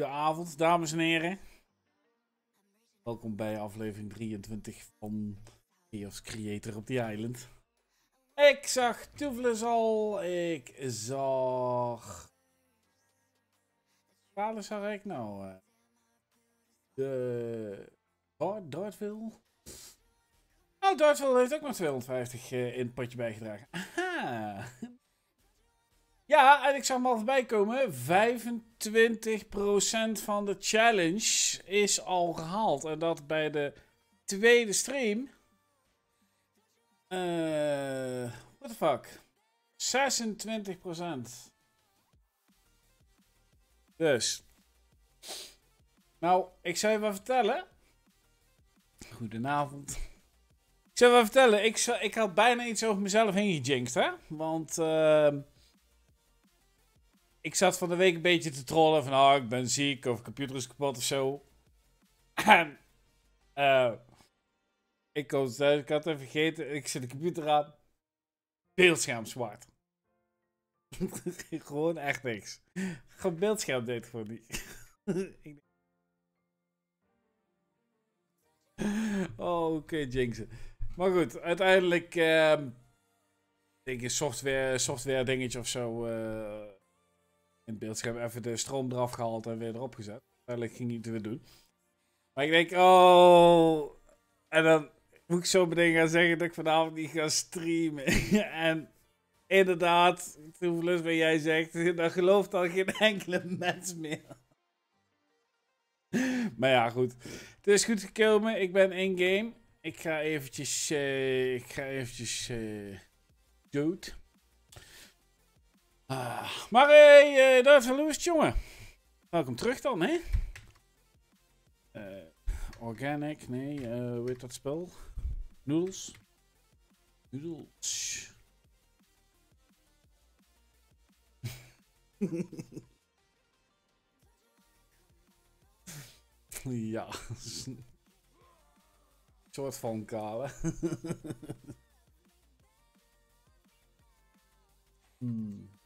Goedenavond, dames en heren. Welkom bij aflevering 23 van Chaos Creator op the Island. Ik zag Toevelus al. Ik zag... Waar zag ik nou? eh, De... Dart- Dartville? Oh, Dartville heeft ook maar 250 eh, in het potje bijgedragen. Aha. Ja, en ik zag hem al voorbij komen. 25% van de challenge is al gehaald. En dat bij de tweede stream. Eh, what the fuck? 26%. Dus. Nou, ik zou je wat vertellen. Goedenavond. Ik zou je wat vertellen. Ik, ik had bijna iets over mezelf heen gejinxed, hè? Want... ehm ik zat van de week een beetje te trollen van, oh, ik ben ziek of computer is kapot of zo. En, eh, ik het thuis, ik had het even vergeten, ik zet de computer aan. Beeldscherm zwart. gewoon echt niks. Gewoon beeldscherm deed gewoon niet. Oh, oké, jinxen. Maar goed, uiteindelijk, ehm denk ik, software, software dingetje of zo. eh, in het beeldscherm even de stroom eraf gehaald en weer erop gezet. Uiteindelijk ging hij het weer doen. Maar ik denk, oh. En dan moet ik zo meteen gaan zeggen dat ik vanavond niet ga streamen. en inderdaad, toevallig wat jij zegt, dan gelooft al geen enkele mens meer. maar ja, goed. Het is goed gekomen. Ik ben in-game. Ik ga eventjes, eh, ik ga eventjes, eh, dood. Ah, maar hey, uh, daar is Louis, jongen. Welkom terug dan, hè? Eh, organic, nee, eh heet dat spel? Noodles? Noodles. ja. Een soort van kale. hmm.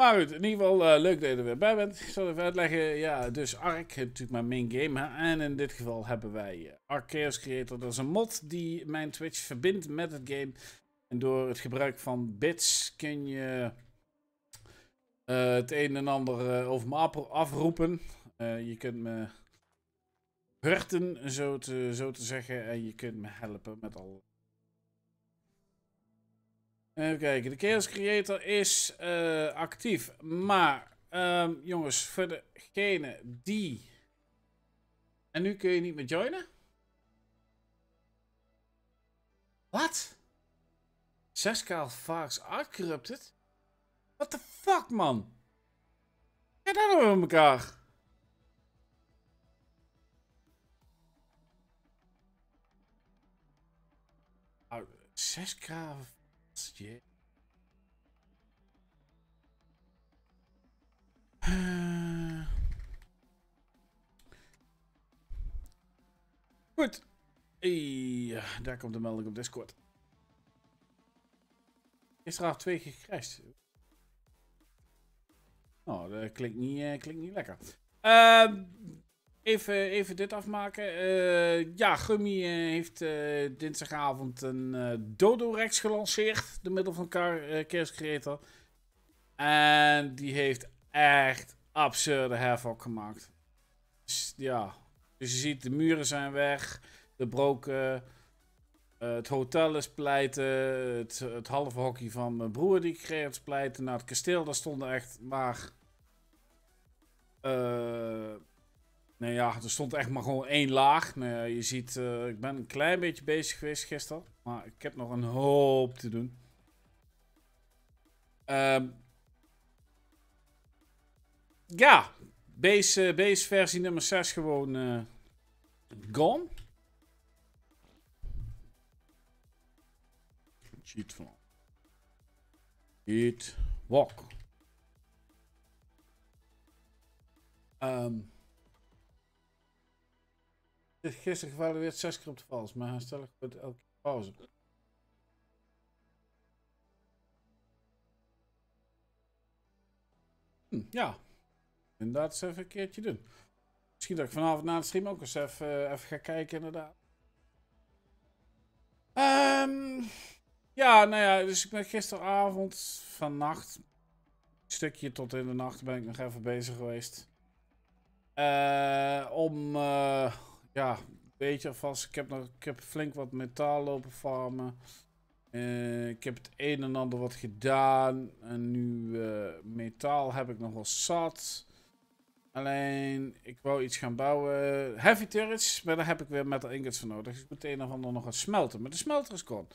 Maar goed, in ieder geval eh, leuk dat je er weer bij bent. Ik zal even uitleggen. Ja, dus Ark, natuurlijk mijn main game. Hè? En in dit geval hebben wij eh, Ark Creator. Dat is een mod die mijn Twitch verbindt met het game. En door het gebruik van bits kun je eh, het een en ander over me af- afroepen. Je kunt me hurten, zo te, zo te zeggen. En je kunt me helpen met al Even kijken, de Chaos Creator is eh, actief. Maar, ehm, jongens, voor degene die... En nu kun je niet meer joinen? Wat? 6k Fox Art Corrupted? What the fuck, man? Ja, dat doen we elkaar. Oh, 6k Eh. Goed. Daar komt de melding op Discord. Gisteravond twee keer. Oh, dat klinkt niet, eh, klinkt niet lekker. Ehm, even, even dit afmaken. Eh, ja, Gummy eh, heeft eh, dinsdagavond een eh, Dodo-Rex gelanceerd. Door middel van Car. En die heeft echt absurde havoc gemaakt. Dus, ja. Dus je ziet, de muren zijn weg. De broken. het hotel is pleiten. Het, het halve hockey van mijn broer die ik kreeg is pleiten. Nou, het kasteel, daar stonden echt maar... eh Nee, ja, er stond echt maar gewoon één laag. Ja, je ziet, eh, ik ben een klein beetje bezig geweest gisteren. Maar ik heb nog een hoop te doen. Ehm, ja, base, eh, base versie nummer 6 gewoon eh, gone. Cheat van. Cheat walk. Ehm is gisteren gevalueerd 6 keer op de vals, maar hij stelt goed elke pauze. Hm, ja. Inderdaad, eens even een keertje doen. Misschien dat ik vanavond na de stream ook eens even, uh, even ga kijken, inderdaad. Um, ja, nou ja, dus ik ben gisteravond, vannacht, een stukje tot in de nacht ben ik nog even bezig geweest. Uh, om, uh, ja, een beetje alvast, ik heb, nog, ik heb flink wat metaal lopen farmen. Uh, ik heb het een en ander wat gedaan. En nu metaal heb ik nog wel zat. Alleen, ik wou iets gaan bouwen. Heavy turrets, maar daar heb ik weer metal ingots voor nodig. Dus ik moet een of ander nog gaan smelten. Maar de smelter is kon.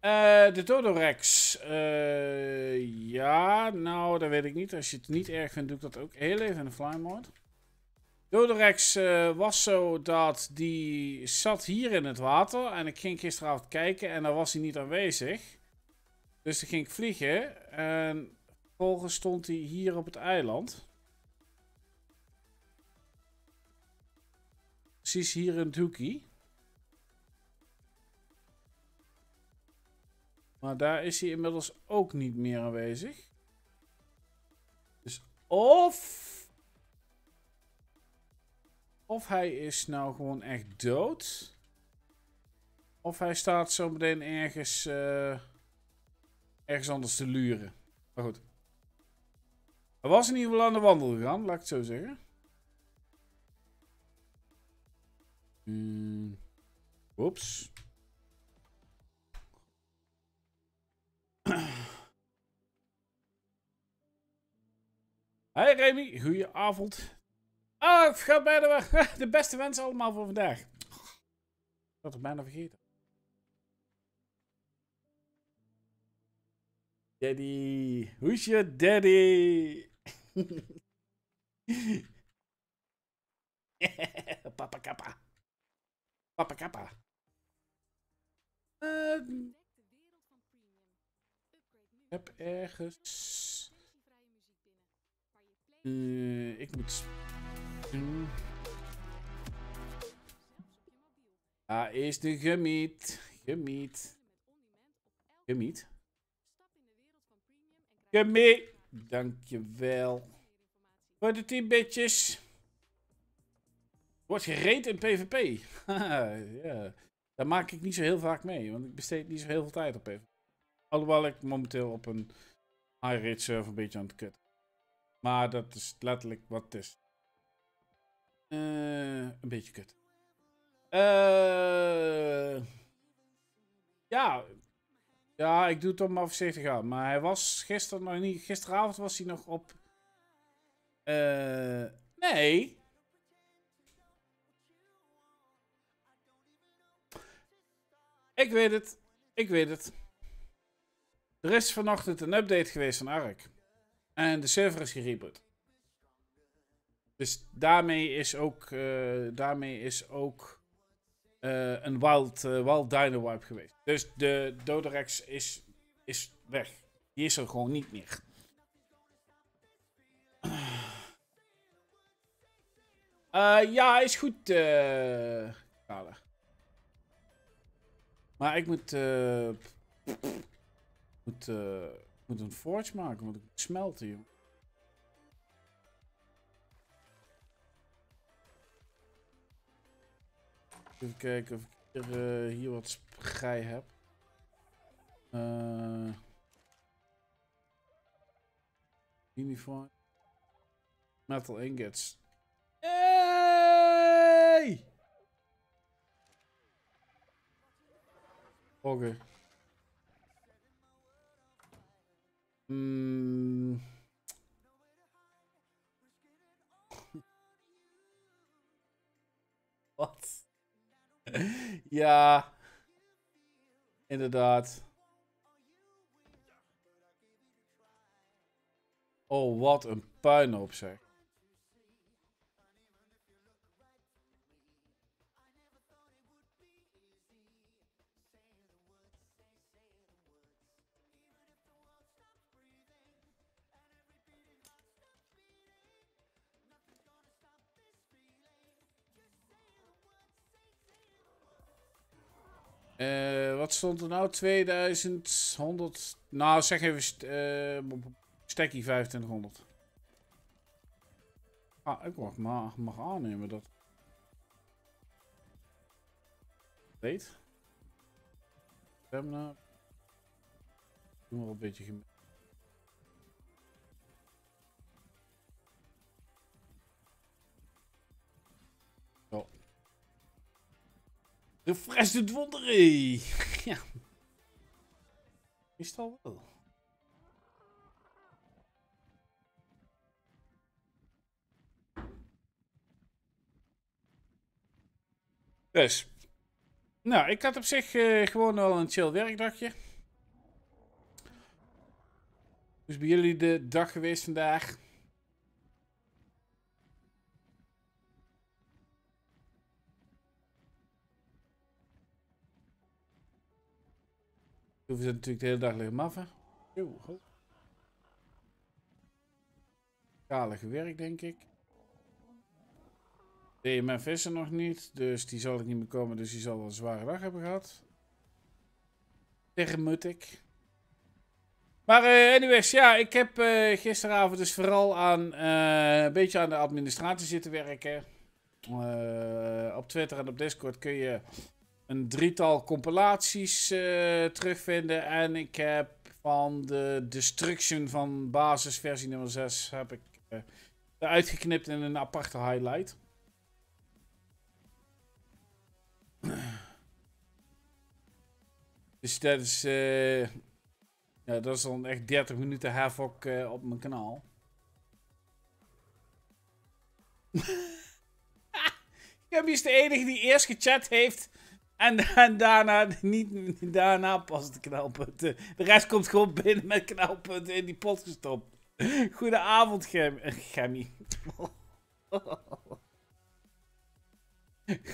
Uh, de Dodorex. Ja, nou, dat weet ik niet. Als je het niet erg vindt, doe ik dat ook heel even in de fly mode. Dodorex uh, was zo dat die zat hier in het water. En ik ging gisteravond kijken en daar was hij niet aanwezig. Dus toen ging ik vliegen. En vervolgens stond hij hier op het eiland. Precies hier in het hoekje. Maar daar is hij inmiddels ook niet meer aanwezig. Dus of... Of hij is nou gewoon echt dood. Of hij staat zo meteen ergens... Uh, ergens anders te luren. Maar goed. Hij was in ieder geval aan de wandel gegaan, laat ik het zo zeggen. Mm. Oeps. Hey Remy, goedenavond. Ah, ik ga bijna de beste wensen allemaal voor vandaag. Ik had het bijna vergeten. Daddy, hoe is je daddy? Papa kappa. Papa kappa. Uh, ik heb ergens... Uh, ik moet... Ah, is de gemiet. Gemiet. Gemiet. Gemiet. Dankjewel. Voor de 10 bitches. Wordt gereed in PvP. ja. Daar maak ik niet zo heel vaak mee, want ik besteed niet zo heel veel tijd op PvP. Alhoewel ik momenteel op een high-rate server een beetje aan het kut. Maar dat is letterlijk wat het is. Uh, een beetje kut. Uh, ja. Ja, ik doe het om maar voorzichtig aan. Maar hij was gisteren nog niet. Gisteravond was hij nog op. Uh, nee. Ik weet het. Ik weet het. Er is vanochtend een update geweest van Ark. En de server is gereboot. Dus daarmee is ook, uh, daarmee is ook uh, een wild, uh, wild Dino wipe geweest. Dus de Dodorex is, is weg. Die is er gewoon niet meer. ja, is goed, uh, Maar ik moet... moet, moet een forge maken, want ik moet smelten, joh. Even kijken of ik hier, uh, hier wat sprei heb. Uh. Metal ingots. Hey! Oké. Okay. Mm. ja. Inderdaad. Oh, wat een puinhoop zeg. Uh, wat stond er nou? 2100. Nou, zeg even st uh, stekkie 2500. Ah, ik mag, mag, aannemen dat... Weet. Stemmen. Doen we wel een beetje gemeen. Refresh doet wonderen. ja. Is het al wel? Dus. Nou, ik had op zich uh, gewoon wel een chill werkdagje. Dus bij jullie de dag geweest vandaag? Hoeven ze natuurlijk de hele dag liggen maffen. Kalige werk, denk ik. DMF is er nog niet, dus die zal ik niet meer komen. Dus die zal wel een zware dag hebben gehad. Tegen moet ik. Maar uh, anyways, ja, ik heb uh, gisteravond dus vooral aan uh, een beetje aan de administratie zitten werken. op Twitter en op Discord kun je een drietal compilaties terugvinden. En ik heb van de destruction van basisversie nummer 6 heb ik geknipt in een aparte highlight. Dus dat is, uh, ja, dat is dan echt 30 minuten Havok uh, op mijn kanaal. Gabby is de enige die eerst gechat heeft. En, en daarna niet daarna pas de knelpunten. De rest komt gewoon binnen met knelpunten in die pot gestopt. Goedenavond, Gemmy.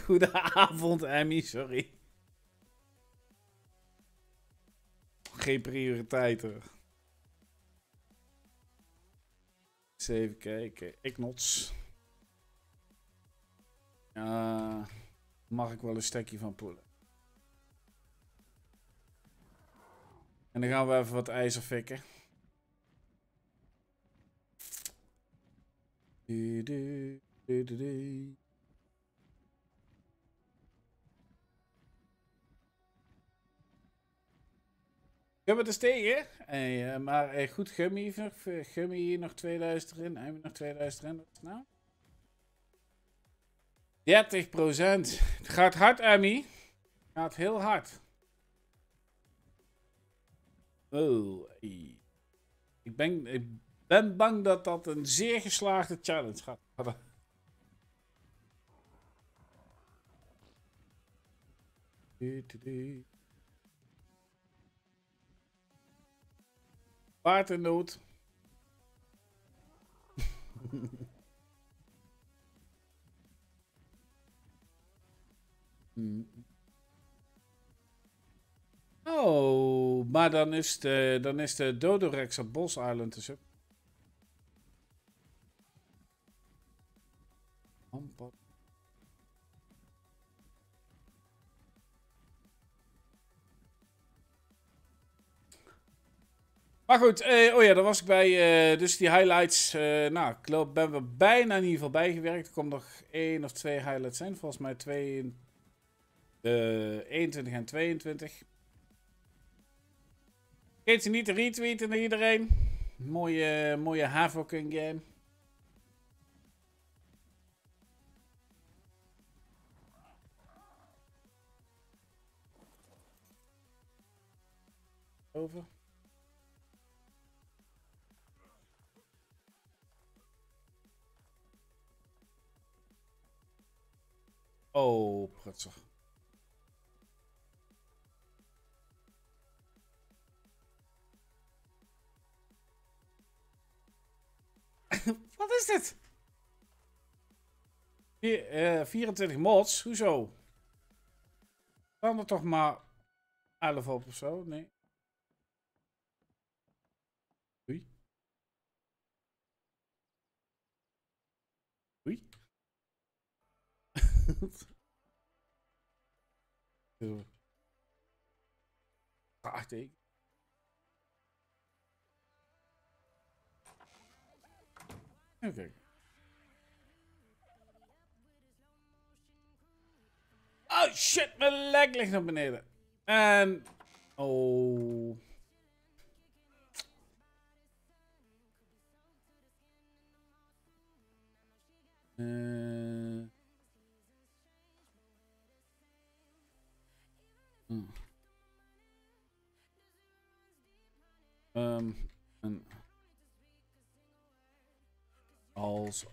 Goedenavond, Emmy, sorry. Geen prioriteiten. Eens even kijken. Iknots. Uh, mag ik wel een stekje van poelen. En dan gaan we even wat ijzer fikken. Du, du, du, uh, maar hey, goed, Gummy, Gummy hier nog 2000 erin. Hebben we nog 2000 erin? Wat is nou? 30 procent. Het gaat hard, Emmy. Het gaat heel hard. Oh, ik ben, ik ben bang dat dat een zeer geslaagde challenge gaat worden. Paard in nood. Oh, maar dan is de, dan is de Dodorex op Bos Island dus Maar goed, eh, oh ja, daar was ik bij. Uh, dus die highlights. Uh, nou, ik loop, ben we bijna in ieder geval bijgewerkt. Er komt nog één of twee highlights zijn. Volgens mij twee, 21 en 22. Vergeet ze niet te retweeten naar iedereen. Mooie, mooie Havoken game. Over. Oh, prachtig. Wat is dit? Vier, uh, 24 mods? Hoezo? Dan er toch maar 11 op of zo? Nee. Oei. Oei. Prachtig. Oké. Okay. Oh shit, mijn leg ligt naar beneden. En. Oh. Uh. Hmm. Um. Als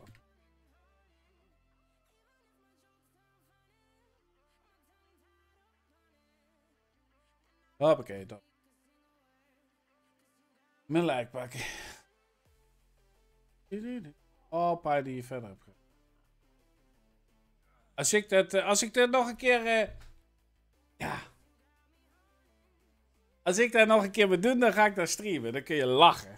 Hoppakee, dat. Mijn lijk pakken. Paar die verder hebt. Als ik dat, eh, als ik dat nog een keer, uh, ja. Als ik dat nog een keer moet doen, dan ga ik daar streamen. Dan kun je lachen.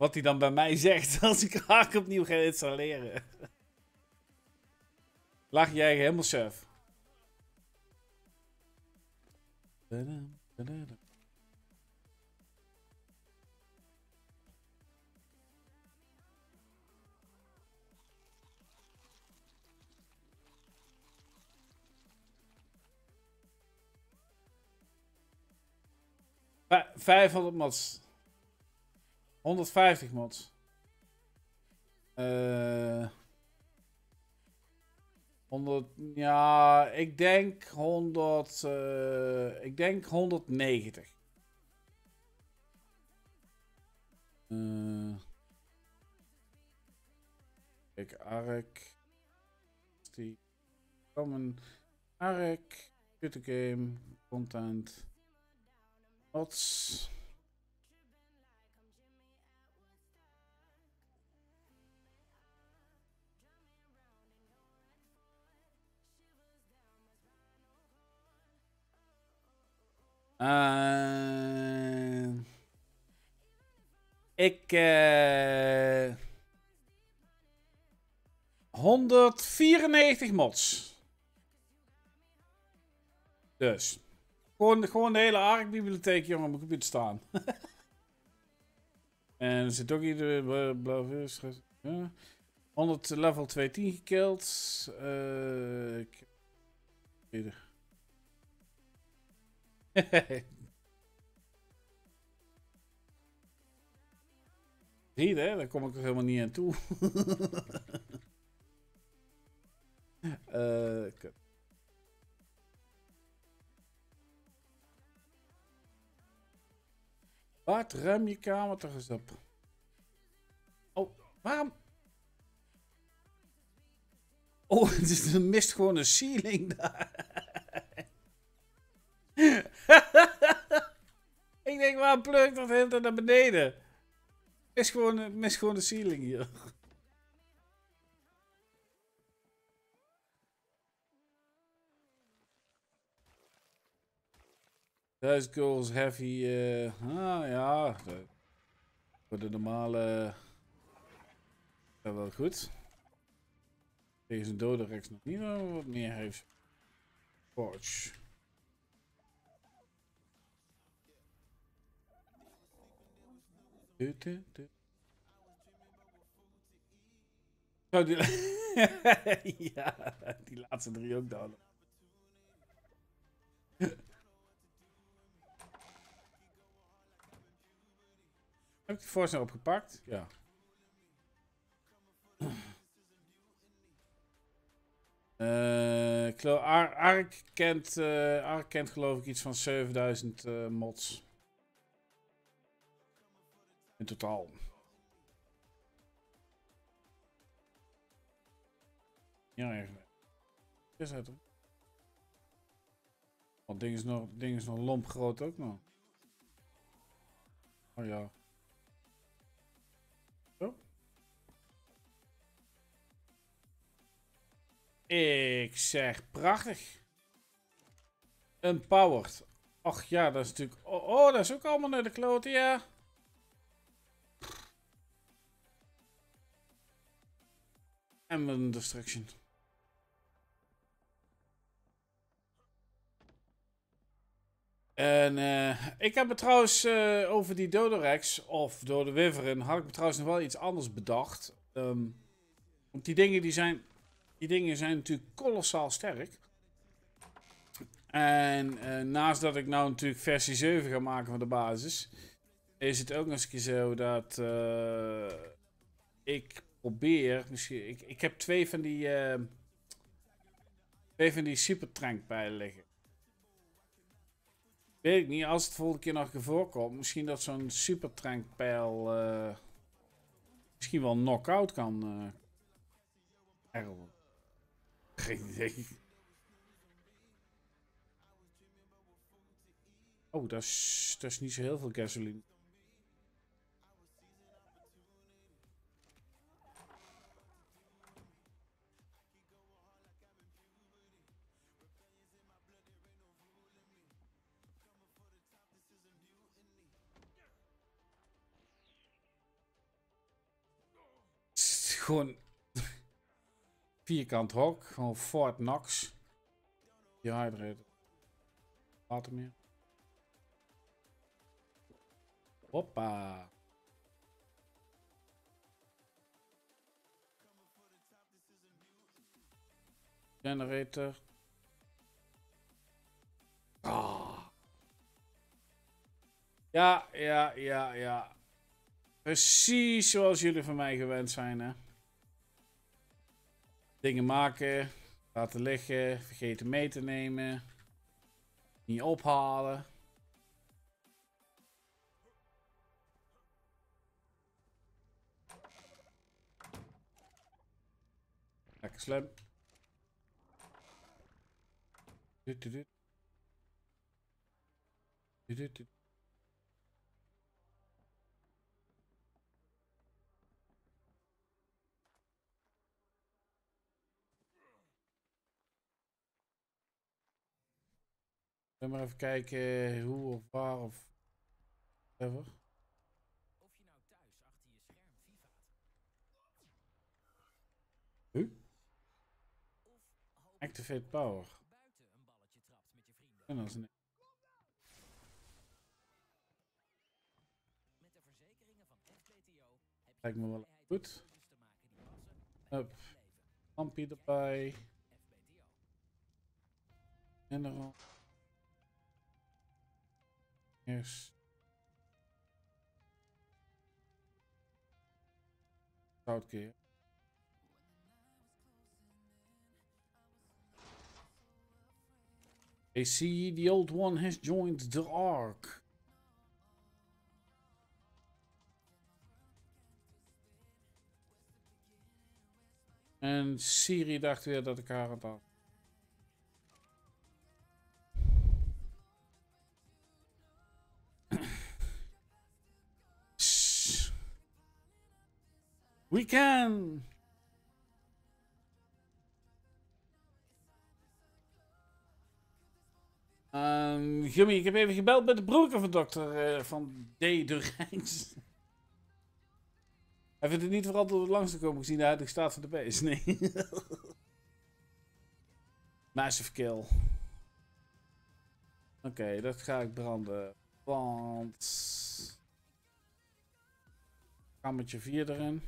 Wat hij dan bij mij zegt als ik Ark opnieuw ga installeren. Lach jij helemaal surf. Vijfhonderd mods. 150 mods. Eh... 100, ja, ik denk 100, uh, ik denk 190. Uh, kijk, Ark. Die komen. Ark, Computer Game, Content. Mods. Uh, ik. Uh, 194 mods. Dus. Gewoon, gewoon de hele ARC-bibliotheek, jongen, op mijn computer staan. en er zit ook hier. Ja. 100 level 210 gekild. Uh, ik. Zie hè? Daar kom ik er helemaal niet aan toe. uh, Wat? Ruim je kamer toch eens op. Oh, waarom? Oh, het is, mist gewoon een ceiling daar. ik denk, waar plukt dat helemaal naar beneden? Mis gewoon, mis gewoon de ceiling hier. Thuis goals heavy. Uh, ah ja. Voor de normale. Wel goed. Tegen zijn dode rechts nog niet wat meer heeft. Forge. Oh, die... ja, die laatste drie ook dan. Heb ik de voorstel opgepakt? Ja. Uh, Ark, kent, uh, Ark kent geloof ik iets van 7000 uh, mods. In totaal. Ja, eigenlijk. Is het hem? Want ding is nog, ding is nog lomp groot ook nog. Oh ja. Zo. Ik zeg prachtig. Empowered. Ach ja, dat is natuurlijk... Oh, oh dat is ook allemaal naar de kloten, ja. En destruction. En uh, ik heb me trouwens uh, over die Dodorex, of Dode Wyvern, had ik me trouwens nog wel iets anders bedacht. Um, want die dingen, die zijn, die dingen zijn natuurlijk kolossaal sterk. En uh, naast dat ik nou natuurlijk versie 7 ga maken van de basis, is het ook nog eens een keer zo dat ik probeer, misschien, ik, ik heb twee van die, uh, twee van die supertrank bij liggen. Weet ik niet, als het volgende keer nog voorkomt, misschien dat zo'n supertrankpijl uh, misschien wel knock-out kan. Uh, Geen idee. Oh, dat is, dat is niet zo heel veel gasoline. Gewoon vierkant hok. Gewoon Fort Knox. Dehydrated. Water meer. Hoppa. Generator. Ah. Ja, ja, ja, ja. Precies zoals jullie van mij gewend zijn, hè. Dingen maken, laten liggen, vergeten mee te nemen, niet ophalen. Lekker slim. Dan maar even kijken hoe of waar of whatever. Of je nou thuis achter je scherm FIFA't. Huh? Activate power. Buiten een balletje trapt met je vrienden. En dan is een... Met de verzekeringen van FBTO heb je Lijkt me wel goed. Up. Lampje erbij. En dan. Yes. Zoutkeer. I see the old one has joined the ark. En Siri dacht weer dat ik haar had. We can! Um, Jimmy, ik heb even gebeld met de broer van dokter uh, van D. de Rijns. Hij vindt het niet vooral langs te komen gezien de huidige staat van de beest. Nee. Massive kill. Oké, dat ga ik branden. Want... Kamertje 4 erin.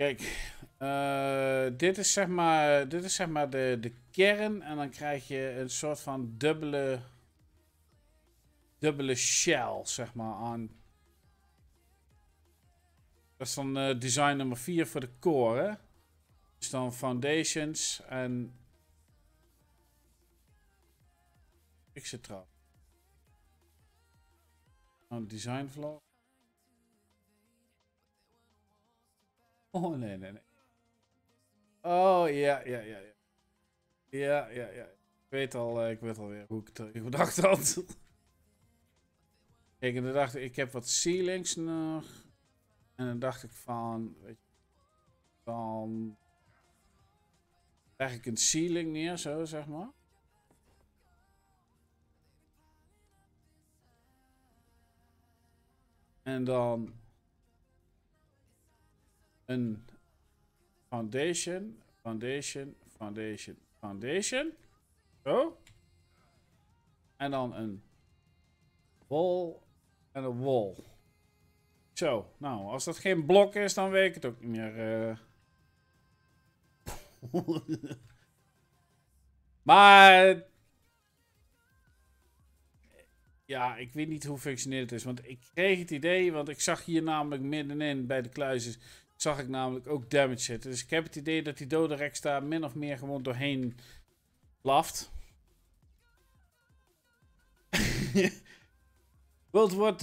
Kijk, uh, dit is zeg maar, dit is zeg maar de, de kern en dan krijg je een soort van dubbele, dubbele shell, zeg maar, aan. Dat is dan uh, design nummer 4 voor de core, hè? Dus dan foundations en... Ik zit trouw. Design floor. Oh, nee, nee, nee. Oh, ja, ja, ja. Ja, ja, ja. Ik weet al, uh, ik weet alweer hoe ik het gedacht had. Kijk, en dan dacht ik, ik heb wat ceilings nog. En dan dacht ik van, weet je, dan leg ik een ceiling neer, zo zeg maar. En dan een foundation, foundation, foundation, foundation. Zo. En dan een wall en een wall. Zo, nou, als dat geen blok is, dan weet ik het ook niet meer. Uh... maar... Ja, ik weet niet hoe functioneert het is. Want ik kreeg het idee, want ik zag hier namelijk middenin bij de kluisjes... zag ik namelijk ook damage zitten. Dus ik heb het idee dat die dode Rex daar min of meer gewoon doorheen blaft. World War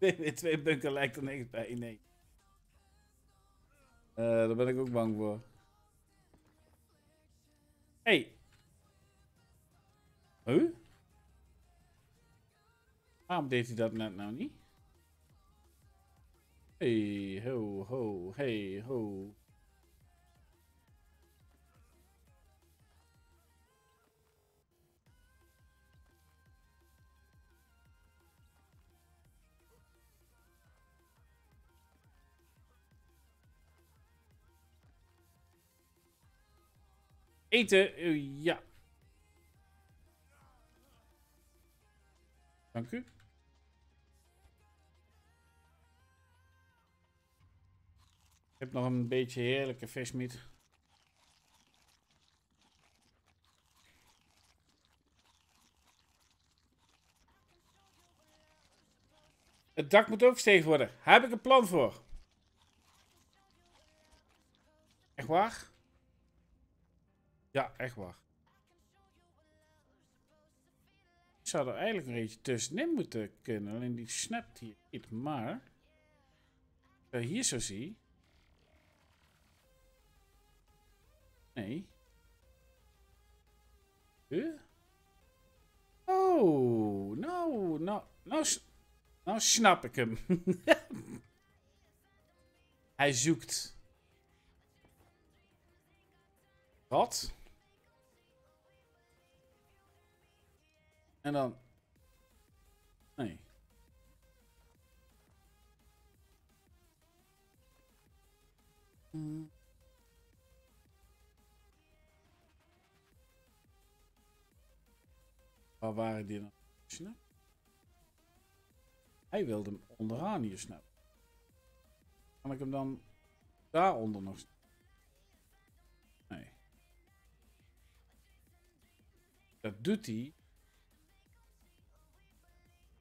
WW2 bunker lijkt er niks bij, nee. Uh, daar ben ik ook bang voor. Hey. Huh? Waarom deed hij dat net nou niet? Hey, ho, ho, hey, ho. Eten, uh, ja. Dank u. heb nog een beetje heerlijke vismeat. Het dak moet ook versteegd worden. Heb ik een plan voor. Echt waar? Ja, echt waar. Ik zou er eigenlijk een beetje tussenin moeten kunnen. Alleen die snapt hier niet. Maar... Als je hier zo zie... Nee. Huh? Oh, nou, nou, nou, nou snap ik hem. Hij zoekt. Wat? En dan... Nee. Hmm. Waar waren die dan? Hij wilde hem onderaan hier snappen. Kan ik hem dan daaronder nog Nee. Dat doet hij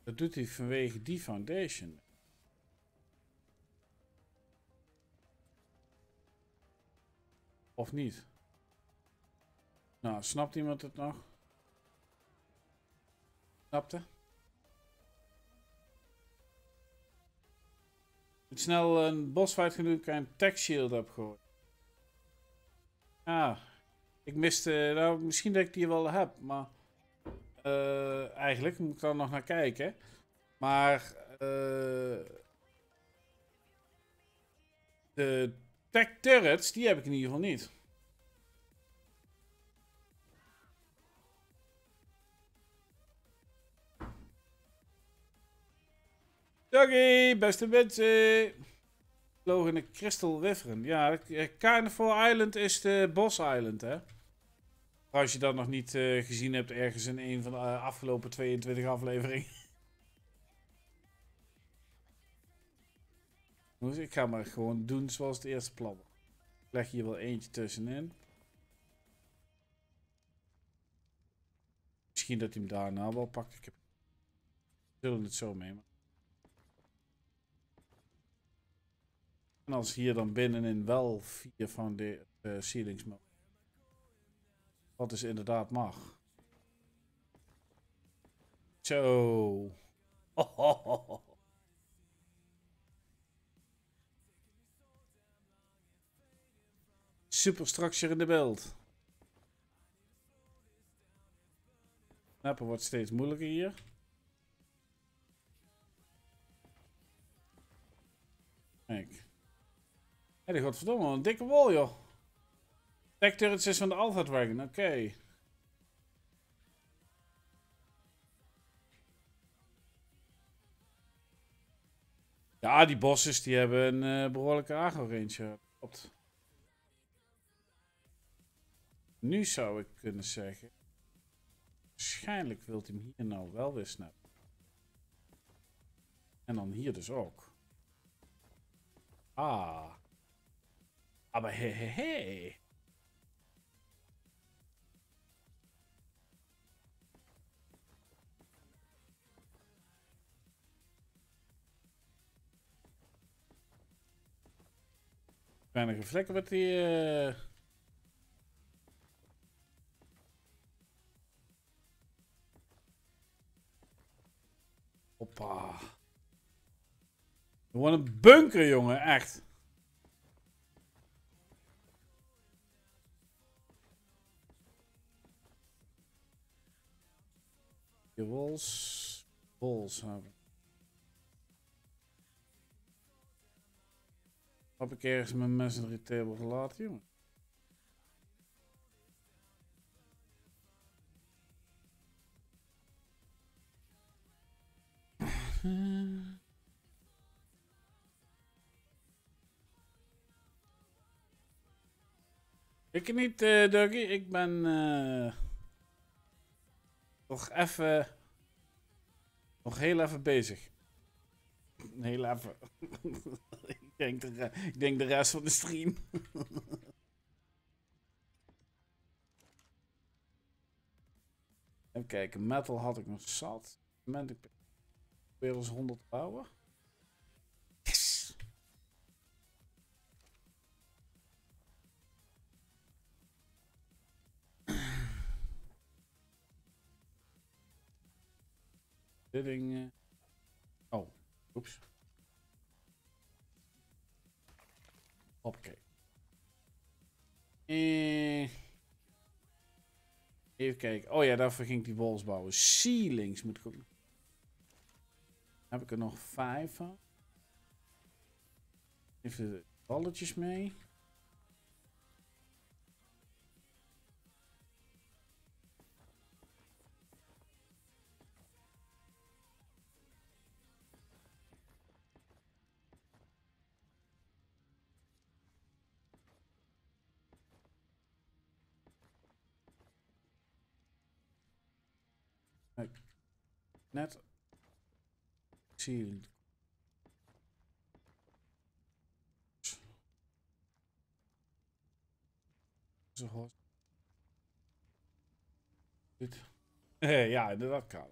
dat doet hij vanwege die foundation. Of niet? Nou, snapt iemand het nog? Snapte? Ik snel een bosfight gaan doen, kan een tech shield opgooien. Ah, ik miste, nou misschien dat ik die wel heb, maar... Uh, eigenlijk moet ik dan nog naar kijken. Maar uh, de tech turrets, die heb ik in ieder geval niet. Doggy, beste mensen. Vlogen de Crystal Wyvern. Ja, Carnival Island is de Boss Island, hè? Als je dat nog niet uh, gezien hebt ergens in een van de uh, afgelopen 22 afleveringen. ik ga maar gewoon doen zoals het eerste plan. Ik leg hier wel eentje tussenin. Misschien dat hij hem daarna wel pakt. Ik heb... We zullen het zo mee. En als hier dan binnenin wel vier van de uh, ceilings mogen. Wat dus inderdaad mag. Zo. Superstructure in de beeld. Knappen wordt steeds moeilijker hier. Kijk. Hé, godverdomme, een dikke wol, joh. Tech turrets is van de Alpha Dragon, oké. Ja, die bosses die hebben een uh, behoorlijke agro-range. Klopt. Nu zou ik kunnen zeggen... Waarschijnlijk wilt hij hem hier nou wel weer snappen. En dan hier dus ook. Ah. Aber hey, hey, hey. Weinig vlekken wat die... Uh... Hoppa. We wonen een bunker, jongen. Echt. Je. Wols hebben. Heb ik ergens mijn messenger table gelaten, jongen? Ik niet, uh, Dougie. Ik ben uh, nog even, nog heel even bezig. Heel even. ik, denk de, rest van de stream. Even kijken, metal had ik nog zat. Moment, ik weer eens 100 bouwen. Dit ding... Uh... Oh, oeps. Oké. Eh... Even kijken. Oh ja, daarvoor ging ik die walls bouwen. Ceilings moet ik heb ik er nog vijf van. Even de balletjes mee. Net Så Zo Dit. ja, inderdaad kan.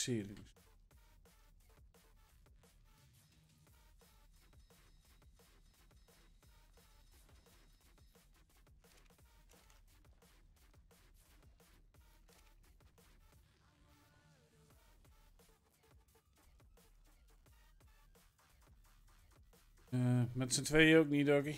Ceilings. Uh, met z'n tweeën ook niet, Doggy.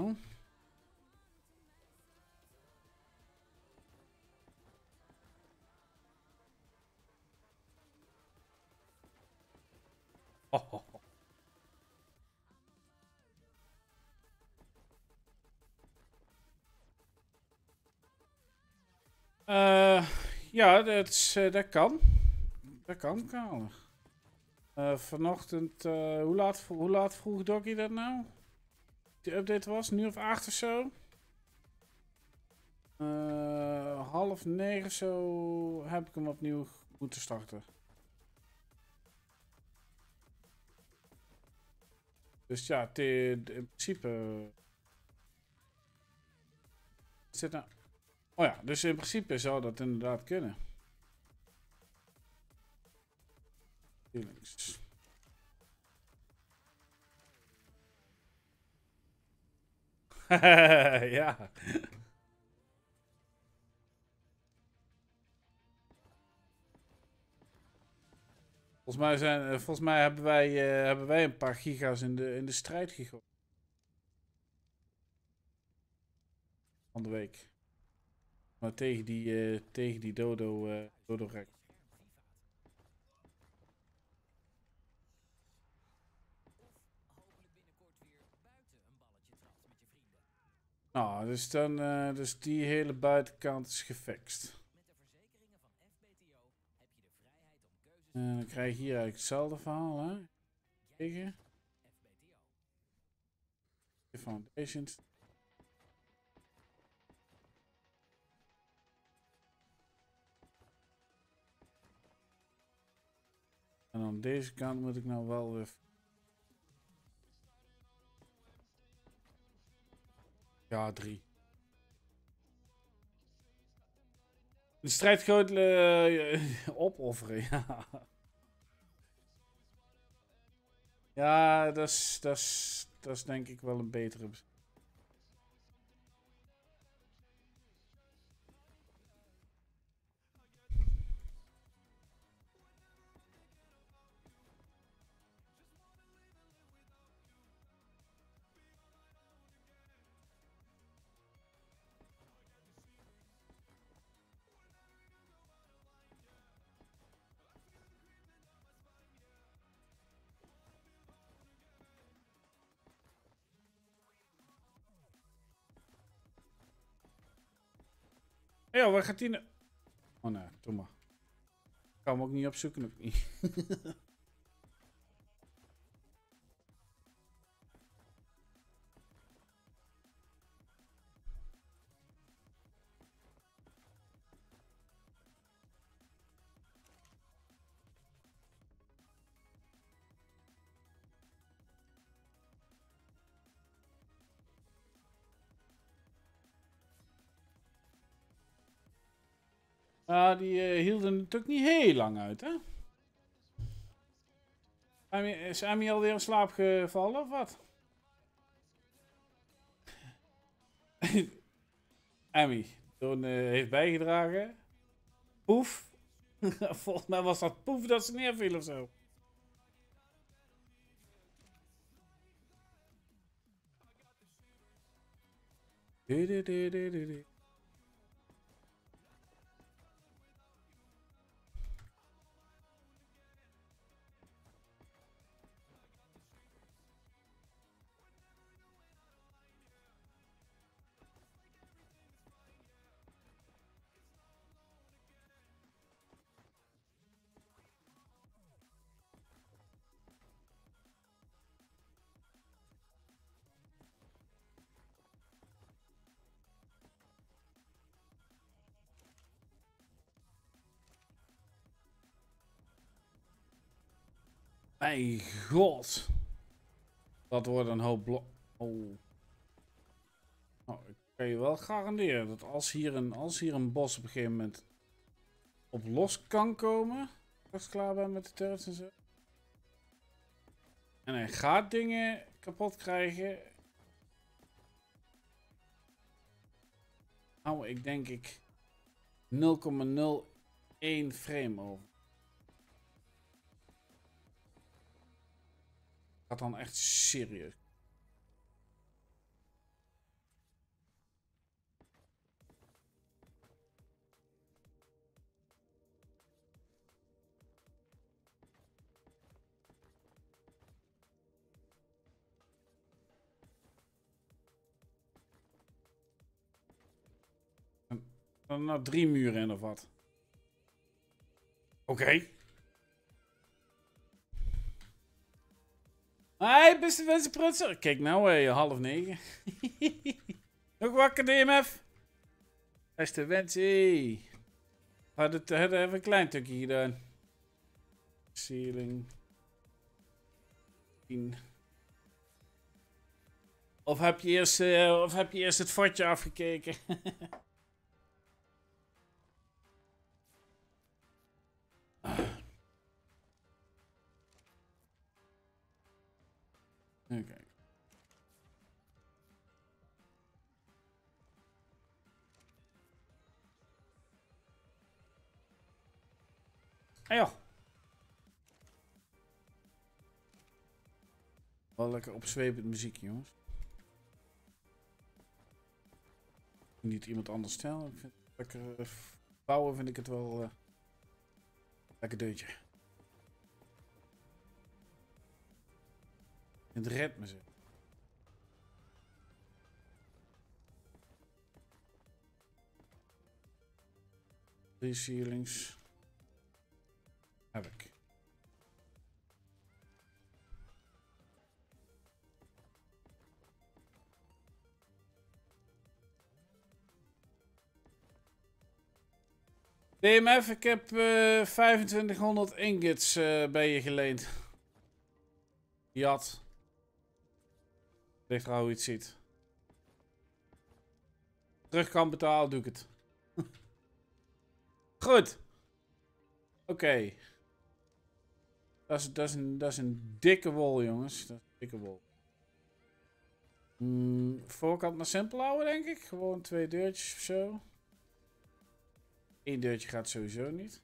Oh. Uh, ja, dat, is, uh, dat kan. Dat kan, kan. Uh, vanochtend, hoe, laat, hoe laat vroeg Doggy dat nou? Die update was. Nu of acht of zo. Uh, half negen zo heb ik hem opnieuw moeten starten. Dus ja, in principe... Zit nou... Oh ja, dus in principe zou dat inderdaad kunnen. ja. Volgens mij, zijn, eh, volgens mij hebben, wij, eh, hebben wij een paar giga's in de, in de strijd gegooid. Van de week. Maar tegen die, eh, tegen die dodo, eh dodo rek. Nou, dus, dan, eh, dus die hele buitenkant is gefixt. En dan krijg je hier eigenlijk hetzelfde verhaal, hè? Tegen. Foundations. En aan deze kant moet ik nou wel weer... Ja, drie. De strijd eh, opofferen, ja. Ja, dat is, dat, is, dat is denk ik wel een betere. Ja, waar gaat die nou? Oh nee, doe maar. Ik kan hem ook niet opzoeken, ook niet. Ah, die eh, hielden natuurlijk niet heel lang uit, hè? Is Amy alweer in slaap gevallen of wat? Amy, toen eh, heeft bijgedragen. Poef. Volgens mij was dat poef dat ze neerviel of zo. Du- du- du- Mijn god. Dat wordt een hoop blok. Oh. Nou, ik kan je wel garanderen dat als hier een, als hier een bos op een gegeven moment op los kan komen. Als ik klaar ben met de turrets en zo. En hij gaat dingen kapot krijgen. Nou, ik denk ik 0,01 frame over. Gaat dan echt serieus. Dan nou drie muren in of wat? Oké. Hé, beste mensen, prutser. Kijk nou, eh, half negen. Nog wakker, DMF? Beste wensen. We hadden het even een klein stukje gedaan. Ceiling. 10. Of heb je eerst, eh, of heb je eerst het fortje afgekeken? Oké. Ah joh. Wel lekker opzwepend muziek, jongens. Niet iemand anders stijl. Ik vind lekker eh, bouwen vind ik het wel eh, lekker deuntje. Het redt me zo. Drie ceilings. Heb ik. DMF, ik heb eh 2500 ingots eh, bij je geleend. Jat. Ligt er hoe je het ziet. Terug kan betalen, doe ik het. Goed. Oké. Dat, is, dat, een, dat is een dikke wol, jongens. Dat is een dikke wol. Mm, voorkant maar simpel houden, denk ik. Gewoon twee deurtjes of zo. Eén deurtje gaat sowieso niet.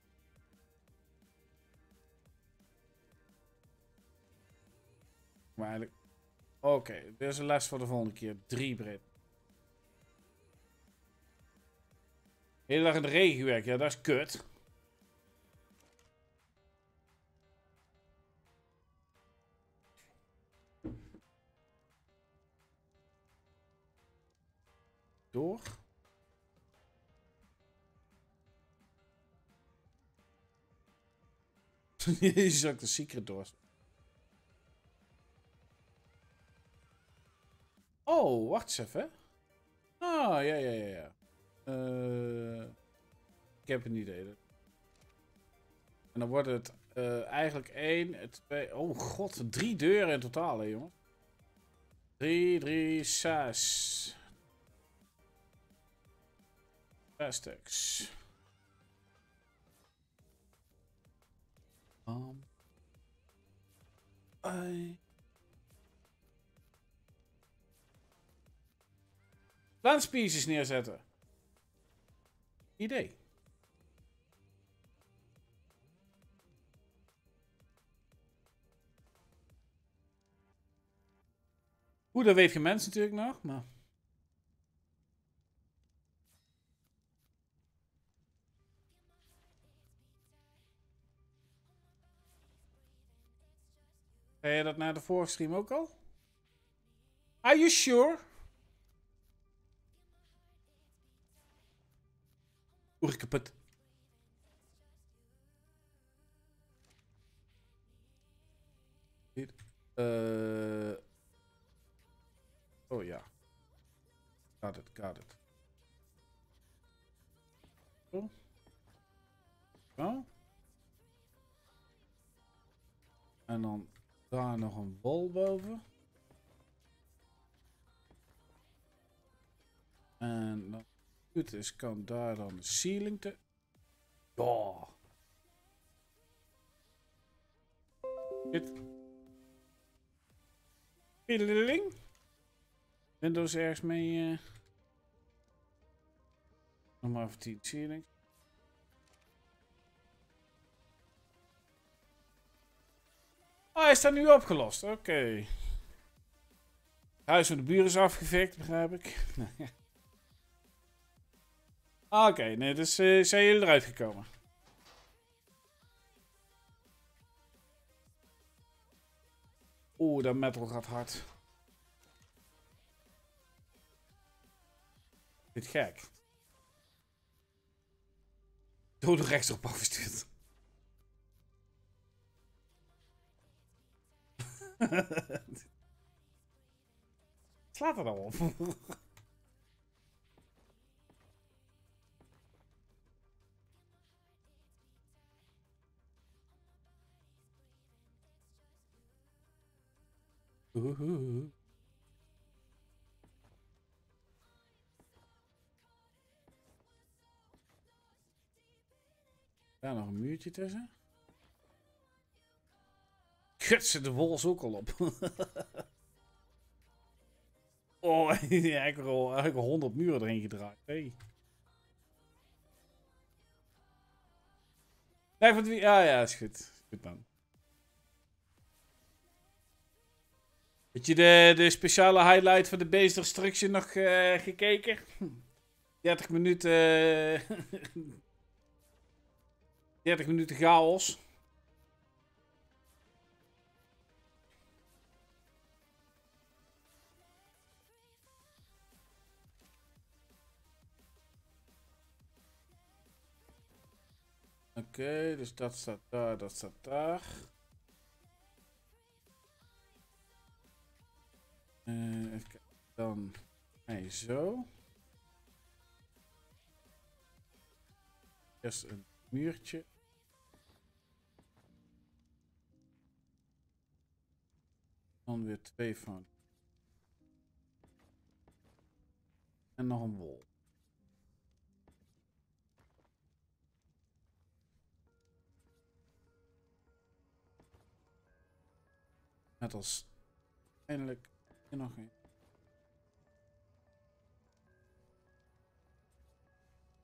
Maar eigenlijk... Oké, dit is een les voor de volgende keer. Drie breed. Heel erg in de regen werken, ja, dat is kut. Door. Je zag de secret door. Oh, wacht even. Ah, ja, ja, ja, ja. Eh, ik heb een idee. En dan wordt het eh, eigenlijk 1, 2, oh god, drie deuren in totaal, hè, jongen. 3, 3, 6. Zes stuks. Um. Landspieces neerzetten. Idee. Hoe, dat weet je mensen natuurlijk nog, maar... Zei je dat na de vorige stream ook al? Are you sure? Oeh, kapot. Hier. Uh... Oh ja. Got it, got it. Zo. Zo. En dan daar nog een bol boven. En dan goed is, kan daar dan de ceiling te... Ja. Dit. Pilleling. Windows ergens mee... Uh... Nog maar even 10 ceiling. Ah, hij is daar nu opgelost. Oké. Okay. Huis van de buren is afgefikt, begrijp ik. ah, Oké, nee, dus uh, zijn jullie eruit gekomen. Oeh, dat metal gaat hard. Dit gek. Dode rechts op afgestuurd. Slaat er dan op. Oeh. Daar nog een muurtje tussen. Kutsen de wol ook al op. oh, ja, ik heb al, honderd 100 muren erin gedraaid. Hey. Nee, van wie? Ah ja, is goed. Goed dan. Heb je de, speciale highlight van de base nog uh, gekeken? 30 minuten. 30 minuten chaos. Oké, dus dat staat daar, dat staat daar. Uh, even kijken. Dan hey, zo. Eerst een muurtje. Dan weer twee van. En nog een wol. Net als eindelijk nog een.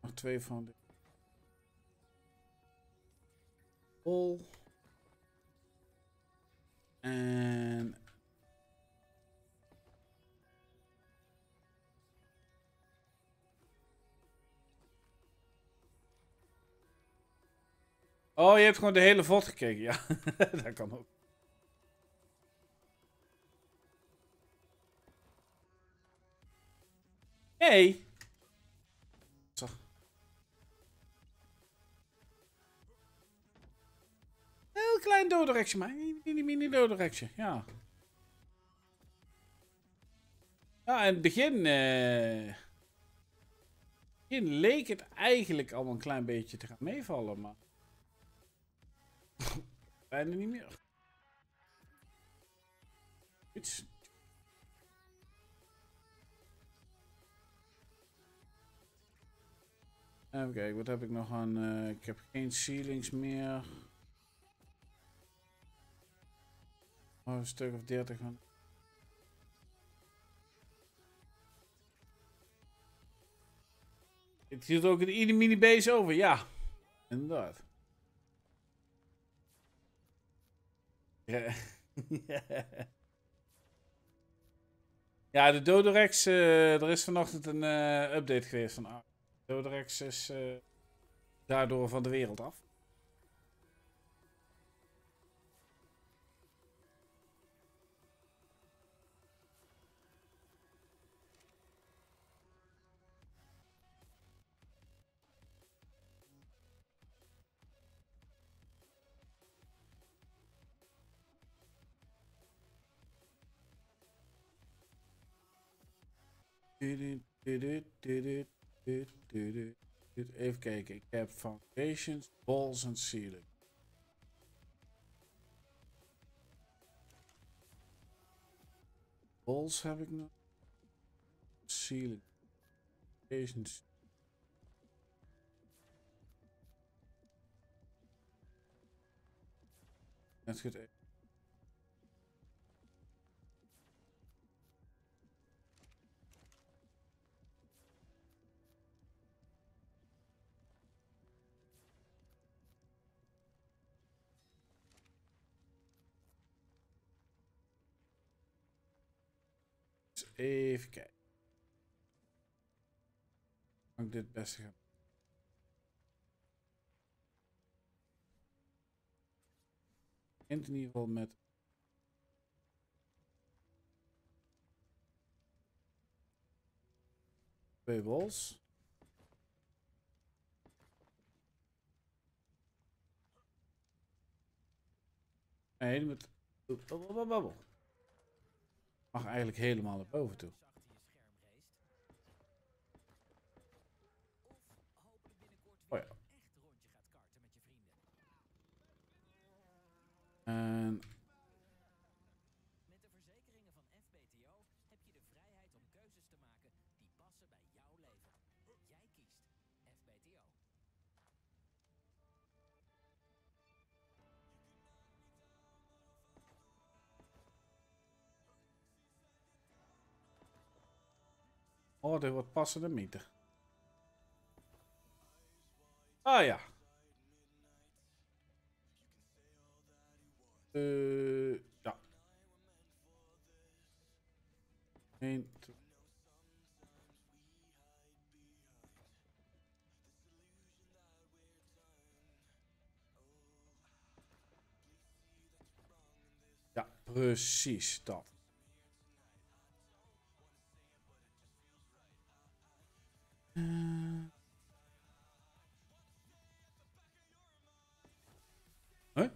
Nog twee van de wol. En Oh, je hebt gewoon de hele vod gekeken. Ja, dat kan ook. Hey. Zo. Heel klein doodreksje, maar mini mini doodreksje, ja. Ja, in het begin, uh, begin leek het eigenlijk al een klein beetje te gaan meevallen, maar bijna niet meer. Iets. Even kijken, wat heb ik nog aan? Uh, ik heb geen ceilings meer. Oh, een stuk of 30 van. Het hield ook een mini base over, ja. Inderdaad. Ja. ja, de Dodorex, uh, er is vanochtend een uh, update geweest van Is uh, daardoor van de wereld af. Even kijken. Ik heb foundations, walls en ceiling. Walls heb ik nog. Ceiling. Foundations. Dat gaat even. Kijken. Kan ik dit beste gaan? In ieder geval met twee walls. Nee, met... Mag eigenlijk helemaal naar boven toe. Oh ja. En... Oh, dit wordt passende meter. Ah ja. Uh, ja. 1, 2. Ja, precies dat. Uh. Huh?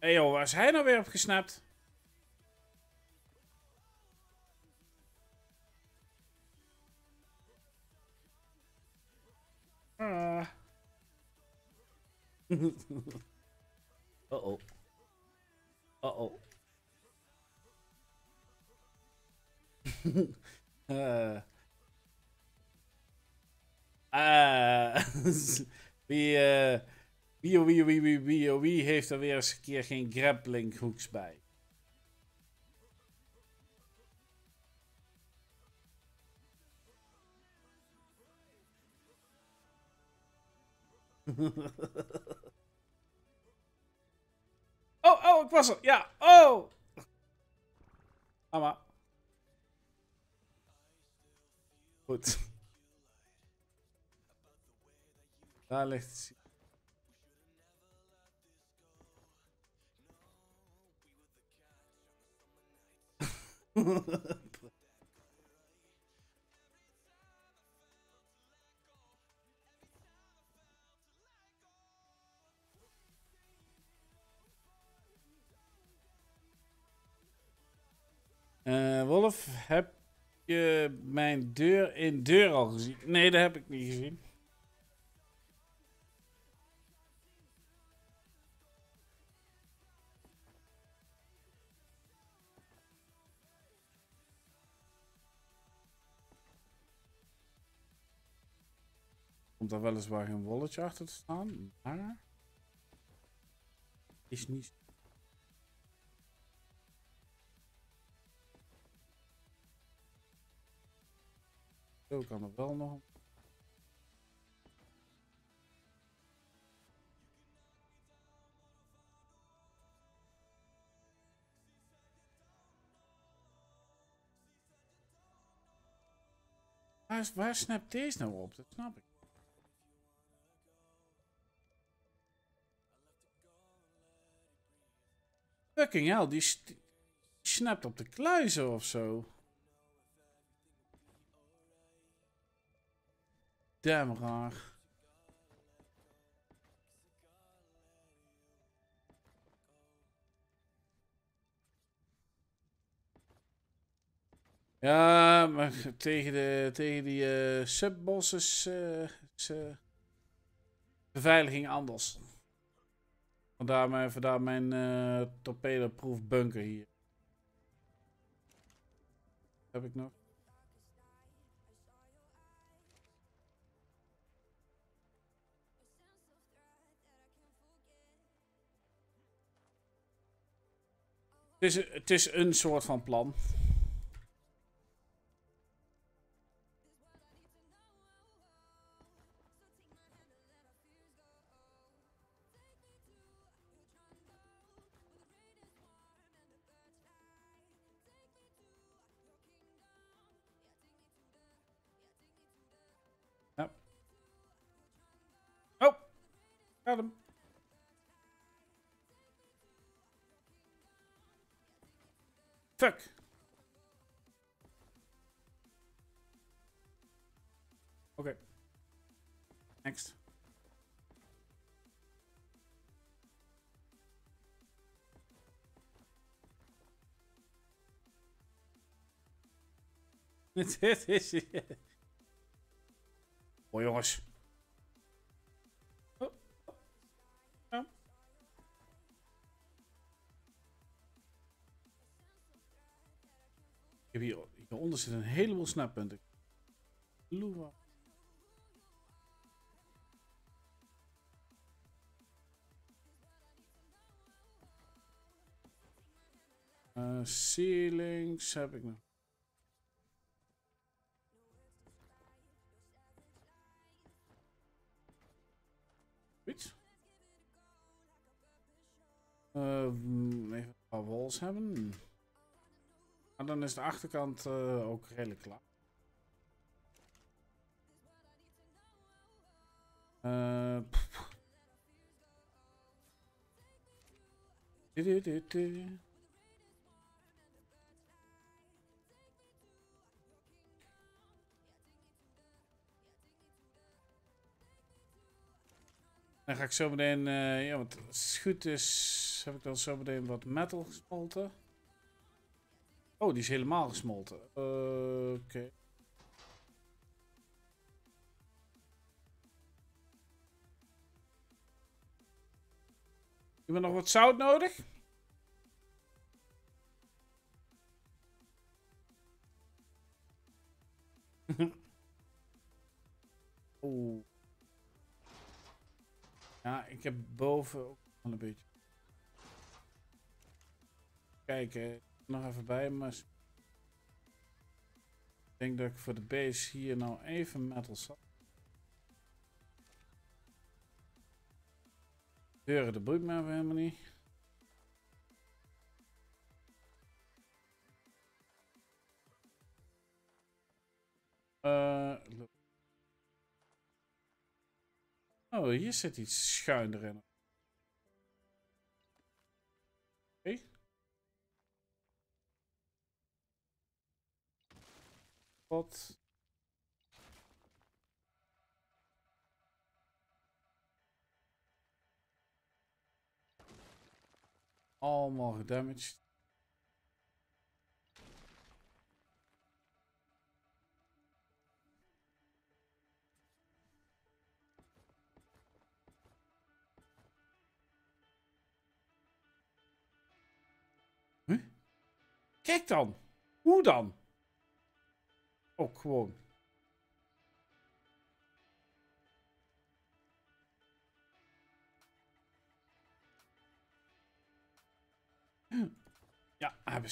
Hé hey joh, waar is hij nou weer op gesnapt? Ah. Uh-oh. Uh-oh. uh. Uh. wie, uh, wie, wie, wie, wie, wie, wie heeft er weer eens een keer geen grappling hooks bij? oh, oh, ik was er. Ja, oh. Mama. Goed. Daar ligt. Uh, Wolf, heb je mijn deur in deur al gezien? Nee, dat heb ik niet gezien. Komt daar weliswaar geen wolletje achter te staan, maar... Is niet Zo kan er wel nog. Waar, waar snapt deze nou op? Dat snap ik. Fucking hell, die, snapt op de kluizen of zo. Damn raar. Ja, maar tegen, de, tegen die uh, subbosses is uh, beveiliging anders. Vandaar mijn, vandaar mijn torpedo-proof bunker hier. Heb ik nog? Het is, het is een soort van plan. Oh. Fuck. Okay. Next. Dit is... heb hier, hieronder zit een heleboel snappunten. Loewa. Uh, ceilings heb ik nog. Goed. Uh, eh, even een paar walls hebben. Maar dan is de achterkant uh, ook redelijk klaar. Du, Dan ga ik zo meteen, uh, ja, want goed is, heb ik dan zo meteen wat metal gesmolten. Oh, die is helemaal gesmolten. Uh, Oké. Okay. Hebben we nog wat zout nodig? Oeh. Ja, ik heb boven ook een beetje. Kijken, nog even bij, maar ik denk dat ik voor de base hier nou even metal zat. Deuren, de boeit me helemaal niet. Uh, Oh, hier zit iets schuin erin. Wat? Allemaal gedamaged. Kijk dan. Hoe dan? Ook gewoon. Ja, hebben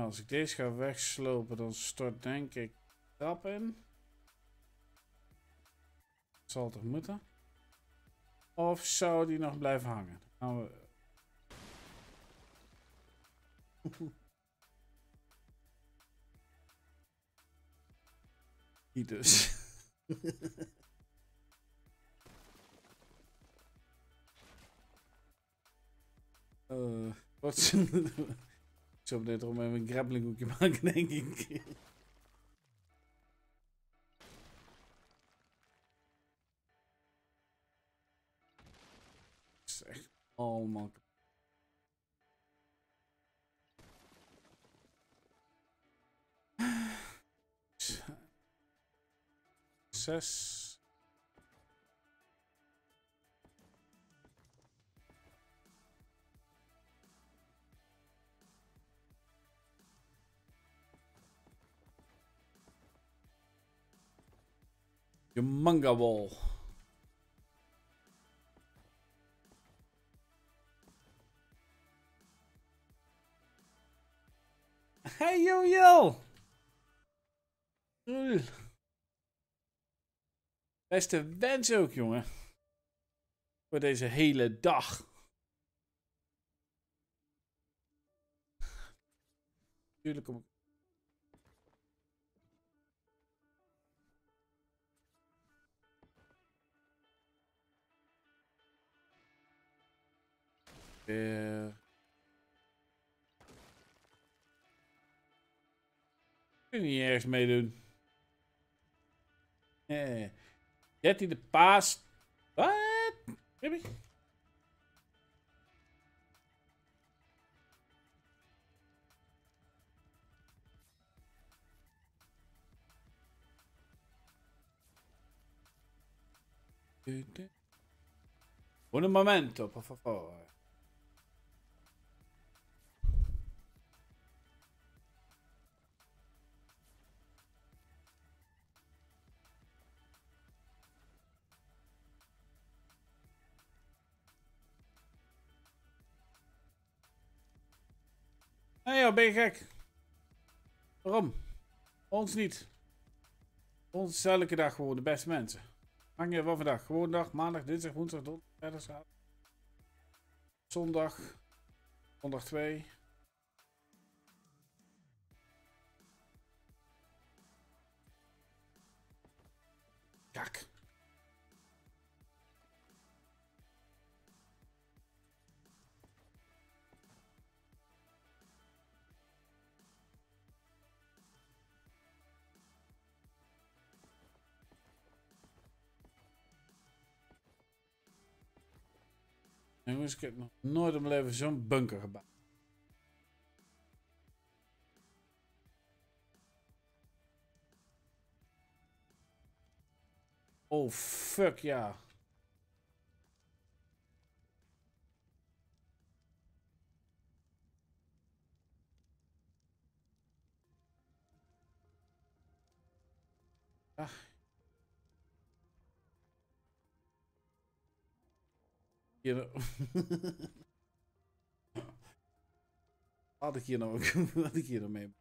Als ik deze ga wegslopen, dan stort denk ik trap in. Zal toch moeten? Of zou die nog blijven hangen? Die dus. uh, wat zo meteen toch even een grappling hoekje maken, denk ik. is echt allemaal... Zes... Je manga wall. Hey yo yo. Beste wens ook jongen. Voor deze hele dag. Tuurlijk kom ik weer... Kun je niet ergens meedoen. Nee. Jetty de paas. Wat? Baby? Un momento, por favore. Nee joh, ben je gek? Waarom? Ons niet. Ons elke dag gewoon de beste mensen. Maakt niet van vandaag. Gewoon dag, maandag, dinsdag, woensdag, donderdag, zaterdag. Zondag. Zondag 2. Kak. Jongens, ik heb nog nooit in mijn leven zo'n bunker gebouwd. Oh, fuck ja. Hier, ik hier nou, had ik hier nou mee?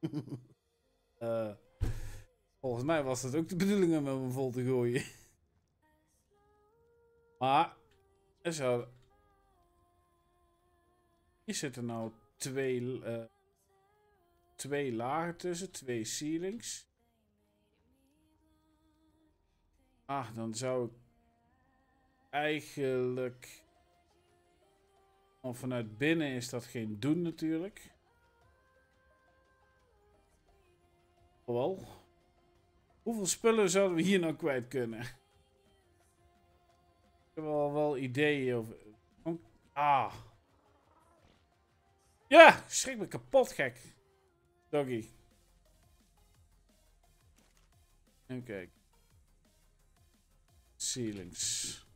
Eh, volgens mij was het ook de bedoeling om hem vol te gooien. maar, er zou... Hier zitten nou twee, eh, twee lagen tussen, twee ceilings. Ah, dan zou ik eigenlijk... Of vanuit binnen is dat geen doen natuurlijk. Wel. Hoeveel spullen zouden we hier nou kwijt kunnen? Ik heb wel, wel ideeën over... Ah. Ja, schrik me kapot gek. Doggy. Even kijken. Ceilings.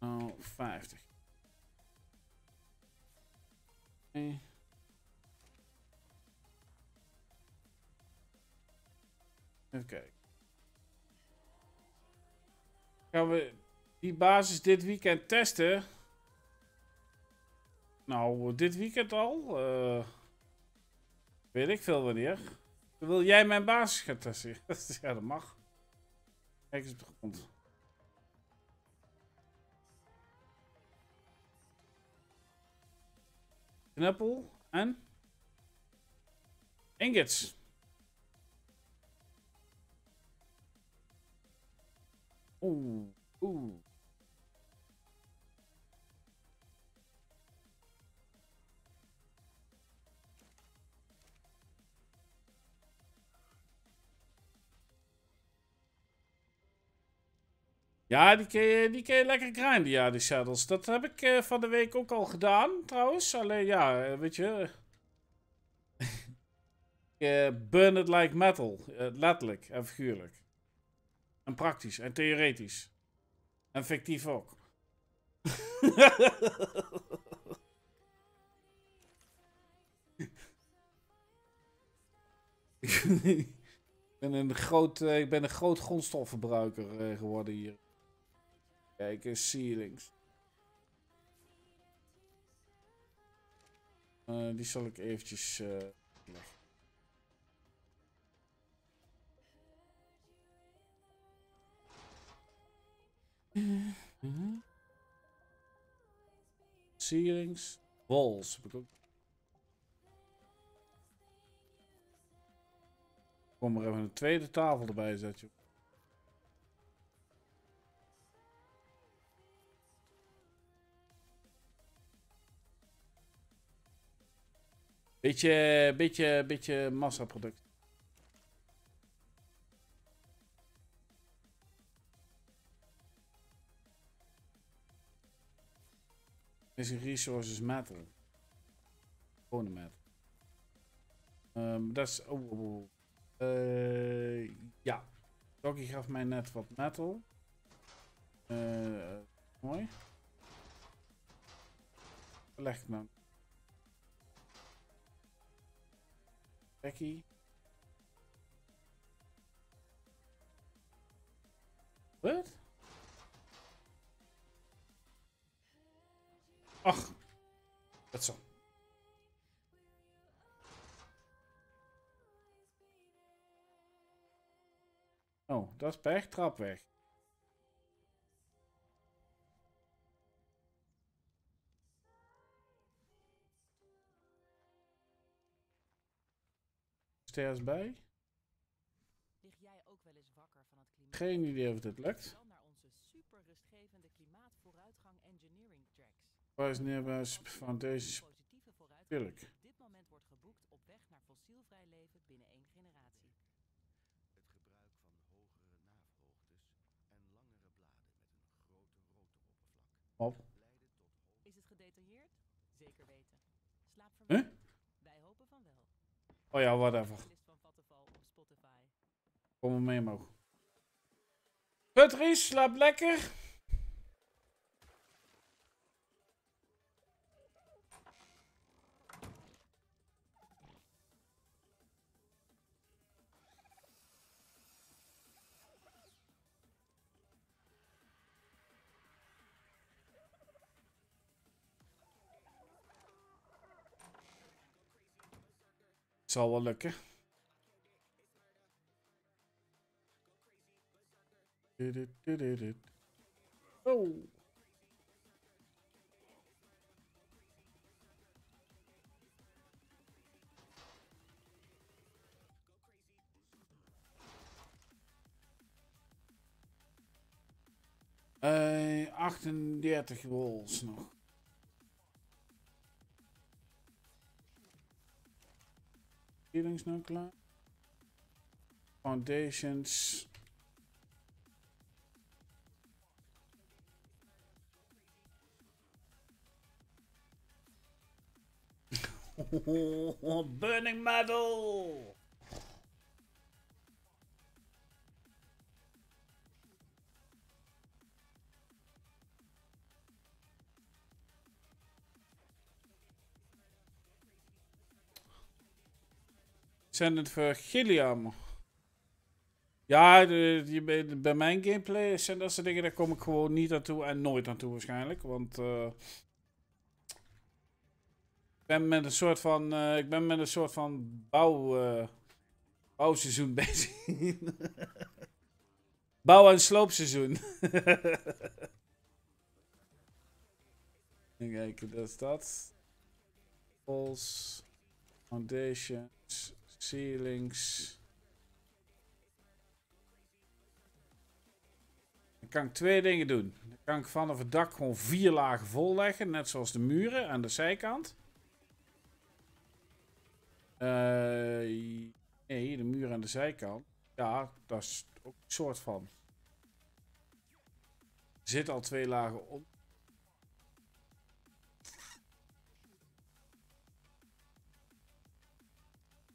Oh, 50. Okay. Even kijken. Gaan we die basis dit weekend testen? Nou, dit weekend al? Uh, weet ik veel wanneer. Wil jij mijn basis gaan testen? ja, dat mag. Kijk eens op de grond. Knuppel en ingots. Oeh, oeh. Ja, die kun, je, die kun je lekker grinden, ja, die saddles. Dat heb ik uh, van de week ook al gedaan, trouwens. Alleen, ja, uh, weet je... uh, burn it like metal. letterlijk en figuurlijk. En praktisch en theoretisch. En fictief ook. ik ben een groot, ik ben een groot grondstofverbruiker geworden hier. Kijk eens, ceilings. Uh, die zal ik eventjes uh, leggen. Ceilings. Walls. Heb ik ook. Kom er even een tweede tafel erbij zetten. Beetje, beetje, beetje massaproduct. Missing resources metal. Gewoon metal. Um, dat is... Oh, oh, oh. Uh, ja. Doggy gaf mij net wat metal. Uh, mooi. Leg ik nou Becky. What? Ach, that's all. Oh, dat is per trap weg. Stairs bij. Lig jij ook wel eens wakker van het klimaat? Geen idee of dit lukt. Dan naar onze super rustgevende klimaatvooruitgang engineering tracks. Waar van deze Positieve vooruitgang Tuurlijk. die op dit moment wordt geboekt op weg naar fossielvrij leven binnen één generatie. Het gebruik van hogere naafhoogtes en langere bladen met een groter rotoroppervlak op. leiden tot hoge Is het gedetailleerd? Zeker weten. Slaap Huh? verwend? Wij hopen van wel. Oh ja, whatever. Kom maar mee omhoog. Patrice, slaap lekker. Zal wel lukken. Oh. Eh, 38 rolls nog. Ceilings nou klaar. Foundations. Burning metal! Zijn het voor Gilliam? Ja, de, bij, mijn gameplay zijn dat soort dingen, daar kom ik gewoon niet naartoe en nooit naartoe waarschijnlijk. Want eh, ik ben met een soort van, eh, ik ben met een soort van bouw, eh, bouwseizoen bezig. Bouw- en sloopseizoen. Even kijken, dat is dat. Walls, foundations, ceilings. Dan kan ik twee dingen doen. Dan kan ik vanaf het dak gewoon vier lagen volleggen, net zoals de muren aan de zijkant. Eh, nee, de muren aan de zijkant. Ja, dat is ook een soort van. Er zitten al twee lagen op.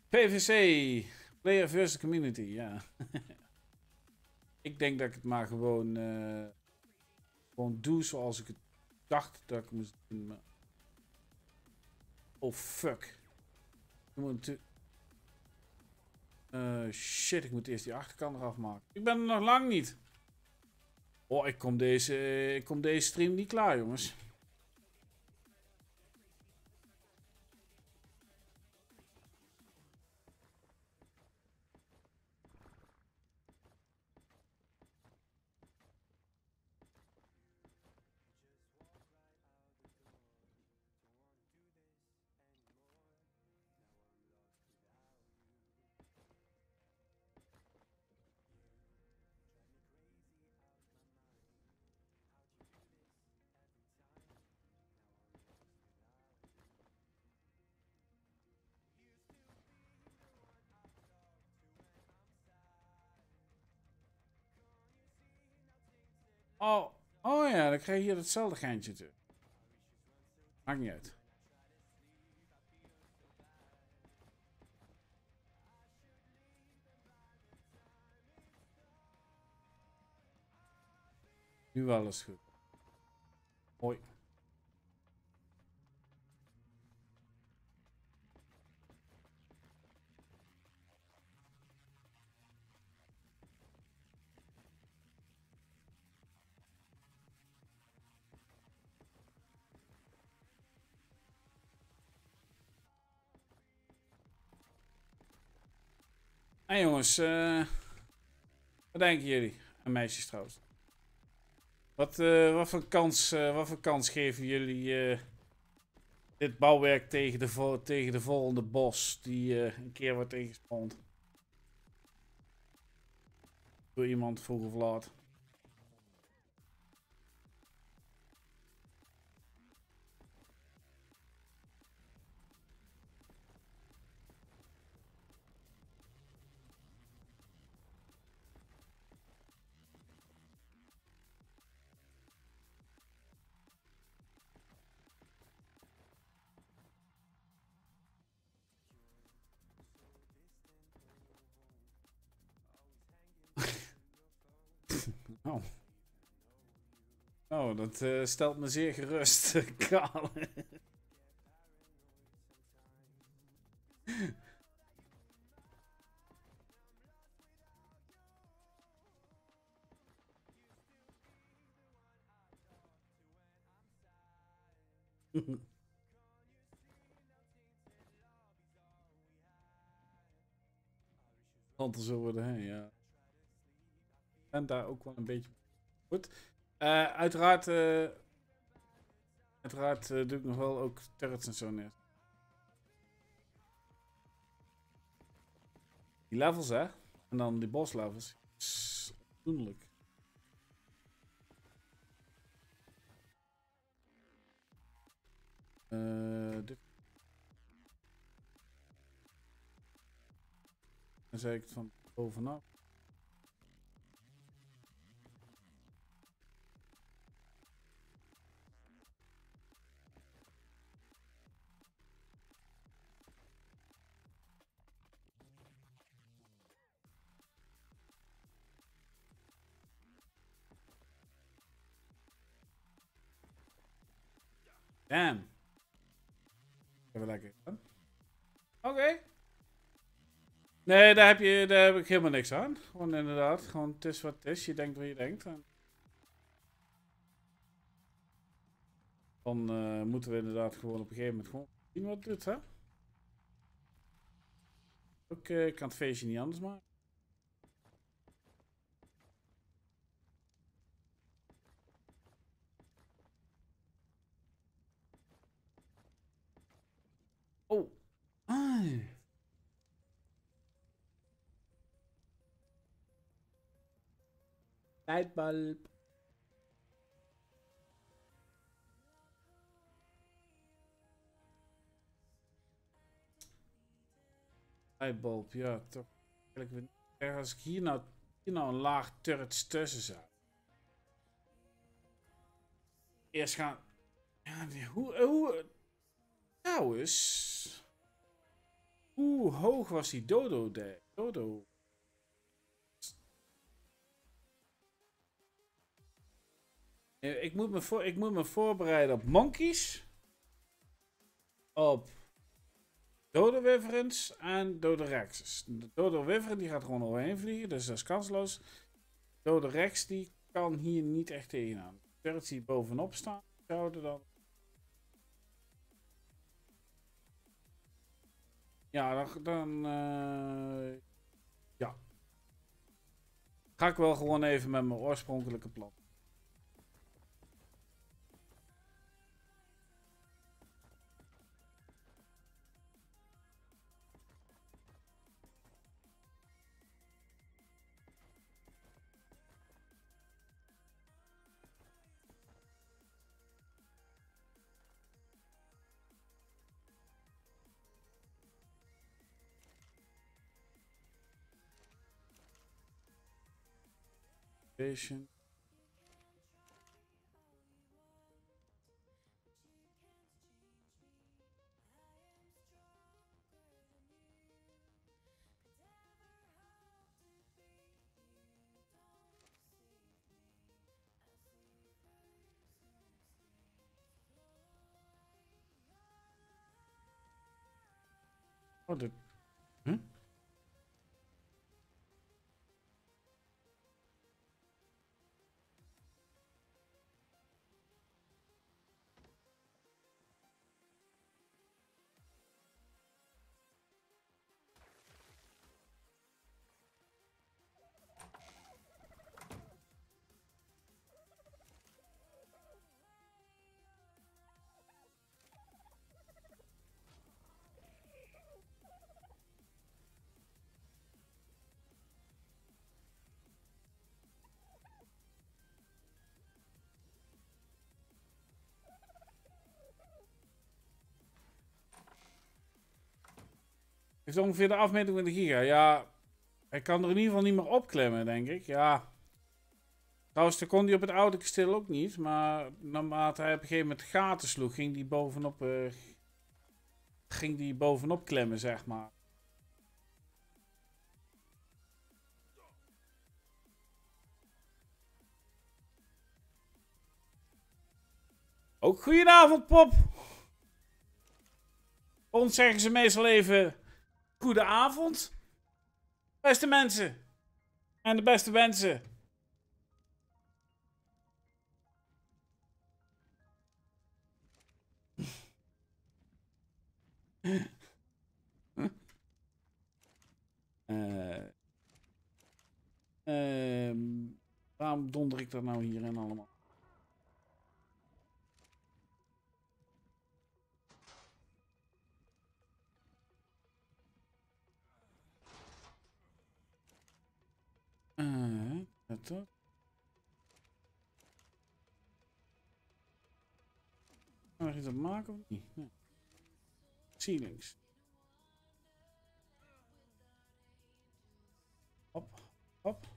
PVC, Player versus Community, ja. ik denk dat ik het maar gewoon, eh, gewoon doe zoals ik het dacht dat ik moest doen. Oh fuck. Ik moet Eh, shit, ik moet eerst die achterkant eraf maken. Ik ben er nog lang niet. Oh, ik kom deze, ik kom deze stream niet klaar, jongens. Oh, oh ja, dan krijg je hier hetzelfde geintje terug. Maakt niet uit. Nu is goed. Hoi. En jongens, eh, wat denken jullie? En meisjes trouwens. Wat, eh, wat, voor kans, eh, wat voor kans geven jullie eh, dit bouwwerk tegen de, tegen de volgende bos die eh, een keer wordt ingespand? Door iemand vroeg of laat. Oh. Oh, dat eh, stelt me zeer gerust, Karel. Want zo worden heen, ja. Ben daar ook wel een beetje goed. Eh, uiteraard, eh, uiteraard eh, doe ik nog wel ook turrets en zo neer. Die levels, hè? En dan die boss levels. Dit. Dan zei ik het van bovenaf. Damn. Even lekker. Oké. Nee, daar heb, je, daar heb ik helemaal niks aan. Gewoon inderdaad. Gewoon het is wat het is. Je denkt wat je denkt. En dan eh, moeten we inderdaad gewoon op een gegeven moment gewoon zien wat het doet, hè? Ook, ik kan het feestje niet anders maken. Oh. Ah. Tijdbalp. Tijdbalp, ja, toch. Eigenlijk weer- Kijk, Als ik hier nou, hier nou een laag turrets tussen zou. Eerst gaan. Ja, hoe, hoe, Trouwens. Hoe hoog was die dodo? Dodo. Eh, Ik moet, me voor, ik moet me voorbereiden op monkeys. Op dodo wyverns en dodo. De dodo wyvern die gaat gewoon overheen vliegen, dus dat is kansloos. Dodo rex die kan hier niet echt tegenaan. De turrets die bovenop staan, zouden dan Ja, dan. eh, ja. Ga ik wel gewoon even met mijn oorspronkelijke plan. Station. Oh, dit. Huh? Heeft ongeveer de afmeting van de giga. Ja, hij kan er in ieder geval niet meer opklimmen, denk ik. Ja. Trouwens, dat kon hij op het oude kasteel ook niet. Maar naarmate hij op een gegeven moment gaten sloeg, ging hij bovenop, eh, ging die bovenop klimmen, zeg maar. Ook goedenavond, Pop. Ons zeggen ze meestal even goedenavond. Beste mensen. En de beste wensen. Eh, ehm, waarom donder ik dat nou hierin allemaal? Eh, dat dat. Kan op maken of niet? Nee. Ceilings. Hop, hop.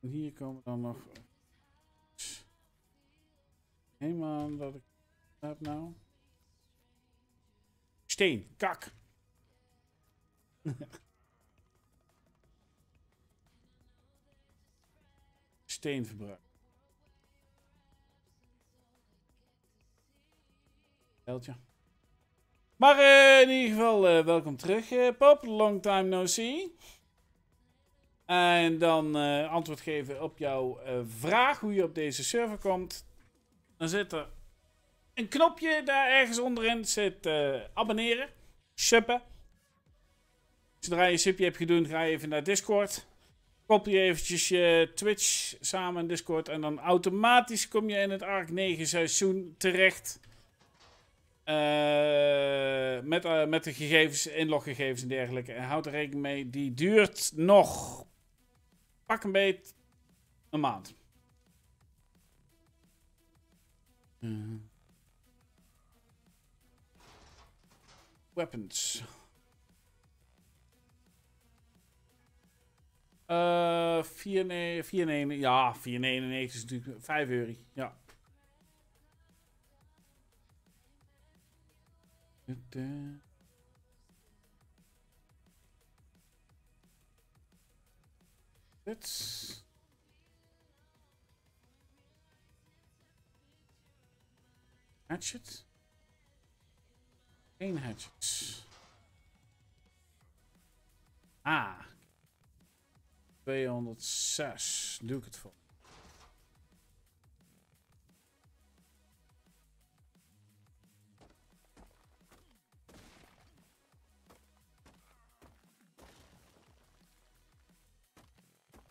En hier komen dan nog... Helemaal dat ik heb nou. Steen, kak. Steenverbruik. Veldje. Maar eh, in ieder geval, eh, welkom terug, eh, Pop. Long time no see. En dan antwoord geven op jouw vraag hoe je op deze server komt. Dan zit er een knopje daar ergens onderin. Zit abonneren. Suppen. Zodra je een subje hebt gedaan, ga je even naar Discord. Koppel je eventjes je Twitch samen in Discord. En dan automatisch kom je in het ARK 9 seizoen terecht. Eh, met, eh, met de gegevens, inloggegevens en dergelijke. En houd er rekening mee, die duurt nog pak een beet een maand. Mhm. Weapons. Eh 4, nee, 4, nee, ja, 4,99 is natuurlijk 5 euro. Ja. Dit. Hatchet. Geen hatchet. Ah. 206. Doe ik het voor.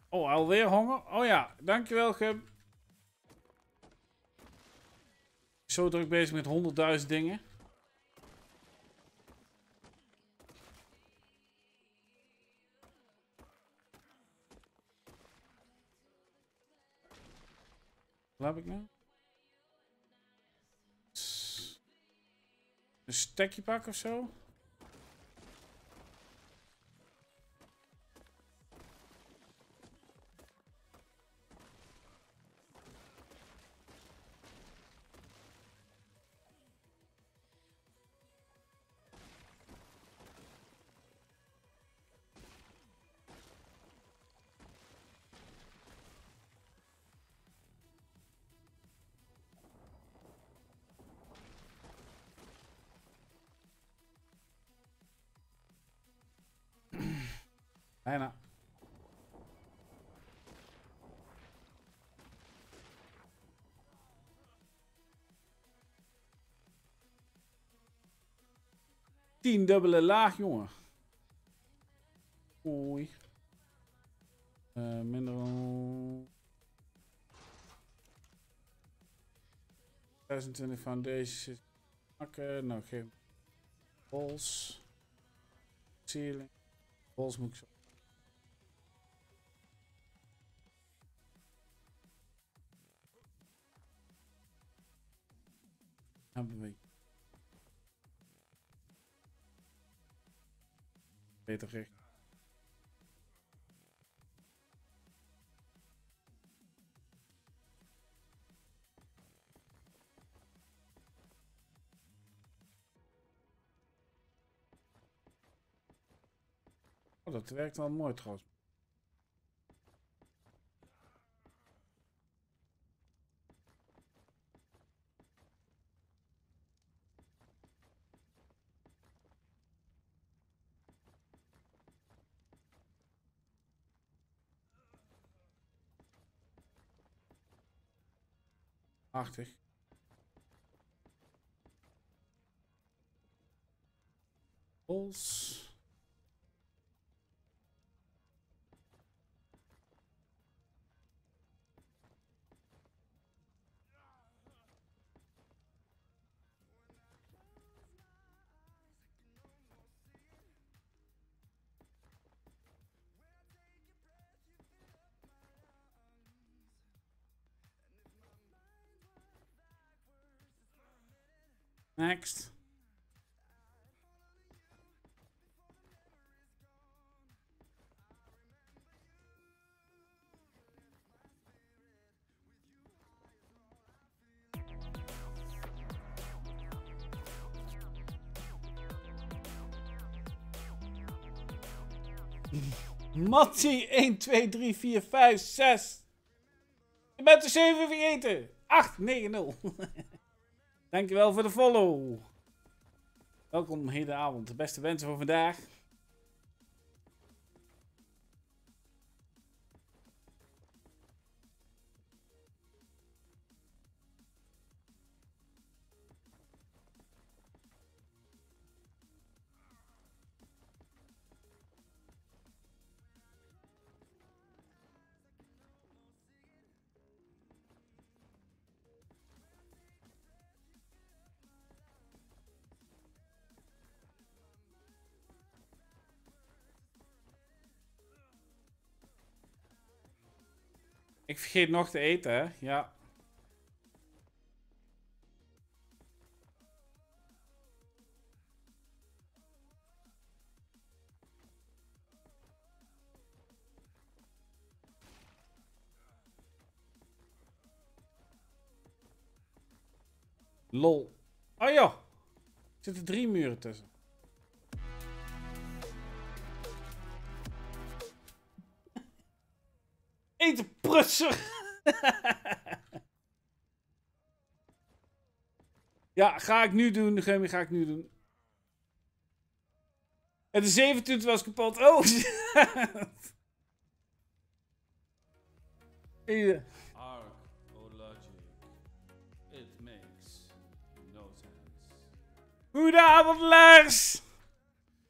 Oh, alweer honger? Oh ja, dankjewel Gum. Zo druk bezig met honderdduizend dingen. Wat heb ik nou? Een stekje pakken of zo? Tien dubbele laag, jongen. Oei. Eh minder dan... 26 foundations maken. Nou, geen walls. Ceiling. Walls moet ik zo. Hebben we. Beter recht. Oh, dat werkt wel mooi trouwens. Achtig. Pols. Next. Mattie, 1, 2, 3, 4, 5, 6. Je bent er 7 vergeten. 8, 9, 0. Dankjewel voor de follow. Welkom hedenavond. De beste wensen voor vandaag. Ik vergeet nog te eten, hè? Ja. Lol. Oh ja. Er zitten drie muren tussen. Eten prutser. ja, ga ik nu doen. Gummy, ga ik nu doen. En de 27 was kapot. Oh, Hier. Arc or logic, it makes no sense. Goedenavond, Lars.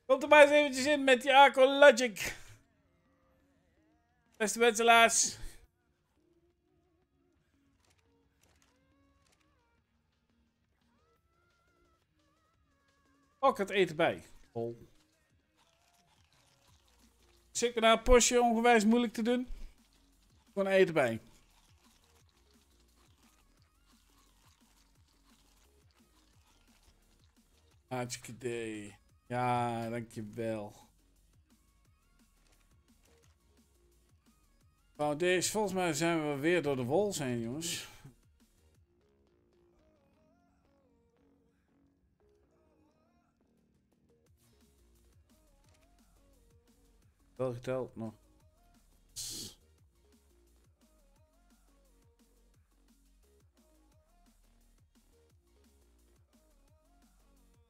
Komt er maar eens eventjes in met je Arco Logic. Beste mensen, Lars. Oh, had eten bij. Lol. Zeker na een postje ongewijs moeilijk te doen. Gewoon eten bij. Hartstikke idee. Ja, dankjewel. Nou, deze, volgens mij zijn we weer door de wol zijn, jongens. Wel geteld nog.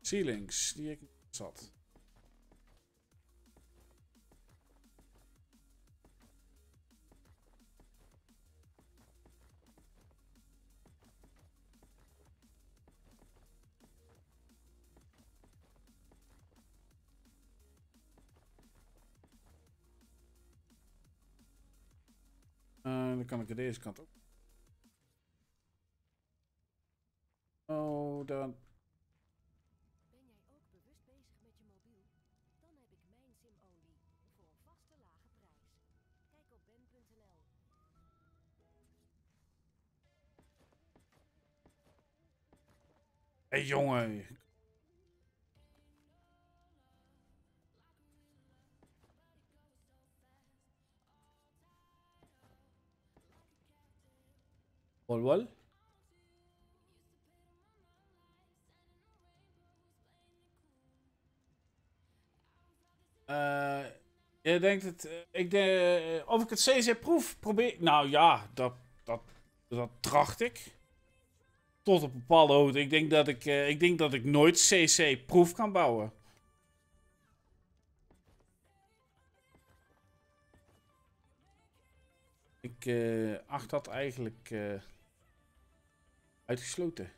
Ceilings, die ik zat. Eh, dan kan ik er deze kant op. Oh, dan. Ben jij ook bewust bezig met je mobiel? Dan heb ik mijn SimOnly voor een vaste lage prijs. Kijk op ben.nl. Hé hey, jongen. Wel, wel. Eh, je denkt het, eh, ik denk, of ik het CC proef probeer. Nou ja, dat, dat, dat tracht ik. Tot op een bepaalde hoogte. Ik denk dat ik, eh, ik denk dat ik nooit CC proef kan bouwen. Ik eh, acht dat eigenlijk eh, uitgesloten.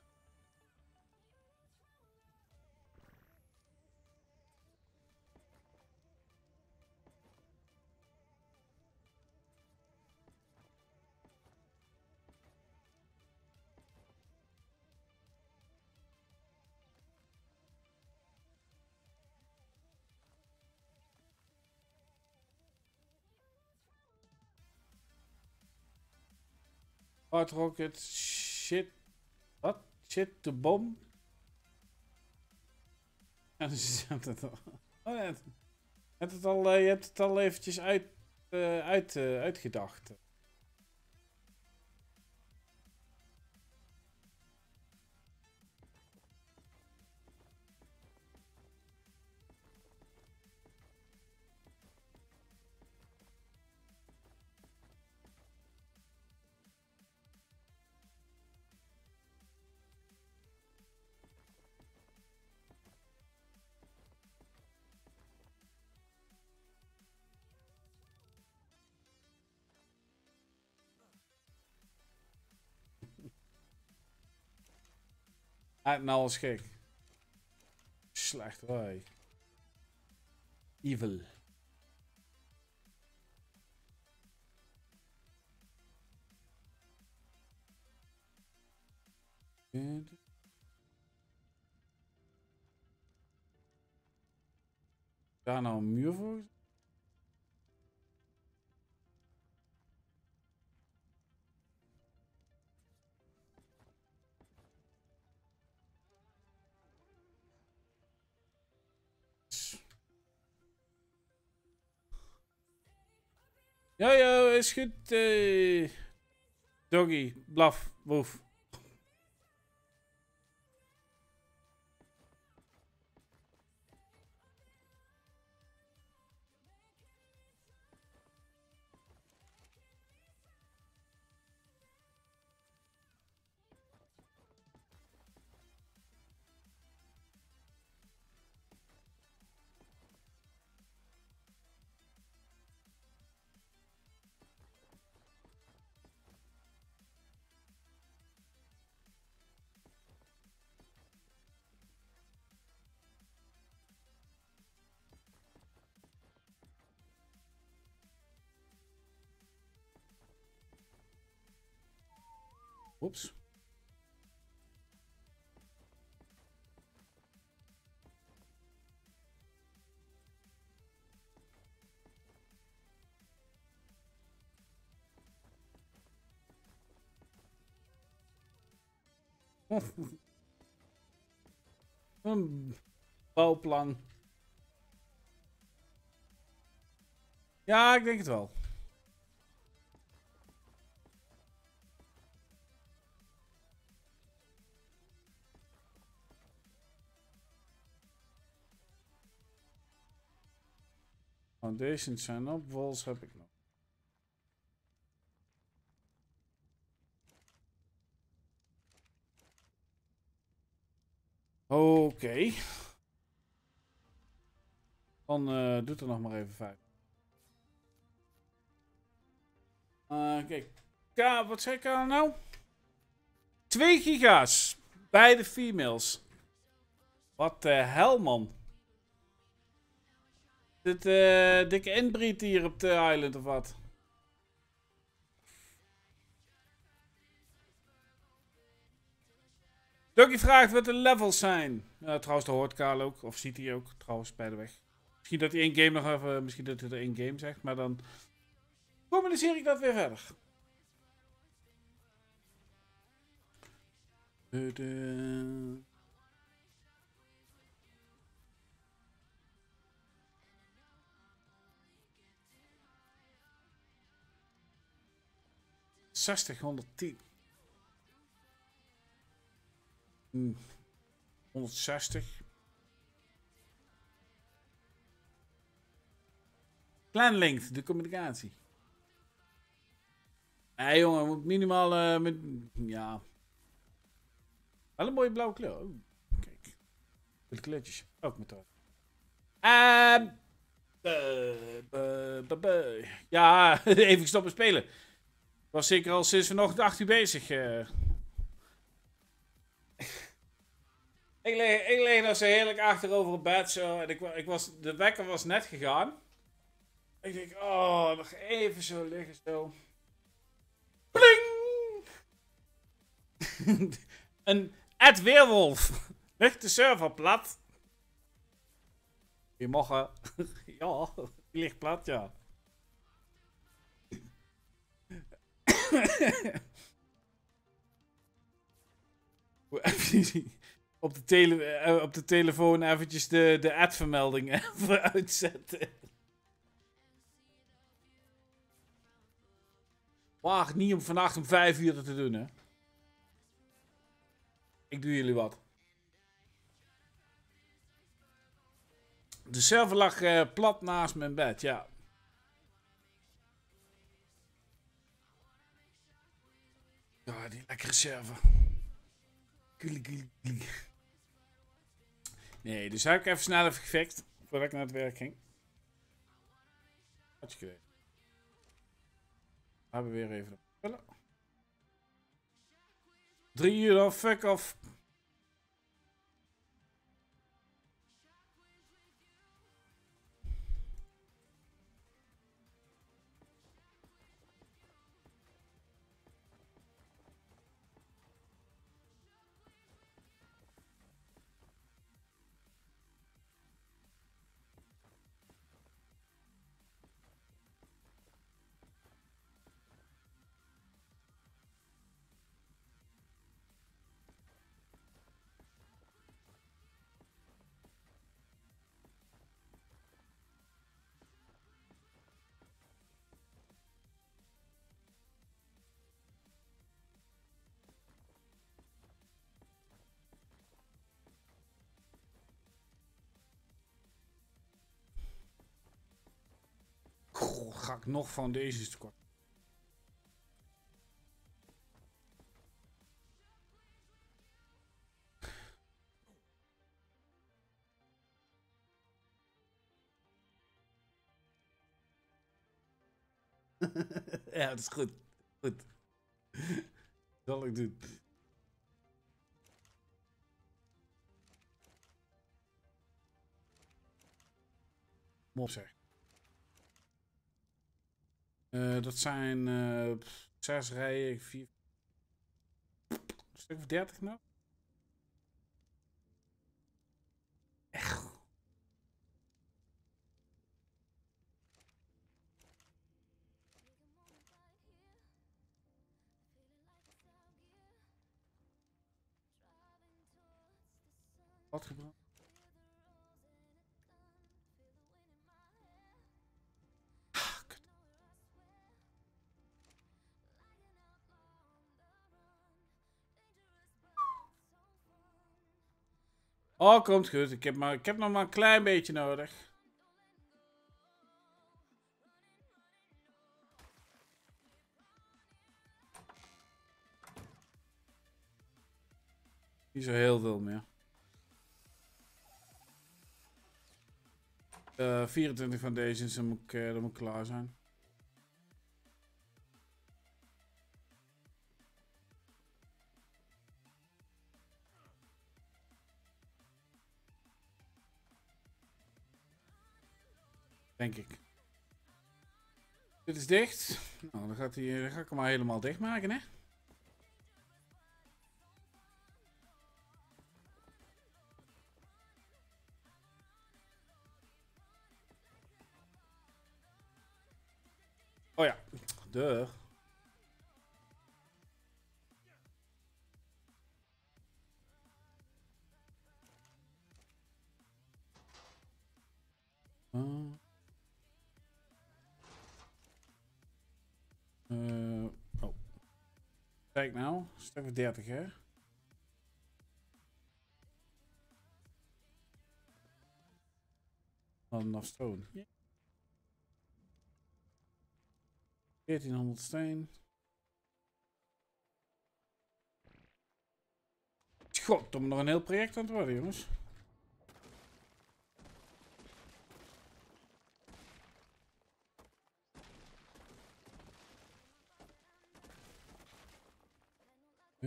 Hard rocket, shit. Wat? Shit, de bom? Ja, dus je hebt het al. Oh je hebt het al, eh, je hebt het al eventjes uit, eh, uit, eh, uitgedacht. En alles gek. Slecht hoor. Evil. Daar nou een muur voor? Ja, ja, is goed. eh. Doggy, blaf, woef. Een bouwplan. Ja, ik denk het wel. Foundations zijn op, walls heb ik nog. Oké. Dan eh doet er nog maar even vijf. Eh, kijk. Ja, wat zeg ik nou? 2 giga's. Beide females. Wat de hel, man. Dit eh dikke inbreed hier op de island of wat? Ducky vraagt wat de levels zijn. Ja, trouwens, dat hoort Karel ook. Of ziet hij ook, trouwens, bij de weg. Misschien dat hij in game nog even... Misschien dat hij er in game zegt, maar dan... Communiceer ik dat weer verder. De, de... Zestig, honderdtien. 160. Plan length, de communicatie. Nee jongen, moet minimaal eh, met... Ja. Wel een mooie blauwe kleur. Oh, kijk. De kleurtjes. Ook met dat. Ehm... eh, eh. Ja, even stoppen spelen. Was zeker al sinds vanochtend 8 uur bezig. eh. Ik, lig, ik zo heerlijk achterover op bed zo. En ik, ik was, de wekker was net gegaan. Ik denk, oh, nog even zo liggen zo. Pling! Een Ed Weerwolf. Ligt de server plat? Goedemorgen. ja, die ligt plat, ja. Hoe even- op, de tele eh, op de telefoon eventjes de, de ad-vermelding even uitzetten. Wacht niet om vannacht om 5 uur te doen, hè. Ik doe jullie wat. De server lag eh, plat naast mijn bed, ja. Ja, die lekkere server. Nee, dus heb ik even snel even gefixt. Voordat ik naar het werk ging. Had je. We hebben weer even de. Drie uur dan, fuck off. Ga ik nog van deze tekort. ja, dat is goed. Goed. Zal ik doen. Mop zeg. Eh, dat zijn pff, zes rijen, vier. Een stuk of dertig nou? Echt. Wat gebrand? Oh, komt goed. Ik heb, maar, ik heb nog maar een klein beetje nodig. Niet zo heel veel meer. Eh 24 van deze, dan moet ik, eh, dan moet ik klaar zijn. Denk ik. Dit is dicht. Nou, dan, gaat hij, dan ga ik hem maar helemaal dicht maken, hè? Oh ja, de. Uh. Uh, oh. Kijk nou, stuk 30 hè. Dan enough stone. Yeah. 1400 steen. God, om nog een heel project aan het worden, jongens.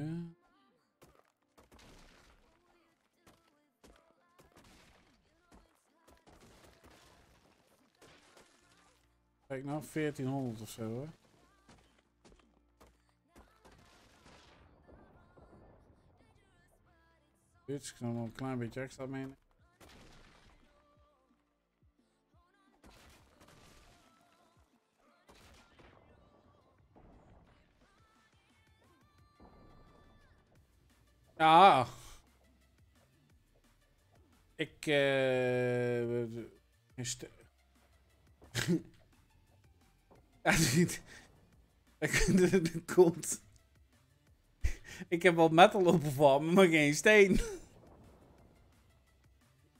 Ja. Kijk nou, 1400 of zo hoor. Dit kan nog een klein beetje extra meenemen. Ja. Ik. eh is Ja, niet. Er komt. Ik heb wel metal opgevallen, maar geen steen.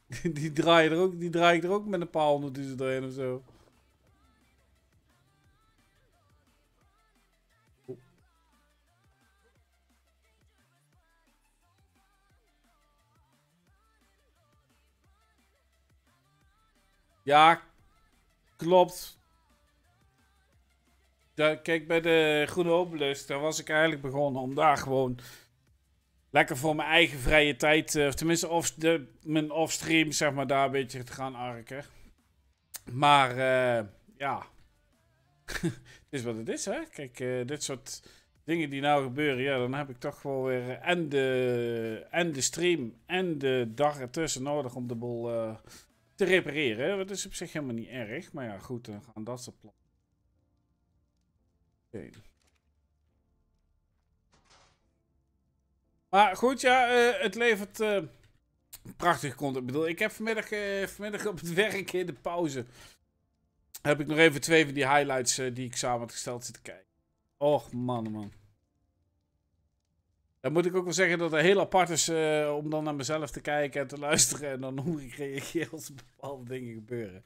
Die draai, er ook, die draai ik er ook met een paar honderdduizend doorheen of zo. Ja, klopt. Ja, kijk, bij de Groene Obelus, daar was ik eigenlijk begonnen om daar gewoon lekker voor mijn eigen vrije tijd, eh, of tenminste off, de, mijn offstream, zeg maar, daar een beetje te gaan arken. Maar, eh, ja. het is wat het is, hè. Kijk, eh, dit soort dingen die nou gebeuren, ja, dan heb ik toch gewoon weer en, de, en de stream en de dag ertussen nodig om de boel te repareren. Dat is op zich helemaal niet erg, maar ja, goed, dan gaan dat soort plannen. Oké. Maar goed, ja, eh, het levert eh, prachtig content. Ik bedoel, ik heb vanmiddag, eh, vanmiddag op het werk in de pauze. Heb ik nog even twee van die highlights die ik samen had gesteld zitten kijken. Och, man, man. Dan moet ik ook wel zeggen dat het heel apart is eh, om dan naar mezelf te kijken en te luisteren. En dan hoe ik reageer als bepaalde dingen gebeuren.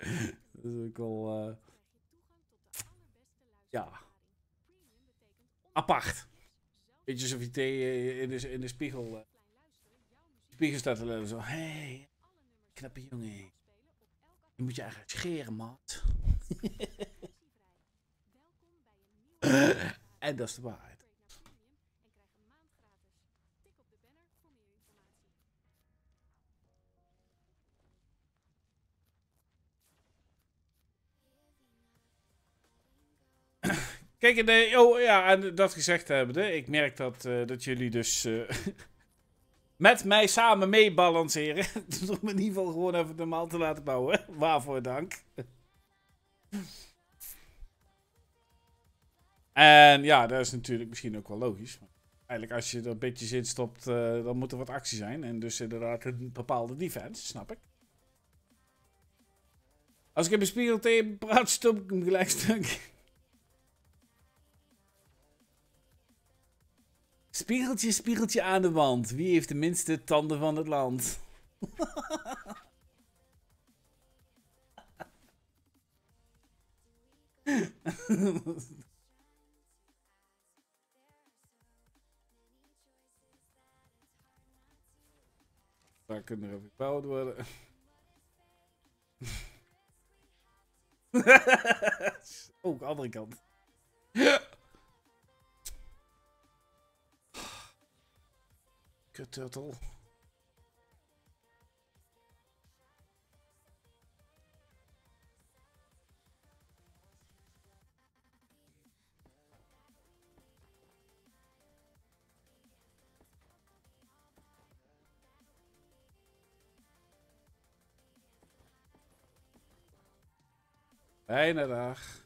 Dat is ook wel eh, Ja. apart. Beetje alsof je thee in de, in de spiegel, eh, spiegel staat te. Zo, hé, hey, knappe jongen. Je moet je eigenlijk scheren, maat. en dat is de waarheid. Kijk, oh ja, en dat gezegd hebbende, ik merk dat, eh, dat jullie dus eh, met mij samen meebalanceren. Dus om in ieder geval gewoon even normaal te laten bouwen. Waarvoor dank. En ja, dat is natuurlijk misschien ook wel logisch. Eigenlijk als je er een beetje zin stopt, eh, dan moet er wat actie zijn. En dus inderdaad een bepaalde defense, snap ik. Als ik tegen hem praat, stop ik hem gelijk stuk. Spiegeltje, spiegeltje aan de wand. Wie heeft de minste tanden van het land? Daar kunnen er even gebouwd worden. Ook andere kant. Kut dag.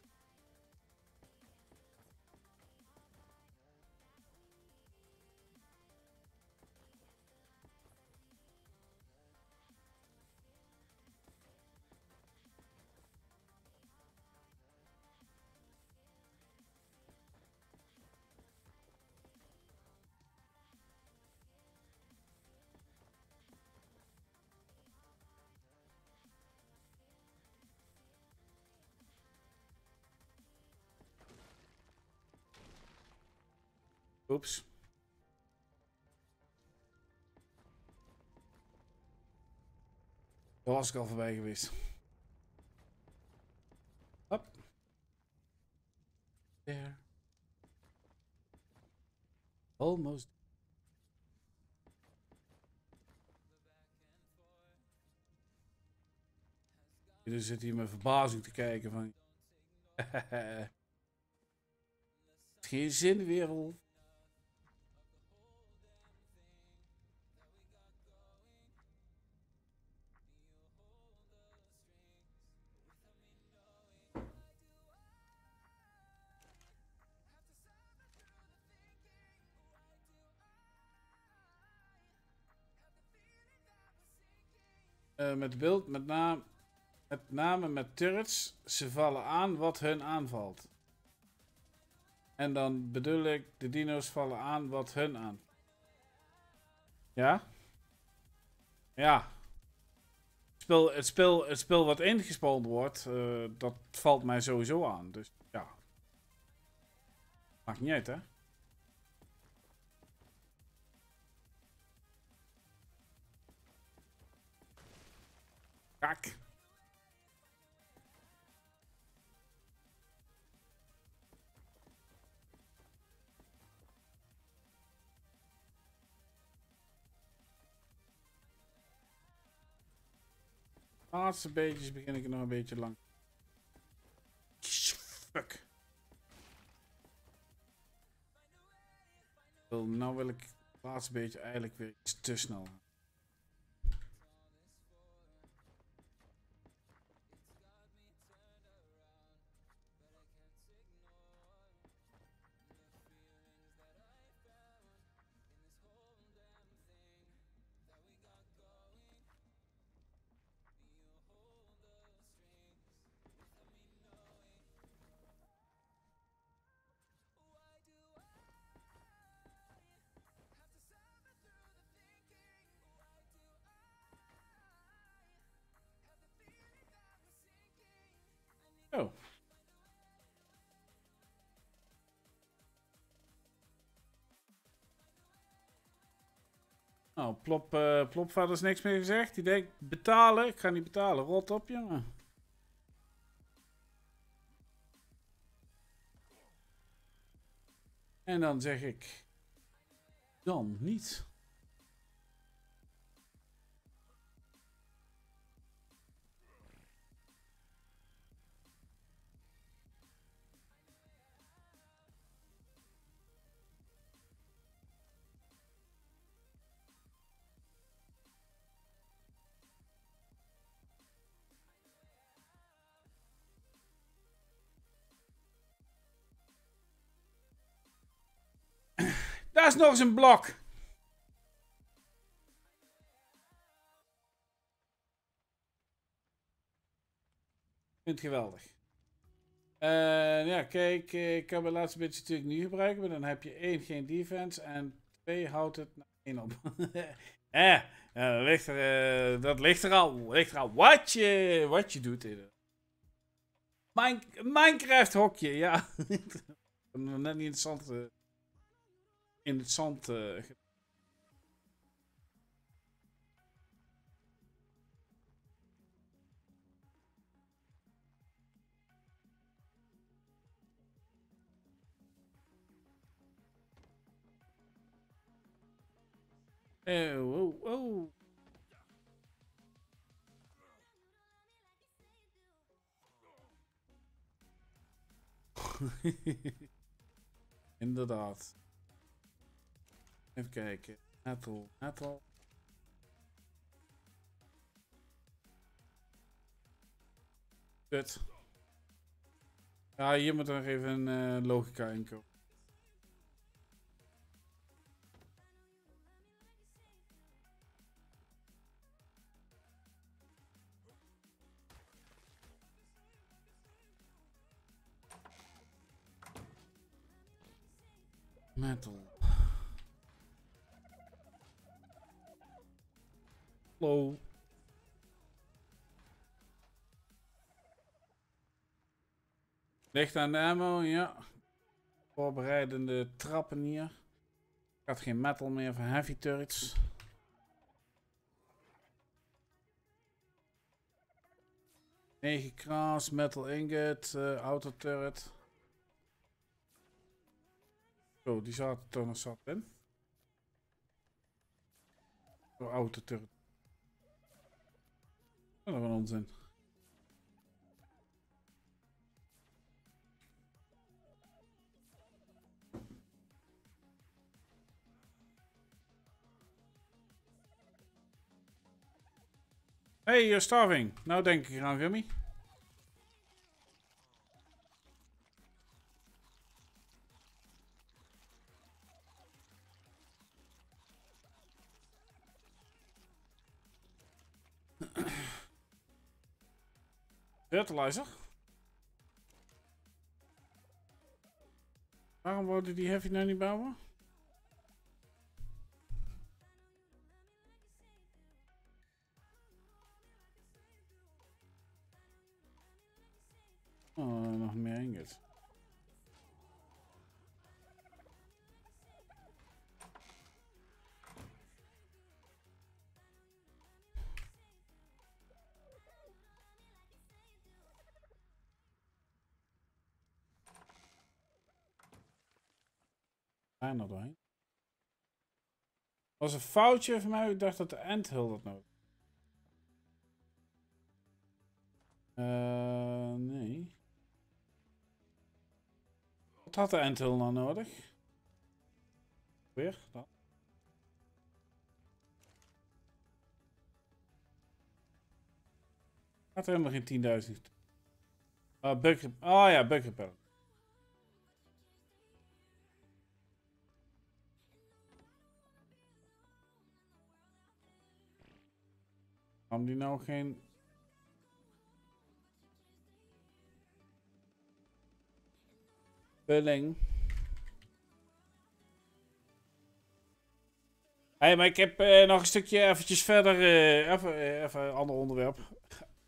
Oeps. Daar was ik al voorbij geweest. Hop. There. Almost. Jullie zitten hier met verbazing te kijken van... Geen zin, wereld. Eh, met beeld, met, naam, met name met turrets, ze vallen aan wat hun aanvalt. En dan bedoel ik, de dino's vallen aan wat hun aan. Ja? Ja. Het spel, het spel, het spel wat ingespeeld wordt, eh, dat valt mij sowieso aan. Dus ja. Maakt niet uit, hè? Kak. Laatste beetjes begin ik nog een beetje lang. Fuck. Nou wil ik het laatste beetje eigenlijk weer iets te snel. Nou, plop, eh plopvader is niks meer gezegd. Die denkt, betalen. Ik ga niet betalen. Rot op, jongen. En dan zeg ik... Dan niet. Is nog eens een blok. Vind het geweldig. Eh, ja, kijk, eh, ik kan mijn laatste beetje natuurlijk niet gebruiken, maar dan heb je één geen defense en twee houdt het naar op. eh, ja, dat, ligt er, eh, dat ligt er al, ligt er al wat je, wat je doet. In. Mine, Minecraft hokje, ja. Net niet interessant. In het zand. ge- Oh, oh, oh. Inderdaad. Even kijken. Metal, metal. Kut. Ja, hier moet er nog even een eh, logica in komen. Metal. Flow. Ligt aan de ammo, ja. Voorbereidende trappen hier. Had geen metal meer van heavy turrets. Negen kraas, metal ingot, eh auto turret. Zo, die zaten er nog zat in. Zo, auto turret. Wat een onzin. Hey, you're starving. Nou denk ik eraan, Gummy. Fertilizer? Waarom wouden die heavy nou niet bouwen? Oh, nog meer ingots. Bijna doorheen. was een foutje van mij. Ik dacht dat de Anthill dat nodig Eh, nee. Wat had de Anthill nou nodig? Weer? Dat. Had er helemaal geen 10.000. Ah. Oh ja, bug Waarom die nou geen... Vulling. Hey, maar ik heb eh, nog een stukje eventjes verder, eh, even, eh, even ander onderwerp.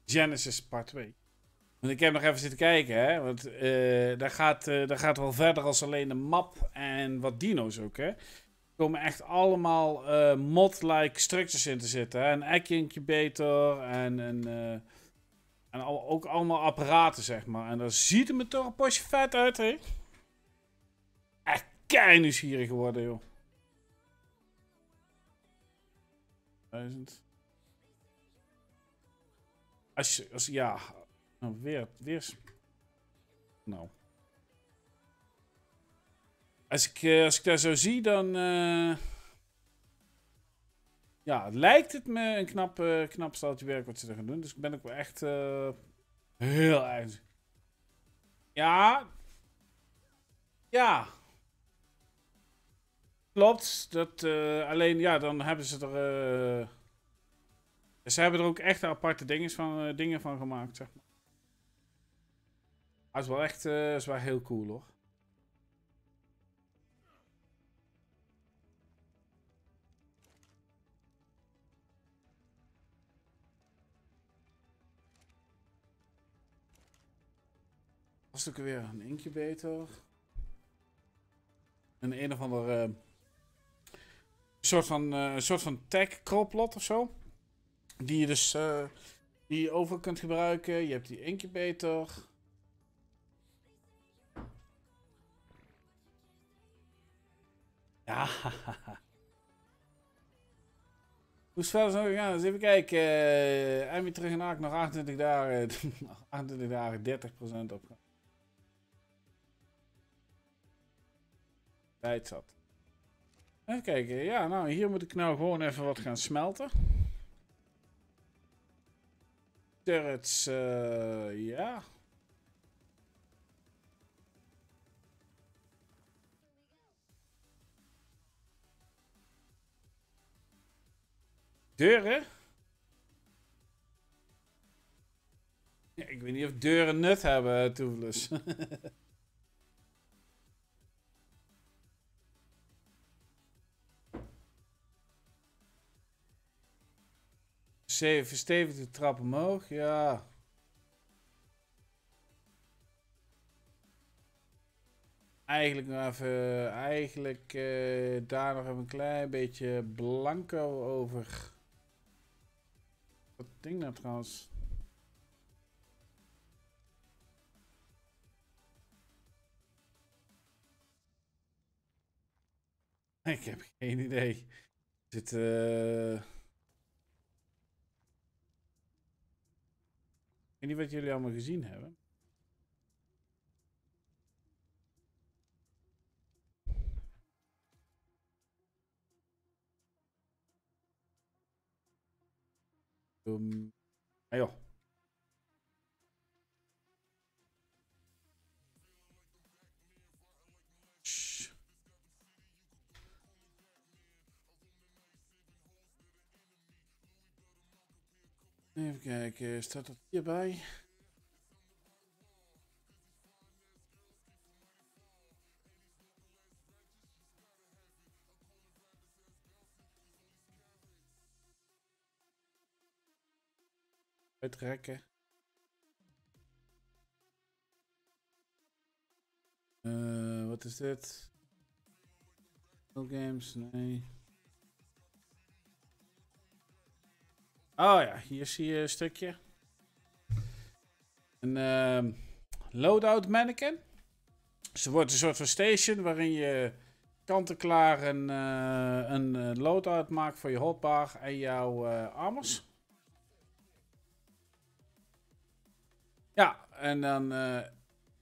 Genesis part 2. Want ik heb nog even zitten kijken, hè. Want daar, gaat, daar gaat wel verder als alleen de map en wat dino's ook, hè. Komen echt allemaal eh, mod-like structures in te zitten. Hè? Een incubator en, een, eh, en al, ook allemaal apparaten, zeg maar. En daar ziet het me toch een potje vet uit, hè. Echt kei nieuwsgierig geworden, joh. Duizend. Als je, als, ja, nou, weer, weer, nou. Als ik, eh, als ik dat zo zie, dan, eh, ja, lijkt het me een knap, eh, knap steltje werk wat ze er gaan doen. Dus ik ben ook wel echt heel erg. Ja. Ja. Klopt. Dat, alleen, ja, dan hebben ze er... ze hebben er ook echt aparte dingen van, dingen van gemaakt, zeg maar. Dat is wel echt is wel heel cool, hoor. Was het ook weer een incubator? Een een of ander eh, soort van, een soort van tech croplot of zo. Die je dus eh, die je over kunt gebruiken. Je hebt die incubator. Ja. Hoe is verder zo gegaan? Eens even kijken. Uh, en weer terug in Aak nog 28 dagen. nog 28 dagen, 30% op. Tijd zat. Even kijken. Ja, nou, hier moet ik nou gewoon even wat gaan smelten. Turrets, eh, ja. Deuren? Ja, ik weet niet of deuren nut hebben, Toevelus. Zeven, verstevigd de trap omhoog, ja. eigenlijk nog even, eigenlijk eh, daar nog even een klein beetje blanco over. Wat ding nou trouwens? Ik heb geen idee. Dit, eh weet niet wat jullie allemaal gezien hebben. Um, ah. Even kijken, staat dat hierbij? Uitrekken. Eh, wat is dit? No games? Nee. Oh ja, hier zie je een stukje. Een ehm, loadout mannequin. Er wordt een soort van station waarin je kant-en-klaar een, eh, een eh, loadout maakt voor je hotbar en jouw eh armors. Ja, en dan,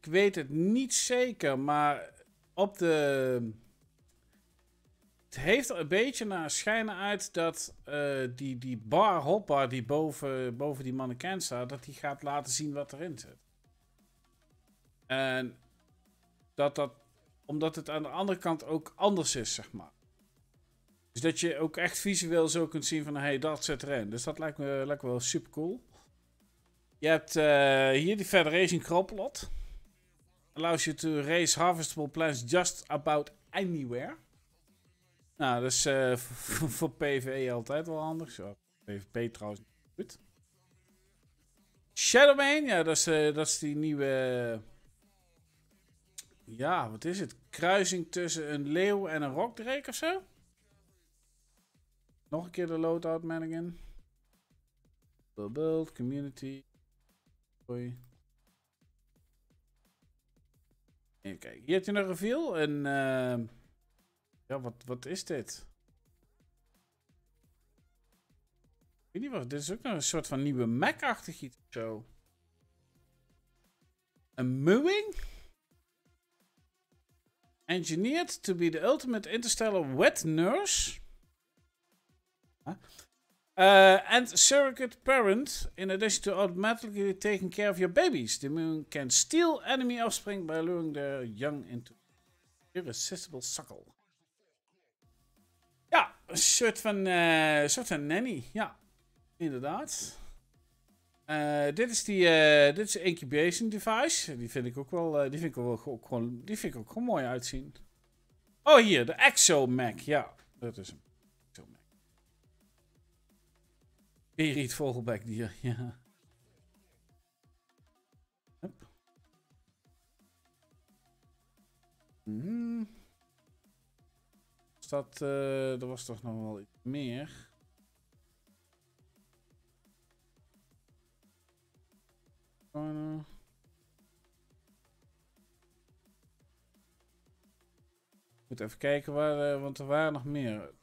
ik weet het niet zeker, maar op de... Het heeft er een beetje naar schijnen uit dat eh, die, die bar, hotbar die boven, boven die mannequin staat, dat die gaat laten zien wat erin zit. En dat dat, omdat het aan de andere kant ook anders is, zeg maar. Dus dat je ook echt visueel zo kunt zien van, hé, hey, dat zit erin. Dus dat lijkt me, lijkt wel super cool. Je hebt eh, hier die Federation Croplot. Allows you to raise harvestable plants just about anywhere. Nou, dat is eh, voor PvE altijd wel handig. Zo, PvP trouwens niet goed. Shadowbane, ja, dat is, eh, dat is die nieuwe... ja, wat is het? Kruising tussen een leeuw en een rockdrake of zo? Nog een keer de loadout mannequin. Build, community. Hoi. Even kijken. Hier heb je een reveal. En ehm, ja, wat, wat is dit? Ik weet niet wat. Dit is ook nog een soort van nieuwe Mac-achtig iets of zo. Een mewing? Engineered to be the ultimate interstellar wet nurse. Huh? Uh, and surrogate parent, in addition to automatically taking care of your babies. The moon can steal enemy offspring by luring their young into irresistible suckle. Een soort van, eh, soort van nanny. Ja, inderdaad. Eh, dit is die eh, dit is incubation device. Die vind ik ook wel, eh, die vind ik wel go- gewoon, die vind ik ook gewoon mooi uitzien. Oh, hier, de Exo-Mac. Ja, dat is hem. Exo-Mac. Berit Vogelbekdier, ja. Hup. Mhm. Is dat, eh, er was toch nog wel iets meer? Corner. Moet even kijken waar, eh, want er waren nog meer.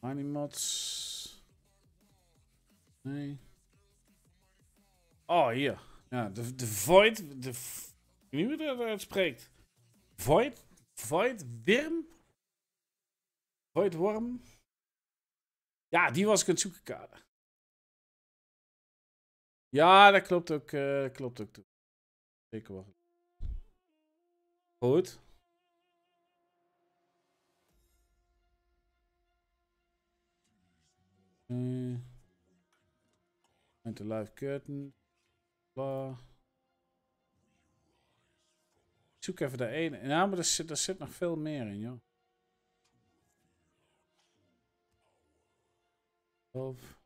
Animots. Nee. Oh, hier. Ja, de, de Void. De, niet hoe dat uitspreekt. Void. Void Worm. Void Worm. Ja, die was ik aan het zoeken, kader. Ja, dat klopt ook. eh, klopt ook. Zeker wel. Goed. Eh. Met de live curtain. Bla. Ik zoek even de ene. Ja, maar er zit, er zit nog veel meer in, joh. Of.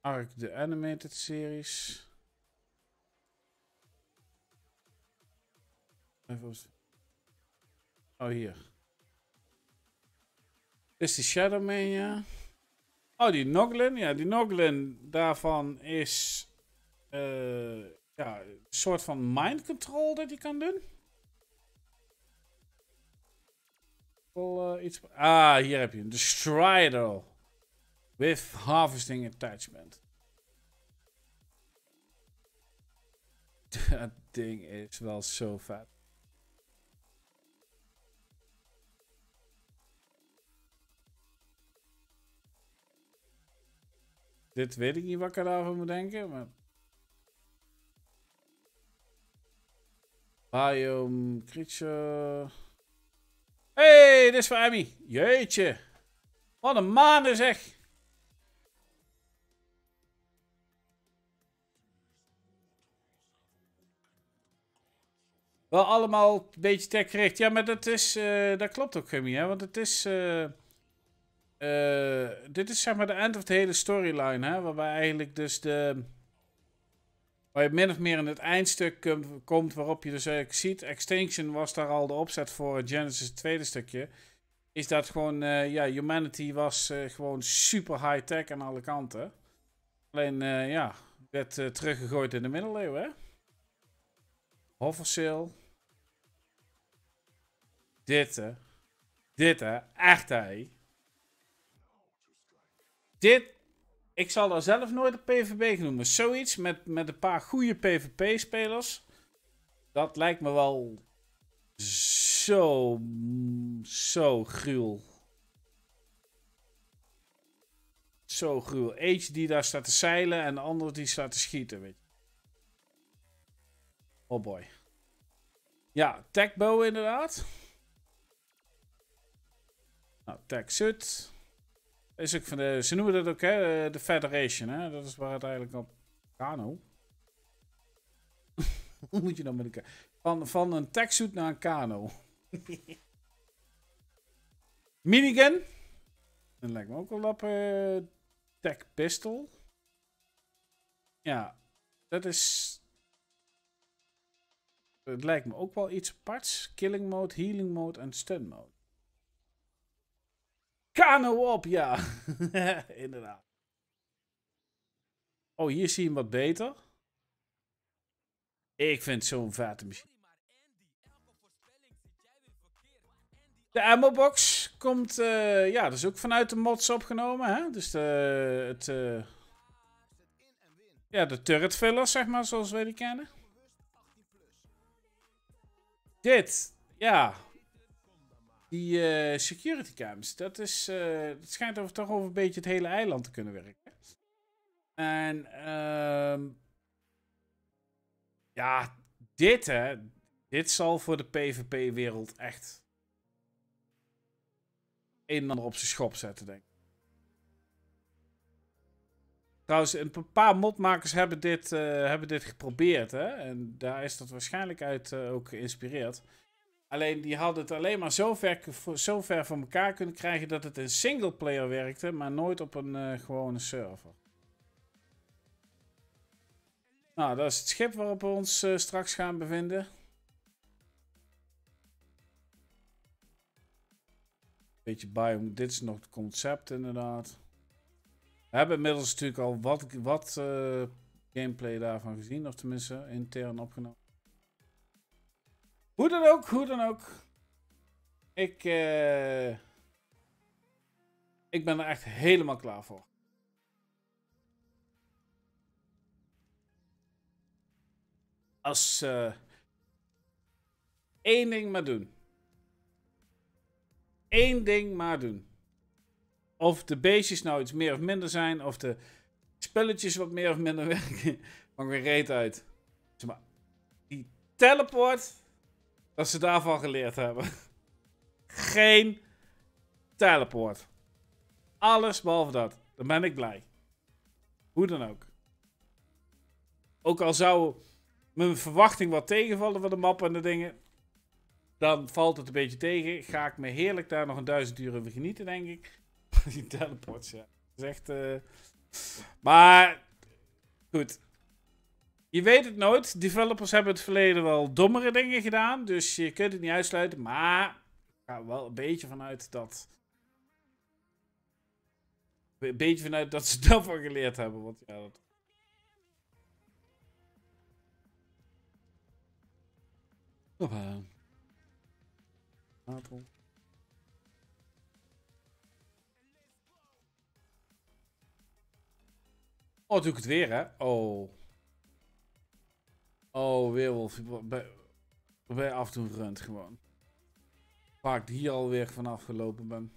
Ark, de animated series. Even Oh, hier. Is die Shadowman, ja. Oh, die Noglin. Ja, die Noglin daarvan is... eh, ja, een soort van mind control dat hij kan doen. Wel, eh, iets... Ah, hier heb je hem. De Strider. With harvesting attachment. Dat ding is wel zo vet. Dit weet ik niet wat ik er daarvan moet denken, maar... Biome, creature... Hey, dit is voor Emmy. Jeetje. Wat een maanden zeg. Wel allemaal een beetje techgericht. Ja, maar dat is... eh, dat klopt ook, Gummy, hè. Want het is... eh, eh, dit is zeg maar de end of de hele storyline, hè. Waarbij eigenlijk dus de... Waar je min of meer in het eindstuk kom- komt waarop je dus eigenlijk ziet... Extinction was daar al de opzet voor Genesis het tweede stukje. Is dat gewoon... eh, ja, humanity was eh, gewoon super high-tech aan alle kanten. Alleen, ja... Werd teruggegooid in de middeleeuwen, hè. Hofferseel. Dit, hè. Dit, hè. Echt, hè. Dit. Ik zal daar zelf nooit een PvP noemen. Zoiets met, met een paar goede PvP-spelers. Dat lijkt me wel zo, zo gruwel. Zo gruwel. Eentje die daar staat te zeilen en de andere die staat te schieten, weet je. Oh boy. Ja, techbow inderdaad. Nou, suit. Is ook van de, ze noemen dat ook hè, de Federation, hè. Dat is waar het eigenlijk op... Kano. Hoe moet je dan met elkaar... Van, van een suit naar een kano. Minigun. Dat lijkt me ook wel op eh tech pistol. Ja, dat is... Het lijkt me ook wel iets aparts. Killing mode, healing mode en stun mode. Kano op, ja. Inderdaad. Oh, hier zie je hem wat beter. Ik vind zo'n vette machine. De ammo box komt, eh, ja, dat is ook vanuit de mods opgenomen, hè? Dus de, het, eh, ja, de turret filler, zeg maar, zoals wij die kennen. Dit, ja, die eh, security cams, dat is, eh het schijnt over, toch over een beetje het hele eiland te kunnen werken. En, ehm ja, dit hè, dit zal voor de PvP-wereld echt een en ander op zijn schop zetten, denk ik. Trouwens, een paar modmakers hebben dit, eh, hebben dit geprobeerd, hè. En daar is dat waarschijnlijk uit ook geïnspireerd. Alleen die hadden het alleen maar zo ver, zo ver voor elkaar kunnen krijgen dat het in singleplayer werkte, maar nooit op een eh, gewone server. Nou, dat is het schip waarop we ons eh, straks gaan bevinden. Beetje biome. Dit is nog het concept inderdaad. We hebben inmiddels natuurlijk al wat, wat eh, gameplay daarvan gezien. Of tenminste intern opgenomen. Hoe dan ook, hoe dan ook. Ik, eh, ik ben er echt helemaal klaar voor. Als eh één ding maar doen. Eén ding maar doen. Of de beestjes nou iets meer of minder zijn, of de spelletjes wat meer of minder werken, maakt weer reet uit. Zeg maar, die teleport, dat ze daarvan geleerd hebben. Geen teleport. Alles behalve dat. Dan ben ik blij. Hoe dan ook. Ook al zou mijn verwachting wat tegenvallen van de map en de dingen, dan valt het een beetje tegen. Ga ik me heerlijk daar nog een duizend uur over genieten, denk ik. Die teleports, ja. Dat is echt... eh, Maar, goed. Je weet het nooit. Developers hebben het verleden wel dommere dingen gedaan. Dus je kunt het niet uitsluiten. Maar ik ga wel een beetje vanuit dat... Een beetje vanuit dat ze daarvan geleerd hebben. Want ja, dat... Apel. Oh, doe ik het weer, hè? Oh. Oh, Weerwolf. Bij, af en toe runt gewoon. Waar ik hier alweer vanaf gelopen ben.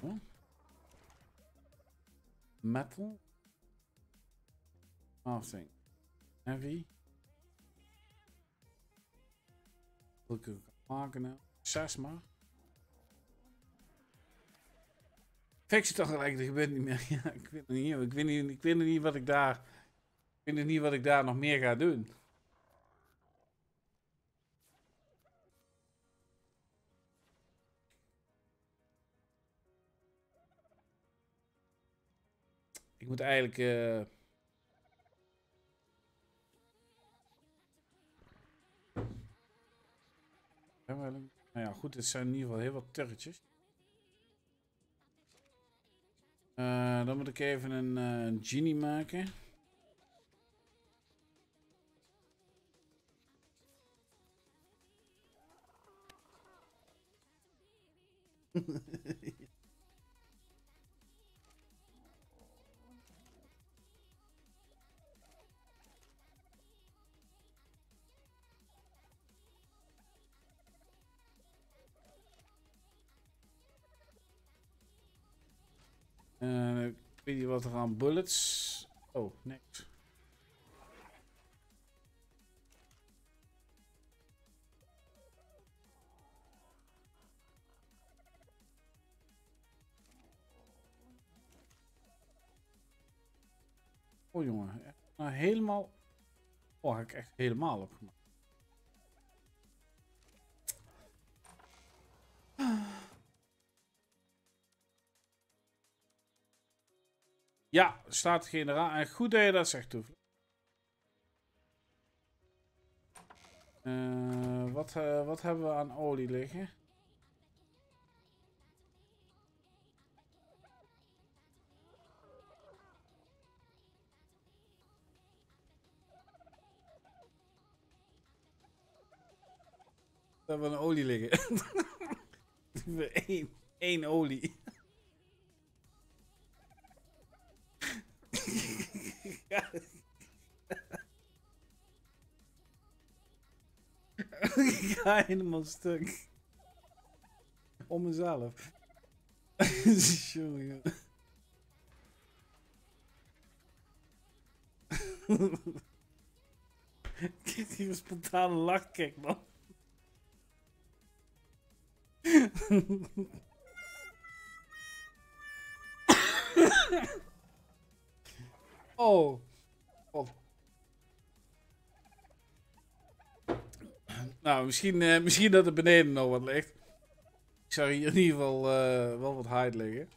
Huh? Metal. Crafting. Heavy. Welke maken nou? Zes maar. Fictie toch gelijk, dat gebeurt niet meer. Ja, ik weet het niet. Ik weet niet, ik weet niet wat ik daar. Ik weet niet wat ik daar nog meer ga doen. Ik moet eigenlijk. eh Ja, maar- Nou ja, goed, het zijn in ieder geval heel wat turretjes. Eh, dan moet ik even een, eh, genie maken. Eh, ik weet niet wat er aan bullets. Oh, niks. Oh jongen, nou, helemaal. Oh, heb ik echt helemaal opgemaakt. Ja, staat generaal. En goed dat je dat zegt, Toef. Eh, wat, eh, wat hebben we aan olie liggen? We hebben een olie liggen. Één olie. Ik ga helemaal stuk. Om mezelf. Ik hier een spontane lachkek, man. Oh. oh. Nou, misschien, eh, misschien dat er beneden nog wat ligt. Ik zou hier in ieder geval eh, wel wat hide liggen.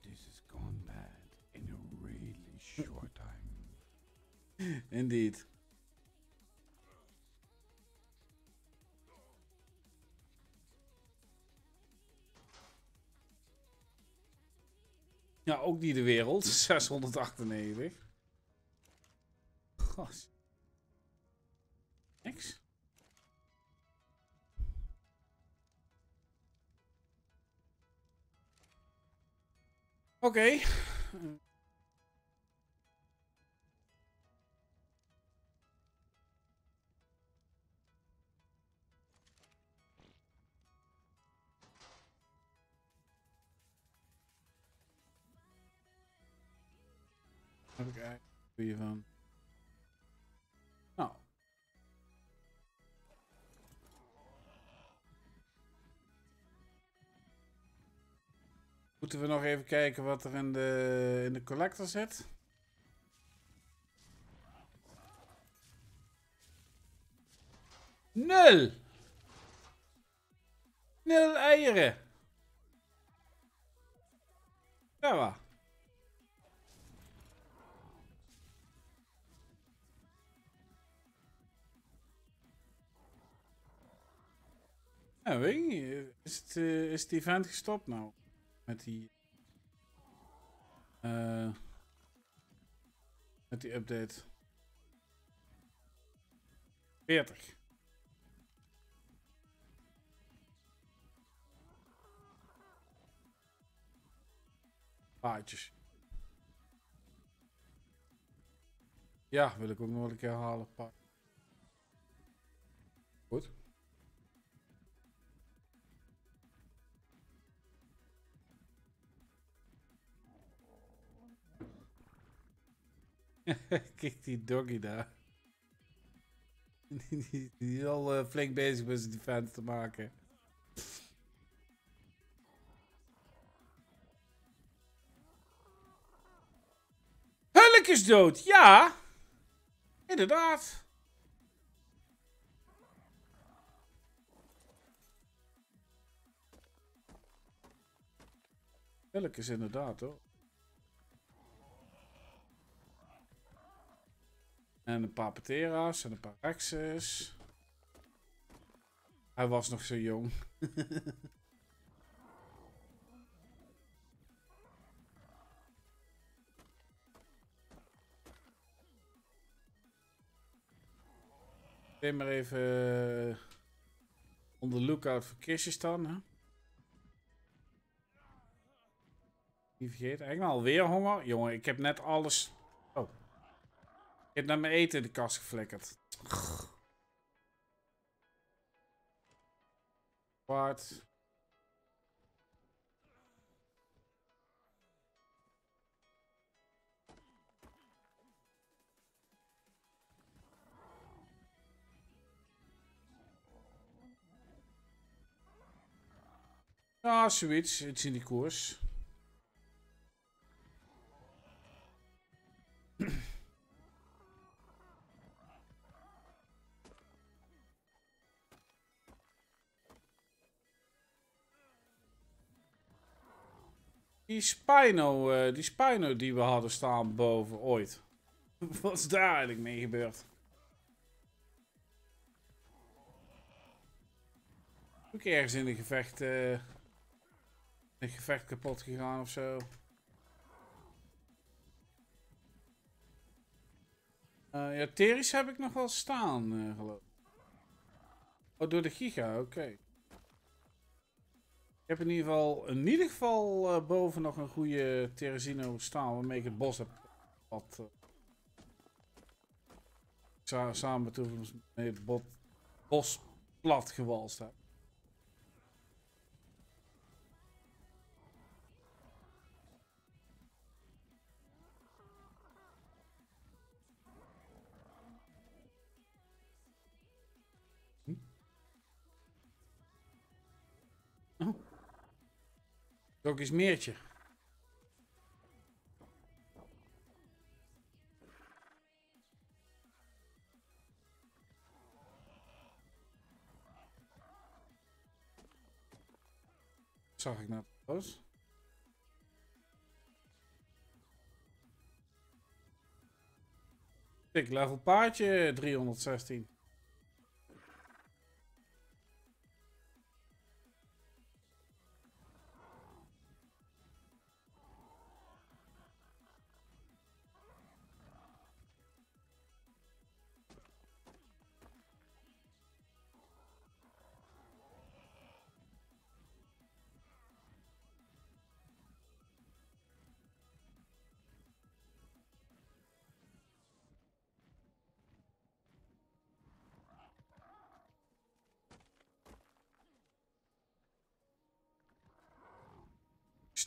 This has gone bad in a really short time. Indeed. Ja, ook niet de wereld. 698. Gas. Niks. Oké. Oké. Doe je van. Nou. Moeten we nog even kijken wat er in de, in de collector zit. Nul! Nul eieren! Ja, waar. Ja, weet ik niet. Is, het, eh, is het event gestopt nou? Met die... eh met die update. 40. Paardjes. Ja, wil ik ook nog een keer halen. Goed. Kijk die doggy daar. Die, is al eh, flink bezig met zijn defense te maken. Hulk is dood, ja! Inderdaad. Hulk is inderdaad hoor. En een paar Patera's en een paar Rexes. Hij was nog zo jong. Neem maar even eh, onder lookout voor kistjes dan. Niet vergeten. Ik heb alweer honger. Jongen, ik heb net alles... Oh. Ik heb net mijn eten in de kast geflikkerd. Wat? Ja, zoiets. Iets in die koers. Die Spino, eh, die Spino die we hadden staan boven ooit. Wat is daar eigenlijk mee gebeurd? Ook ergens in een gevecht, eh, een gevecht kapot gegaan of zo. Eh, ja, Teris heb ik nog wel staan, eh, geloof ik. Oh, door de Giga, oké. Heb in ieder geval, in ieder geval eh, boven nog een goede Teresino staan, waarmee ik het bos heb wat, eh, sa- samen mee het bot, bos plat gewalst heb. Ook eens meertje. Zag ik net los. Dik level paardje 316.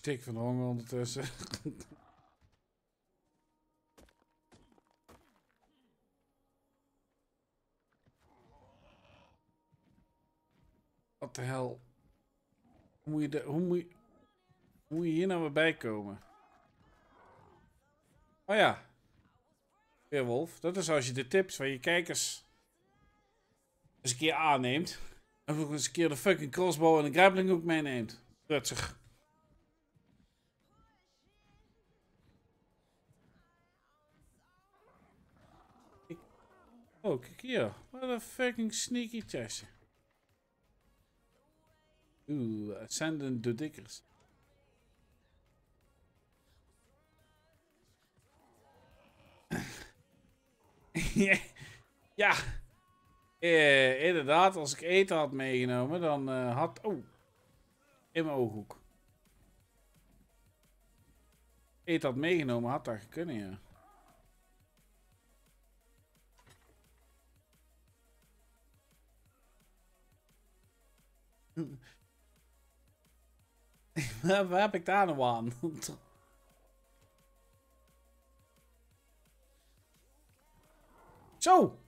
Stik van honger ondertussen. Wat de hel? Hoe moet je hoe. Hoe hier nou weer bij komen? Oh ja. Weerwolf. Dat is als je de tips van je kijkers eens een keer aanneemt. En ook eens een keer de fucking crossbow en de grappling ook meeneemt. Rutsig. Oh, kijk hier. Wat een fucking sneaky chestje. Oeh, Ascendant de Dikkers. ja. Eh, inderdaad, als ik eten had meegenomen, dan eh, had... Oh. In mijn ooghoek. Eten had meegenomen, had dat kunnen, ja. waar, heb ik daar nou aan? Zo!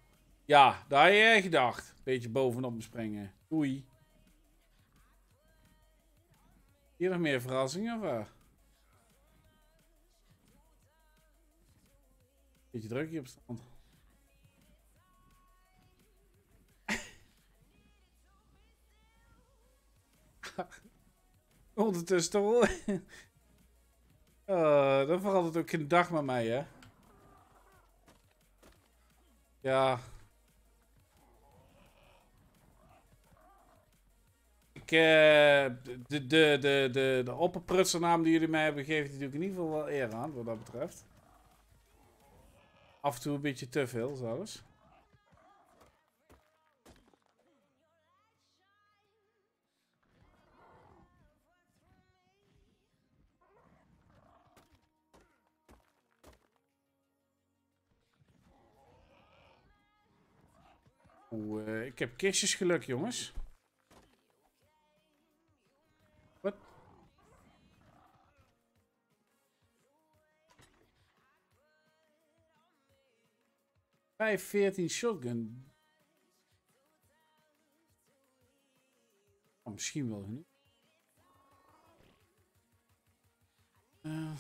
Ja, daar had jij gedacht. Beetje bovenop me springen. Oei. Hier nog meer verrassingen of? Beetje druk hier op het strand. Ondertussen toch. Uh, dan verandert ook geen dag met mij, hè? Ja. Ik, eh, de, de, de, de, de opperprutser naam die jullie mij hebben gegeven, die doe ik in ieder geval wel eer aan, wat dat betreft. Af en toe een beetje te veel, zelfs. Oeh, eh, ik heb kistjes geluk, jongens. Wat? Vijf veertien shotgun. Oh, misschien wel genoeg. Eh,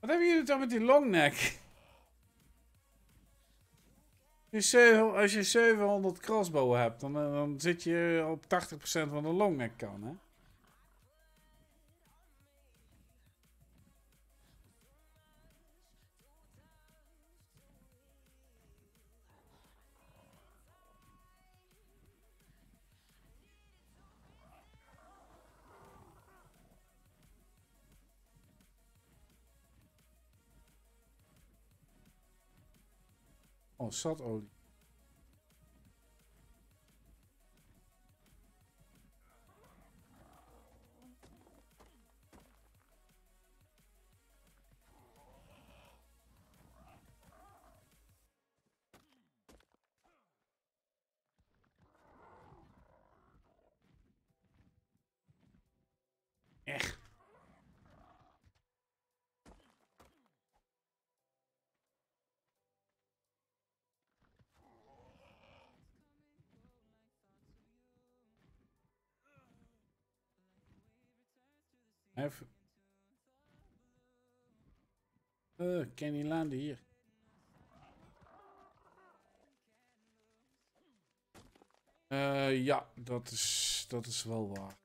Wat hebben jullie dan met die longneck? Als je zeven- Als je 700 crossbow hebt, dan, eh, dan zit je op 80% van de longneck kan, hè? Zatolie. Even. Eh, Kenny Lande hier. Eh, ja, dat is, dat is wel waar.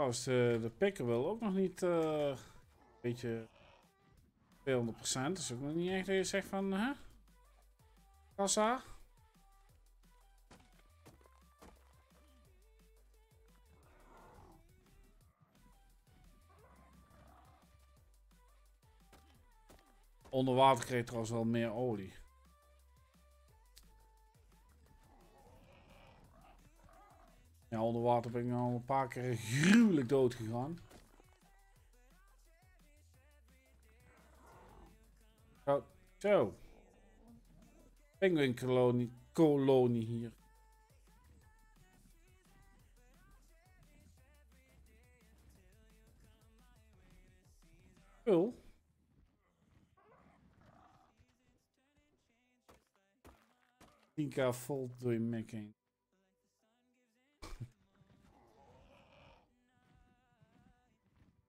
Trouwens, de, de picker wil ook nog niet eh, een beetje 200%. Dat is ook nog niet echt dat je zegt van, hè? Kassa? Onder water kreeg trouwens wel meer olie. Ja, onder water ben ik al een paar keer gruwelijk dood gegaan. Zo. Zo. Penguin kolonie, kolonie hier. Cool. k vol door je mek.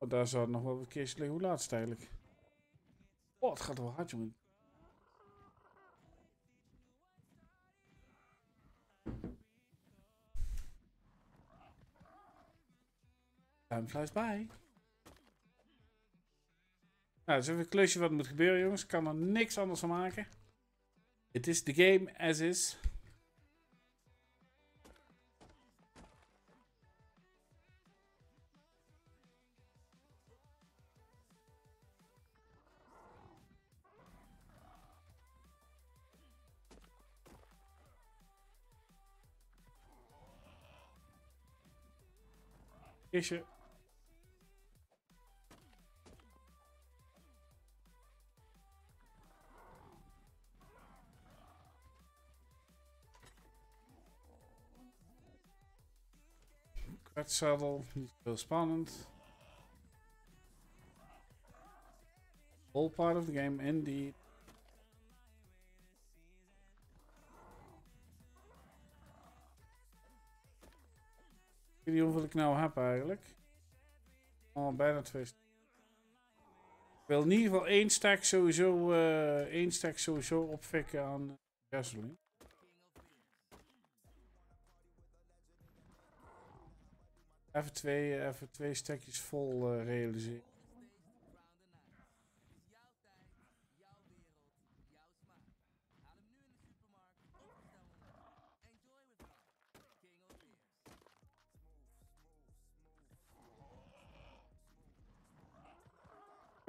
Oh, daar zou het nog wel een keertje liggen. Hoe laat is het eigenlijk? Oh, het gaat wel hard, jongen. Time flies by. Nou, dat is even een klusje wat moet gebeuren, jongens. Ik kan er niks anders van maken. Het is de game as is. Kistje. Kwartsadel, niet heel spannend. All part of the game, indeed. Niet hoeveel ik nou heb eigenlijk. Oh, bijna twee. Ik wil in ieder geval één stack sowieso, eh één stack sowieso opfikken aan eh, gasoline. Even twee, even twee stekjes vol eh, realiseren.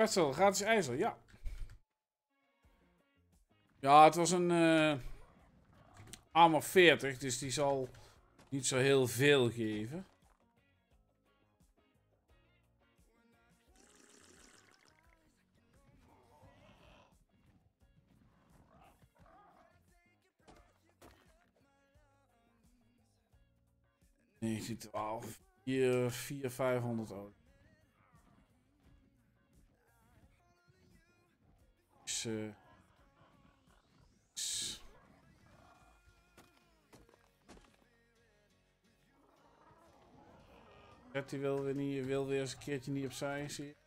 Pretzel, gratis ijzer, ja. Ja, het was een eh armor 40, dus die zal niet zo heel veel geven. Nee, 12, 4, 4, 500 euro. Dus, eh, die wil weer niet, wil weer eens een keertje niet opzij, zie.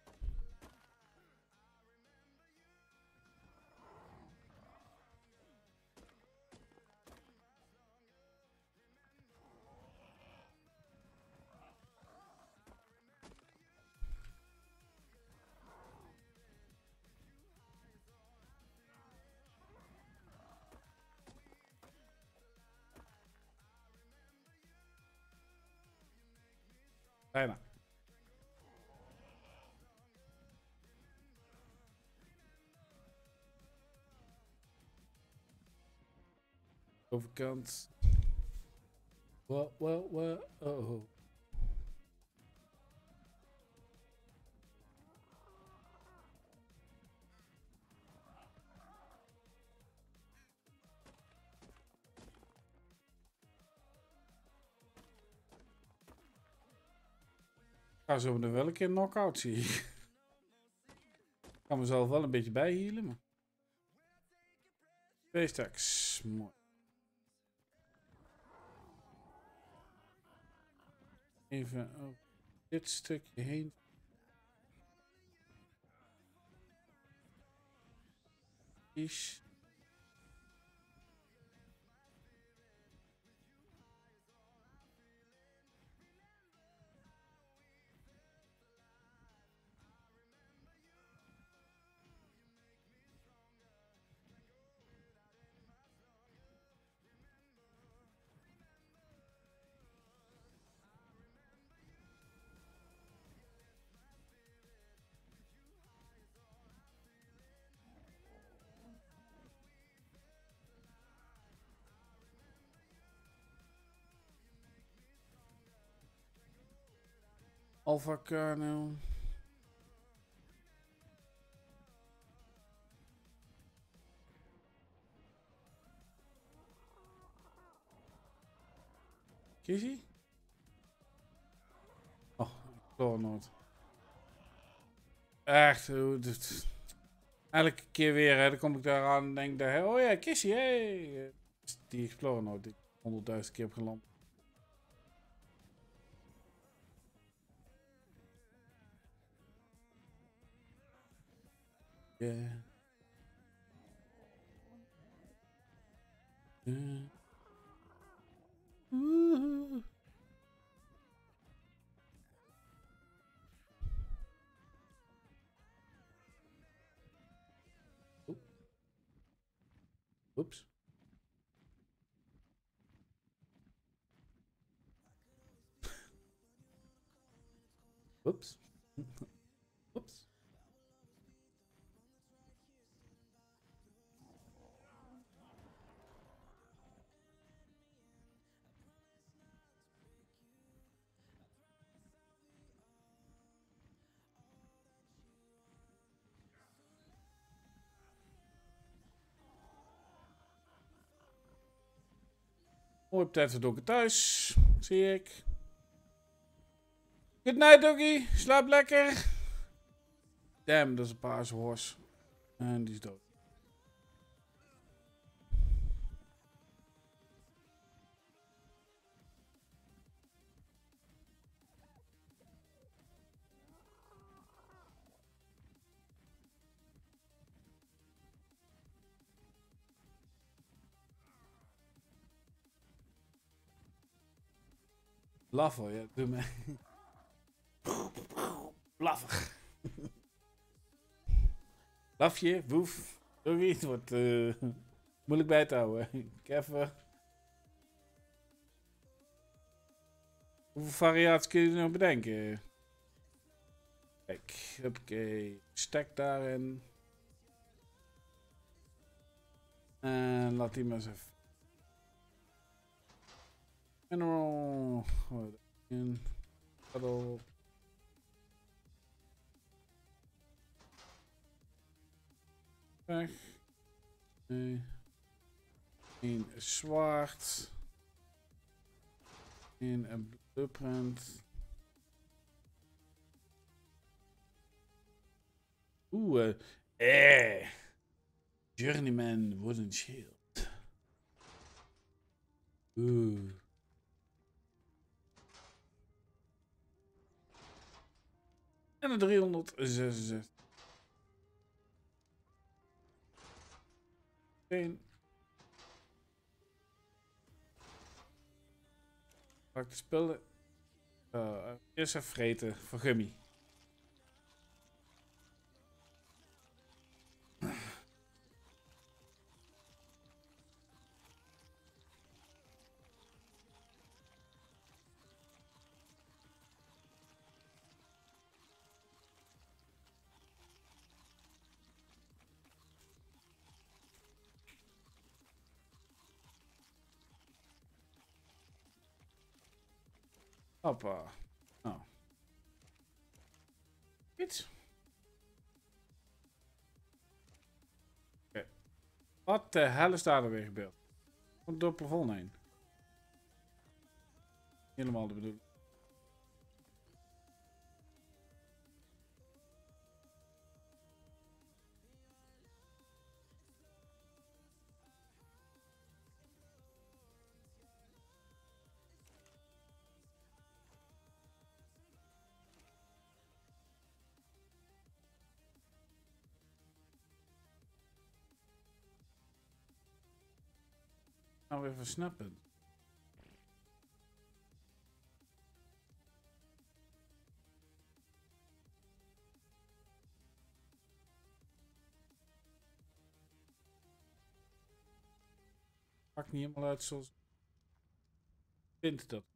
Vai lá. Overcomes. What, what, what? Oh. Ze hebben er wel een keer knock-out, zie ik. Kan mezelf wel een beetje bijhielen, maar... Twee. Mooi. Even dit stukje heen. Is. Alpha kernel. Kizzy? Oh, Chloronoot. Echt, hoe dit... Elke keer weer, hè, dan kom ik daar aan en denk daar, oh ja, Kissy, hey. Die Explorer Note die ik honderdduizend keer heb geland. Yeah. Yeah. Woehoe. Oep. Oeps. Mooi tijd voor thuis. Zie ik. Good night, doggy. Slaap lekker. Damn, dat is een paarse horse. En die is dood. Blaffer, ja, doe me. Blaffer. Blafje, woef. Sorry, het wordt eh, moeilijk bij te houden. Ik even. Hoeveel variaties kun je nou bedenken? Kijk, oké. Stek daarin. En laat die maar eens even. Mineral. In. Een zwart. En een blueprint. Oeh, eh. eh. Journeyman Wooden Shield. Oeh. En een 366. Eén. Pak de spullen. Uh, eerst even vreten voor Gummy. Hoppa. Nou. Iets. Oké. Wat de hel is daar er weer gebeurd? Komt door plafond heen. Helemaal de bedoeling. Nou even snappen. Pakt niet helemaal uit zoals... Vindt dat.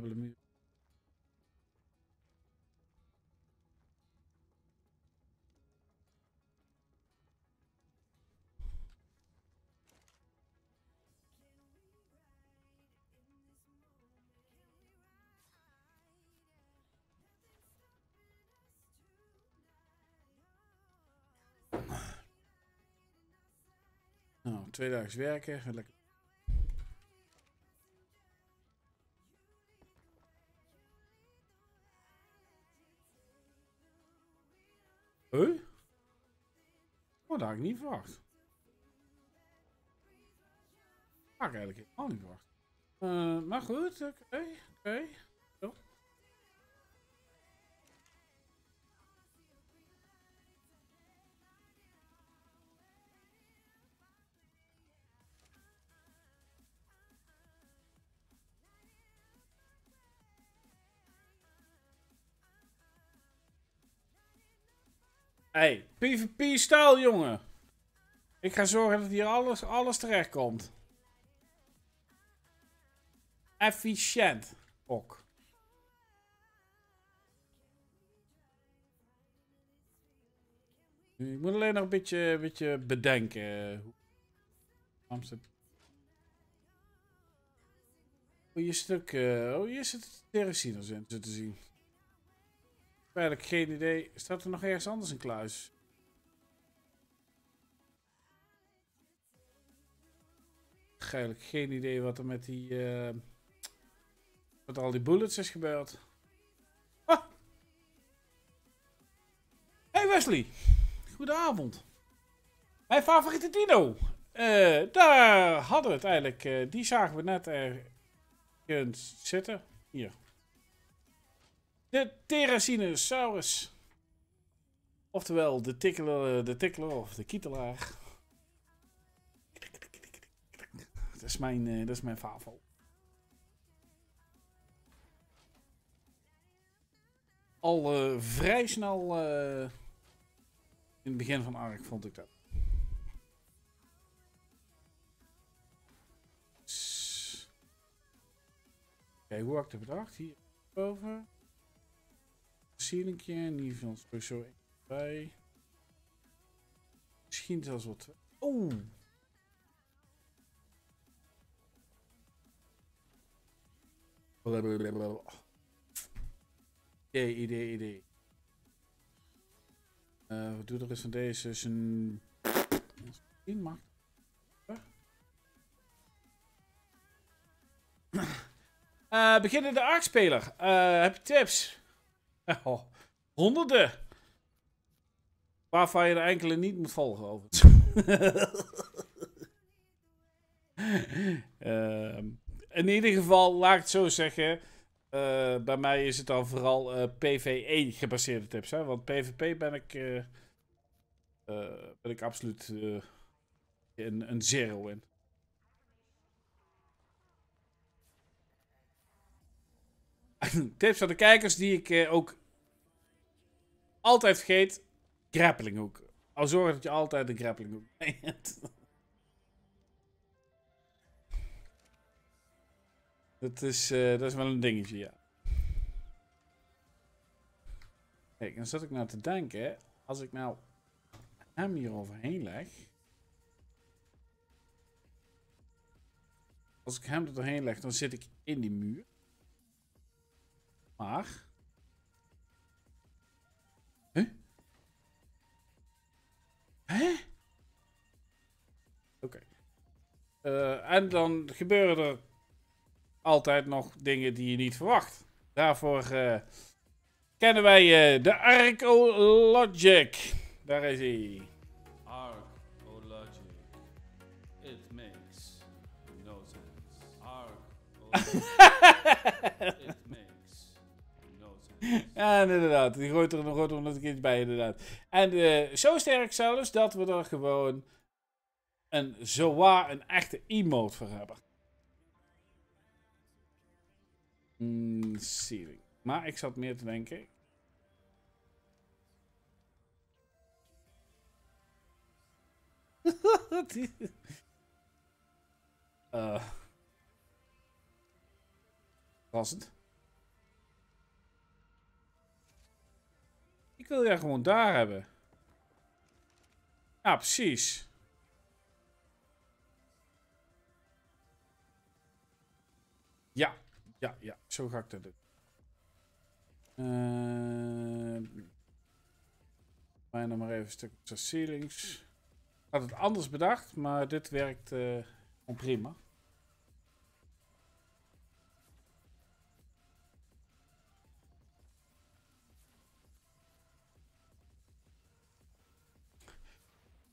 dubbele muur. Nou, twee dagen werken. Lekker dat had ik niet verwacht. Had ik eigenlijk helemaal niet verwacht. Eh, maar goed, oké, oké. Hey, PvP-stijl, jongen. Ik ga zorgen dat hier alles, alles terecht komt. Efficiënt. Ook. Ik moet alleen nog een beetje, een beetje bedenken. eh, Amsterdam. Oh, hier ook... eh, oh, hier zit Teresiners in te zien. Eigenlijk geen idee. Staat er nog ergens anders een kluis? Eigenlijk geen idee wat er met die... eh, met al die bullets is gebeurd. Ah! Hey Wesley! Goedenavond. Mijn favoriete dino. Eh, daar hadden we het eigenlijk. eh, die zagen we net ergens zitten. Hier. De Terracinosaurus. Oftewel de tikkeler, de tikkeler of de kietelaar. Dat is mijn, eh, dat is mijn favo. Al eh, vrij snel eh, in het begin van Ark vond ik dat. Kijk, hoe had ik het bedacht? Hier boven. Ceilingje, in ieder geval sowieso één bij. Misschien zelfs wat. Oeh! Blablabla. Idee, idee, idee. Eh, wat doe er eens van deze? Is een. Misschien mag. Eh beginnen de arkspeler. Eh heb je tips? Oh, honderden. Waarvan je de enkele niet moet volgen, overigens. Ehm, in ieder geval, laat ik het zo zeggen. eh, bij mij is het dan vooral eh, PvE gebaseerde tips. Hè? Want PvP ben ik, eh, ben ik absoluut een, een zero in. tips aan de kijkers die ik eh, ook altijd vergeet. Grappling hook. Al zorg dat je altijd een grappling hook mee hebt. Dat is, eh, dat is wel een dingetje, ja. Kijk, dan zat ik nou te denken. Als ik nou hem hier overheen leg. Als ik hem er doorheen leg, dan zit ik in die muur. Maar. Huh? Hè? Oké. Eh, en dan gebeuren er altijd nog dingen die je niet verwacht. Daarvoor eh, kennen wij eh, de Arcologic. Daar is hij. Logic. It makes no sense. Arc Ja, inderdaad. Die gooit er nog nog een keertje bij, inderdaad. En eh, zo sterk zelfs dat we er gewoon een zowaar een echte emote voor hebben. Mm. Maar ik zat meer te denken. Eh. Wil ja gewoon daar hebben. Ja, precies. Ja, ja, ja. Zo ga ik dat doen. Uh, mij nog maar even een stuk op ceilings. had het anders bedacht, maar dit werkt gewoon prima.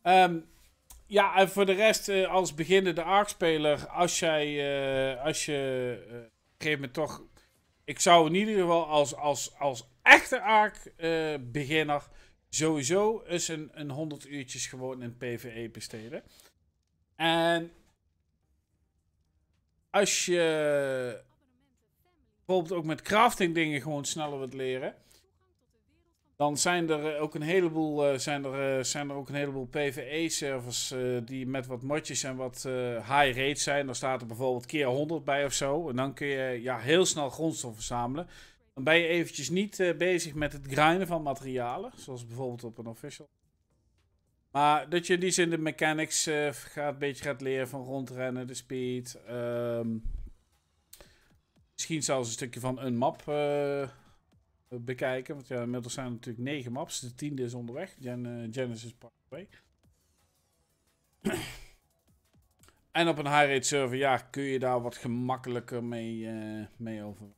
Ehm, ja, en voor de rest, eh, als beginnende ARK-speler, als jij, eh, als je eh, op een gegeven moment toch... Ik zou in ieder geval als, als, als echte ARK-beginner sowieso eens een, een 100 uurtjes gewoon in PvE besteden. En als je bijvoorbeeld ook met crafting dingen gewoon sneller wilt leren, dan zijn er eh, ook een heleboel, eh, zijn er, eh, zijn er ook een heleboel PvE-servers eh, die met wat modjes en wat eh, high rates zijn. Daar staat er bijvoorbeeld keer 100 bij of zo. En dan kun je ja, heel snel grondstoffen verzamelen. Dan ben je eventjes niet eh, bezig met het grinden van materialen, zoals bijvoorbeeld op een official. Maar dat je in die zin de mechanics eh, gaat, een beetje gaat leren van rondrennen, de speed. ehm, misschien zelfs een stukje van een map eh, bekijken. Want ja, inmiddels zijn er natuurlijk negen maps. De tiende is onderweg. Eh, Genesis Part 2. en op een high-rate server, ja, kun je daar wat gemakkelijker mee, eh, mee over.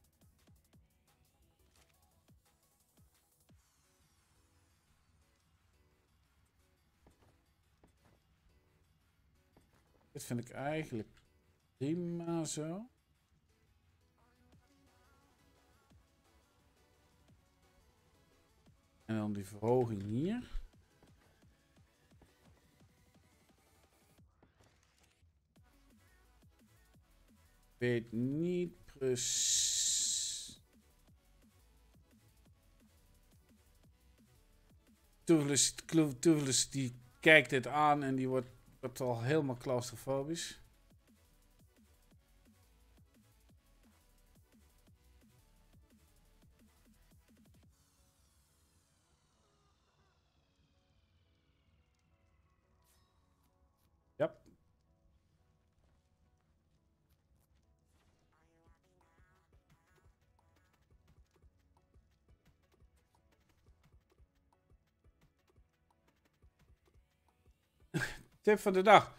Dit vind ik eigenlijk prima zo. En dan die verhoging hier. Weet niet precies. Toevelus die kijkt dit aan en die wordt, wordt al helemaal claustrofobisch. Tip van de dag.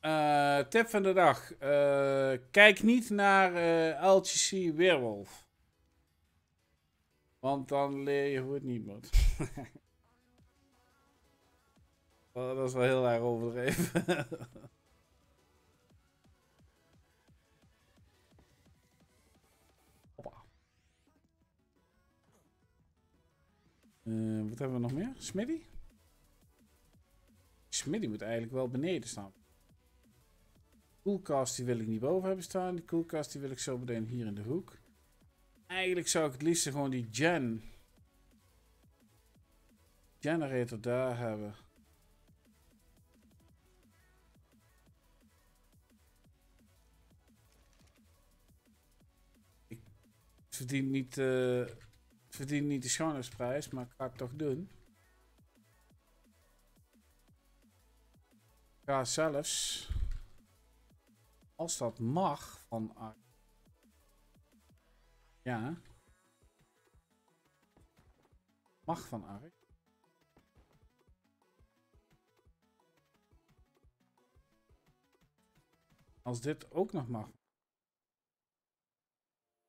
Eh, tip van de dag. Eh, kijk niet naar eh, LGC Weerwolf. Want dan leer je hoe het niet moet. Oh, dat is wel heel erg overdreven. Wat hebben we nog meer? Smitty? Smitty moet eigenlijk wel beneden staan. Koelkast die wil ik niet boven hebben staan. Die koelkast die wil ik zo meteen hier in de hoek. Eigenlijk zou ik het liefst gewoon die gen... Generator daar hebben. Het verdient niet, het verdient niet de schoonheidsprijs, maar ik ga het toch doen. Ga zelfs, als dat mag, van. Ja. Mag van Ark. Als dit ook nog mag.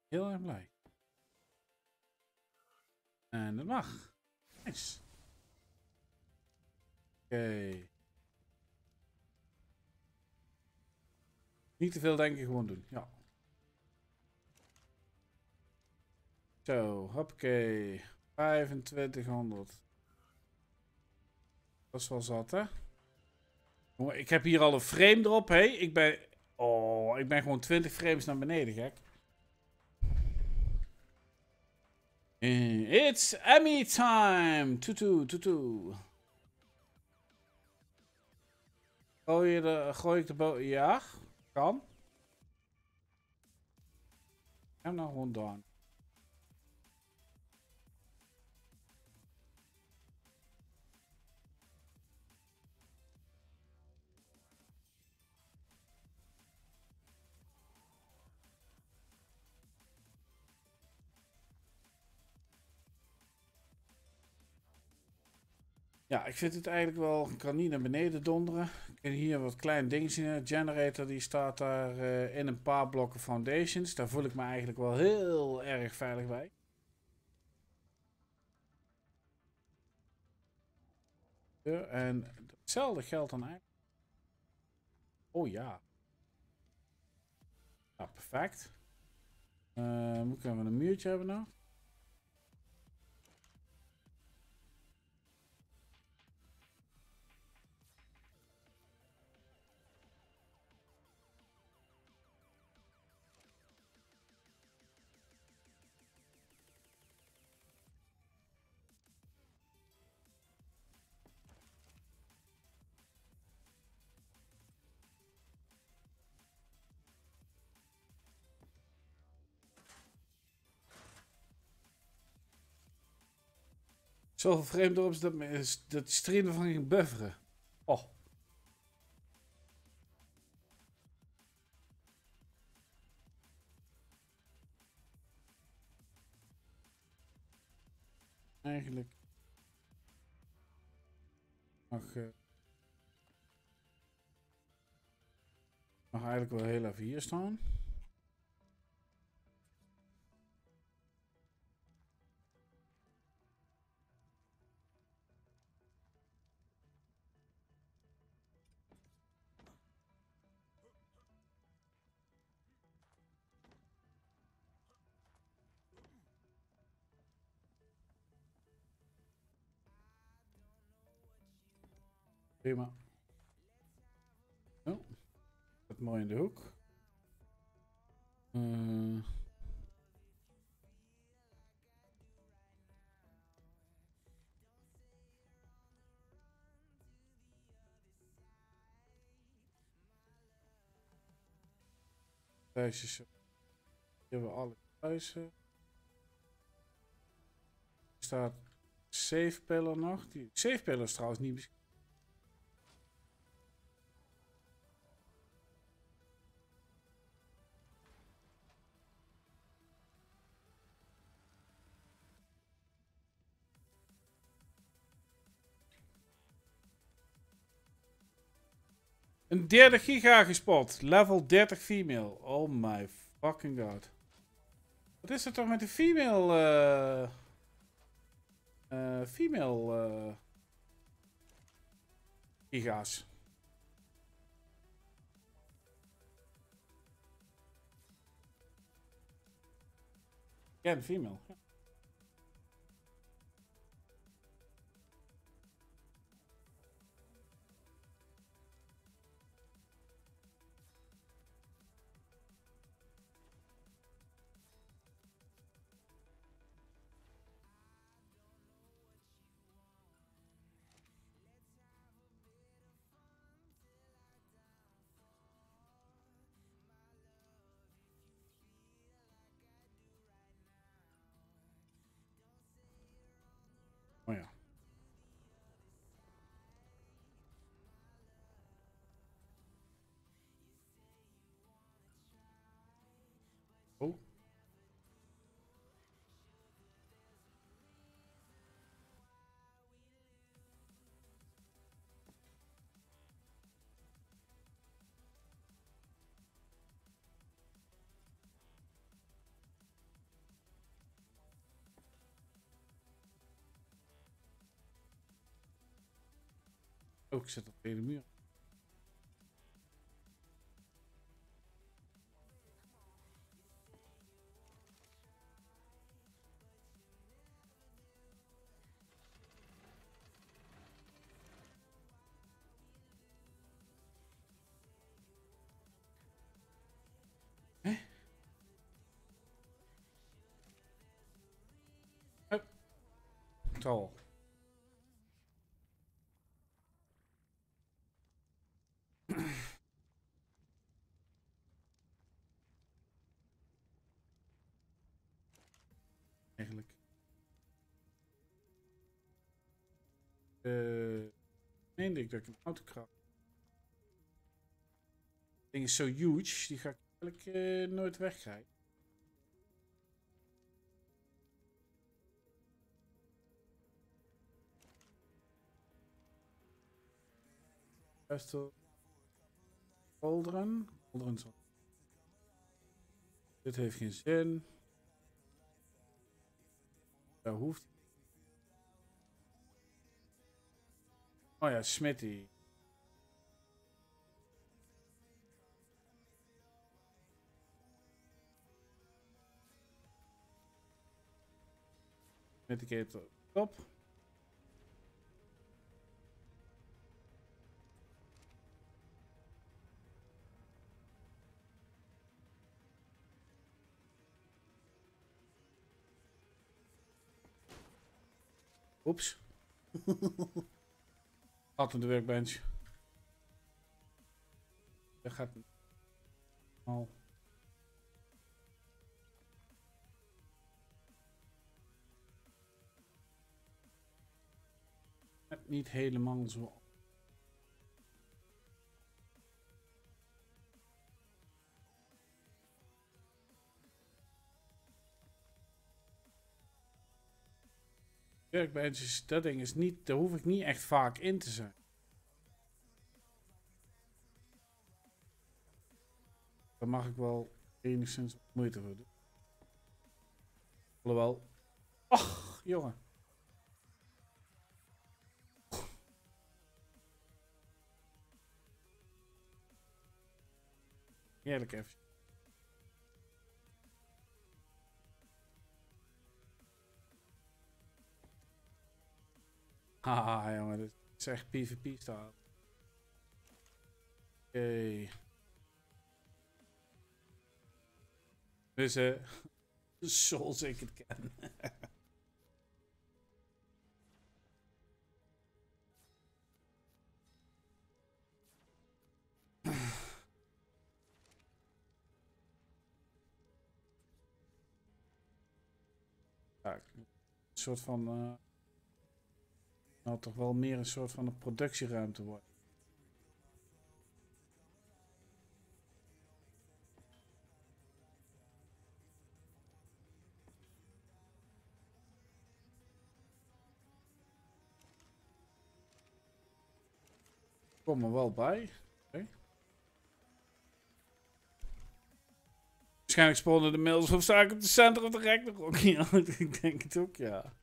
Heel erg blij. En dat mag. Nice. Oké. Niet te veel denken, gewoon doen. Ja. Zo, hoppakee. 2500. Dat is wel zat, hè? Ik heb hier al een frame erop, hé. Ik ben... Oh, ik ben gewoon 20 frames naar beneden, gek. It's Emmy time! Tutu, tutu. Gooi, je de, gooi ik de boot? Ja, kan. Ik heb nou gewoon down. Ja, ik vind het eigenlijk wel. Ik kan niet naar beneden donderen. Ik kan hier wat kleine dingen zien. Generator die staat daar eh, in een paar blokken foundations. Daar voel ik me eigenlijk wel heel erg veilig bij. En hetzelfde geldt dan eigenlijk. Oh ja. Ja, perfect. Eh, moet ik een muurtje hebben nou? Zoveel drops dat, me- is- dat die stream ervan ging bufferen. Oh. Eigenlijk mag, eh, mag eigenlijk wel heel even hier staan. Prima. Oh. Dat mooi in de hoek. Eh. Thuisjes. Hier hebben we alle thuisen. Er staat safe pillar nog. Die safe pillar is trouwens niet beschikbaar. Een 30 giga gespot. Level 30 female. Oh my fucking god. Wat is er toch met de female... eh eh, female... eh giga's? De female. Oh, ik zit op hele muur. Oh. Eh meende ik dat ik een auto krap. Het ding is zo huge, die ga ik eigenlijk eh, nooit wegkrijgen. Pestel. Cauldron. Cauldron zal- Dit heeft geen zin. Dat hoeft. Oh ja, Smitty. Mitigator op. Oeps. In de werkbench. Dat gaat. Net Niet helemaal zo. Werkbenches, dat ding is niet, daar hoef ik niet echt vaak in te zijn. Daar mag ik wel enigszins moeite voor doen. Alhoewel. Ach, jongen. Heerlijk even. Haha, jongen, dit is echt PvP staat. Oké. Dus, eh. zoals ik het ken. Ja, een soort van. eh, nou, toch wel meer een soort van een productieruimte worden. Kom er wel bij. Oké. Waarschijnlijk spawnen de mails of ik op de center of de Ragnarok? Ja, ik denk het ook, ja.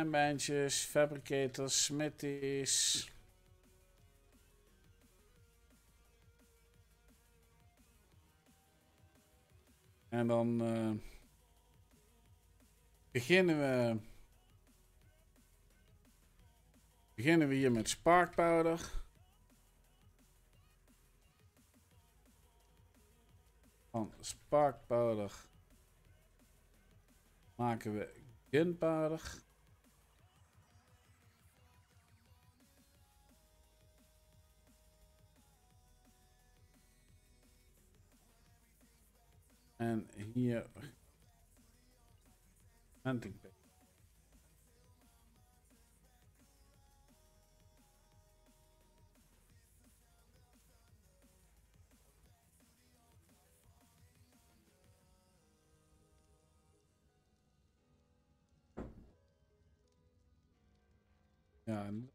Scanbandjes, fabricators, smithies. En dan eh, beginnen we. Beginnen we hier met spark. Van spark maken we gunpowder. En hier. Hunting pack. Ja, en-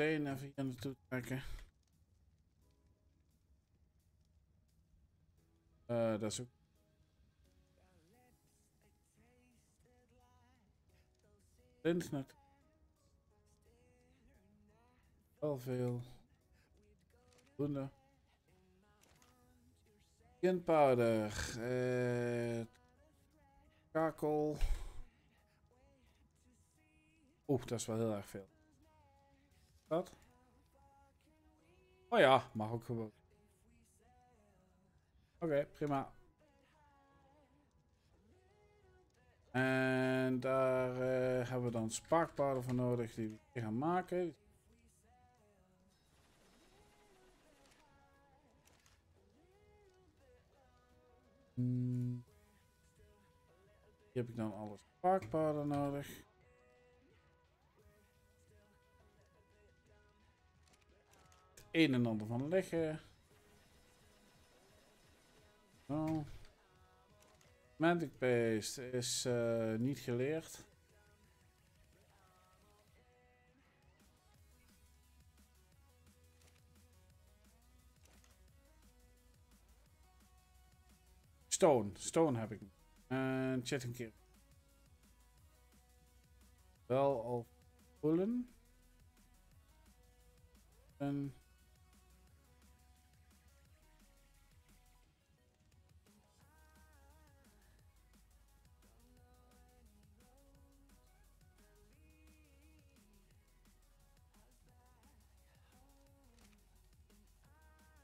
steen even hier naartoe trekken. Eh, dat is ook. Lint net. Wel veel. Voldoende. Gunpowder. eh kakel. Oeh, dat is wel heel erg veel. Oh ja, mag ook gewoon. Oké, prima. En daar eh, hebben we dan spaakpaarden voor nodig die we gaan maken. Hmm. Hier heb ik dan alle spaakpaarden nodig. Een en ander van liggen. Zo. Mantic Paste is eh, niet geleerd. Stone. Stone heb ik. En chat een keer. Wel al vullen. En...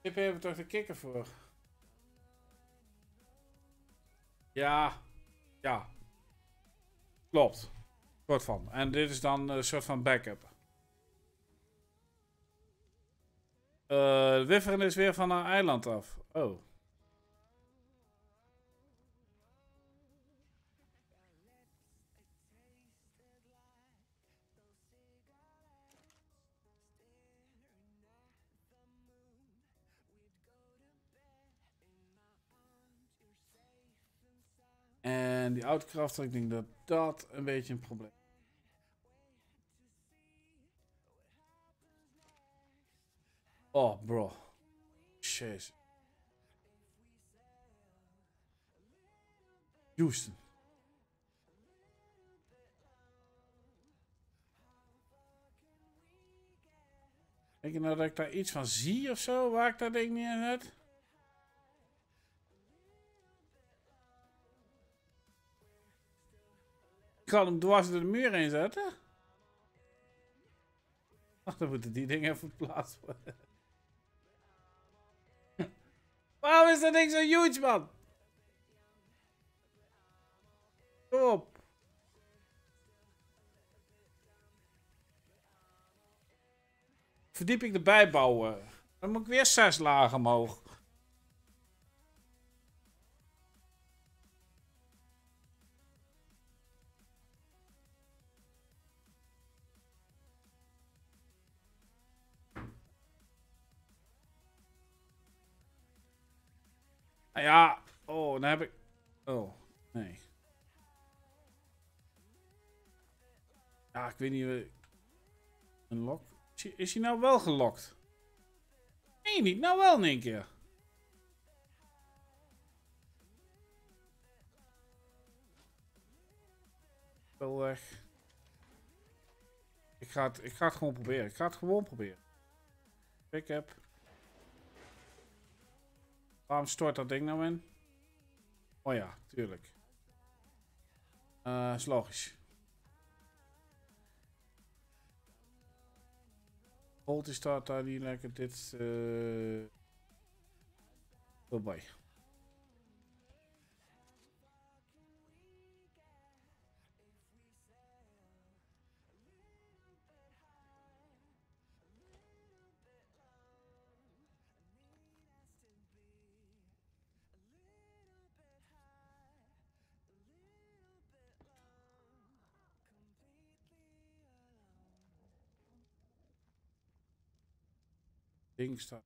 Tip hebben toch de kikker voor? Ja, ja. Klopt. Soort van. En dit is dan een soort van backup. Eh Wifferen is weer van haar eiland af. Oh. En die outcrafter, ik denk dat dat een beetje een probleem is. Oh, bro. Jezus. Houston. Denk je nou dat ik daar iets van zie of zo, waar ik dat ding niet in heb? Ik ga hem dwars door de muur heen zetten. Ach, dan moeten die dingen even plaatsen worden. Waarom is dat ding zo huge, man? Kom op. Verdieping erbij bouwen. Dan moet ik weer zes lagen omhoog. Ja, oh, dan heb ik... Oh, nee. Ja, ik weet niet... eh, Een lock? Is hij- Is hij nou wel gelokt? Nee, niet. Nou wel in één keer. Wel weg. Ik ga, het, ik ga het gewoon proberen. Ik ga het gewoon proberen. Pick-up. Waarom stort dat ding nou in? Oh ja, tuurlijk. Eh, is logisch. Volt staat daar niet lekker. Dit. eh voorbij. Ding staat.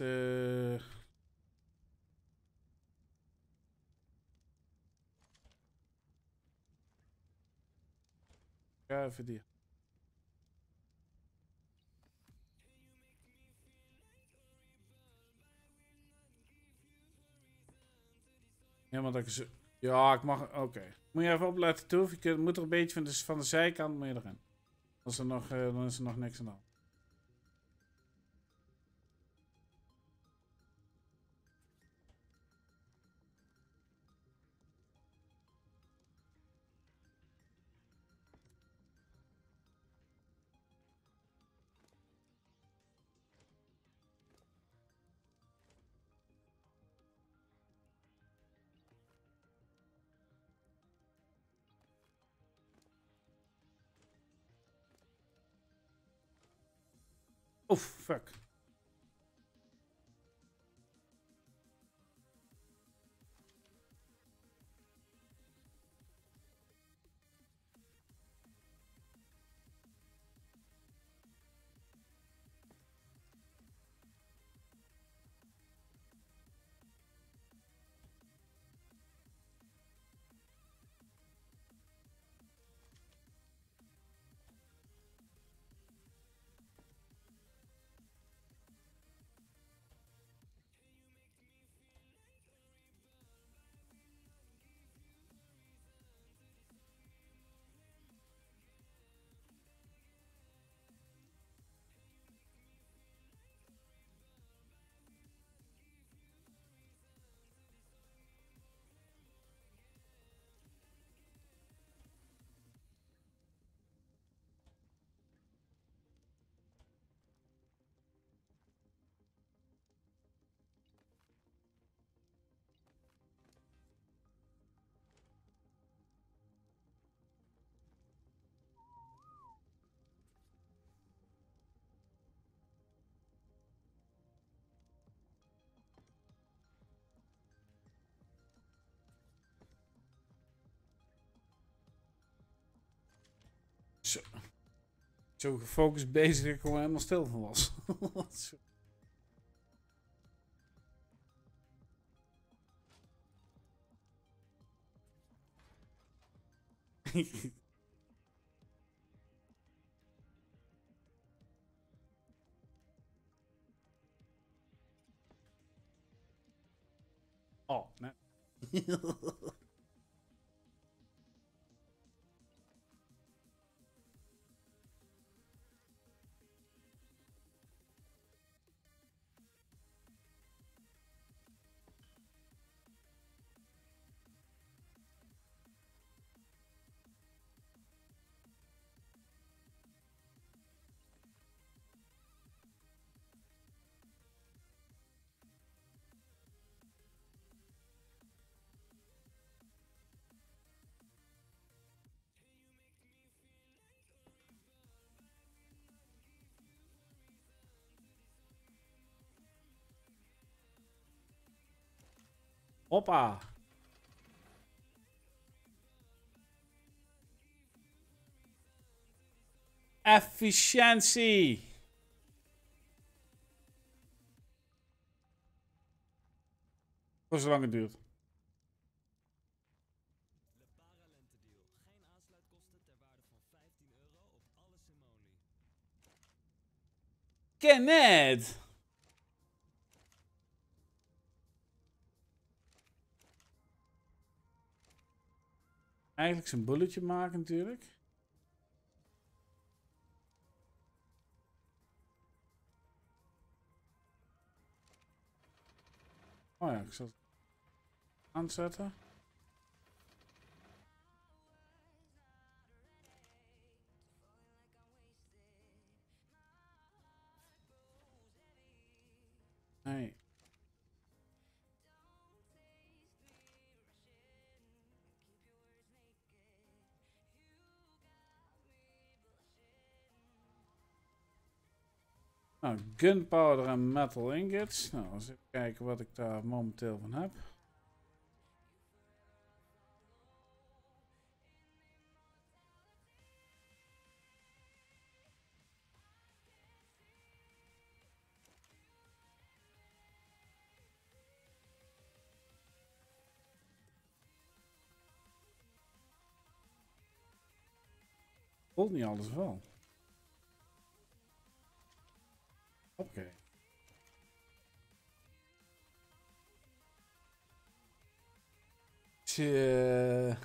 Eh, Ja, even die. Ja, maar dat ik ze... Ja, ik mag... Oké. Moet je even opletten, Toef. Je kunt- moet er een beetje van de, van de zijkant moet je erin. Er nog, eh, dan is er nog niks aan de hand. Oh, fuck. Zo. Zo gefocust bezig dat ik gewoon helemaal stil van was. Oh, nee. Hoppa. Efficiëntie. Voor zolang het duurt. Le Eigenlijk zijn bulletje maken natuurlijk. Oh ja, ik zal het aanzetten. Nee. Nou, gunpowder en metal ingots. Nou, eens even kijken wat ik daar momenteel van heb. Voelt niet alles wel. Oké. Tje.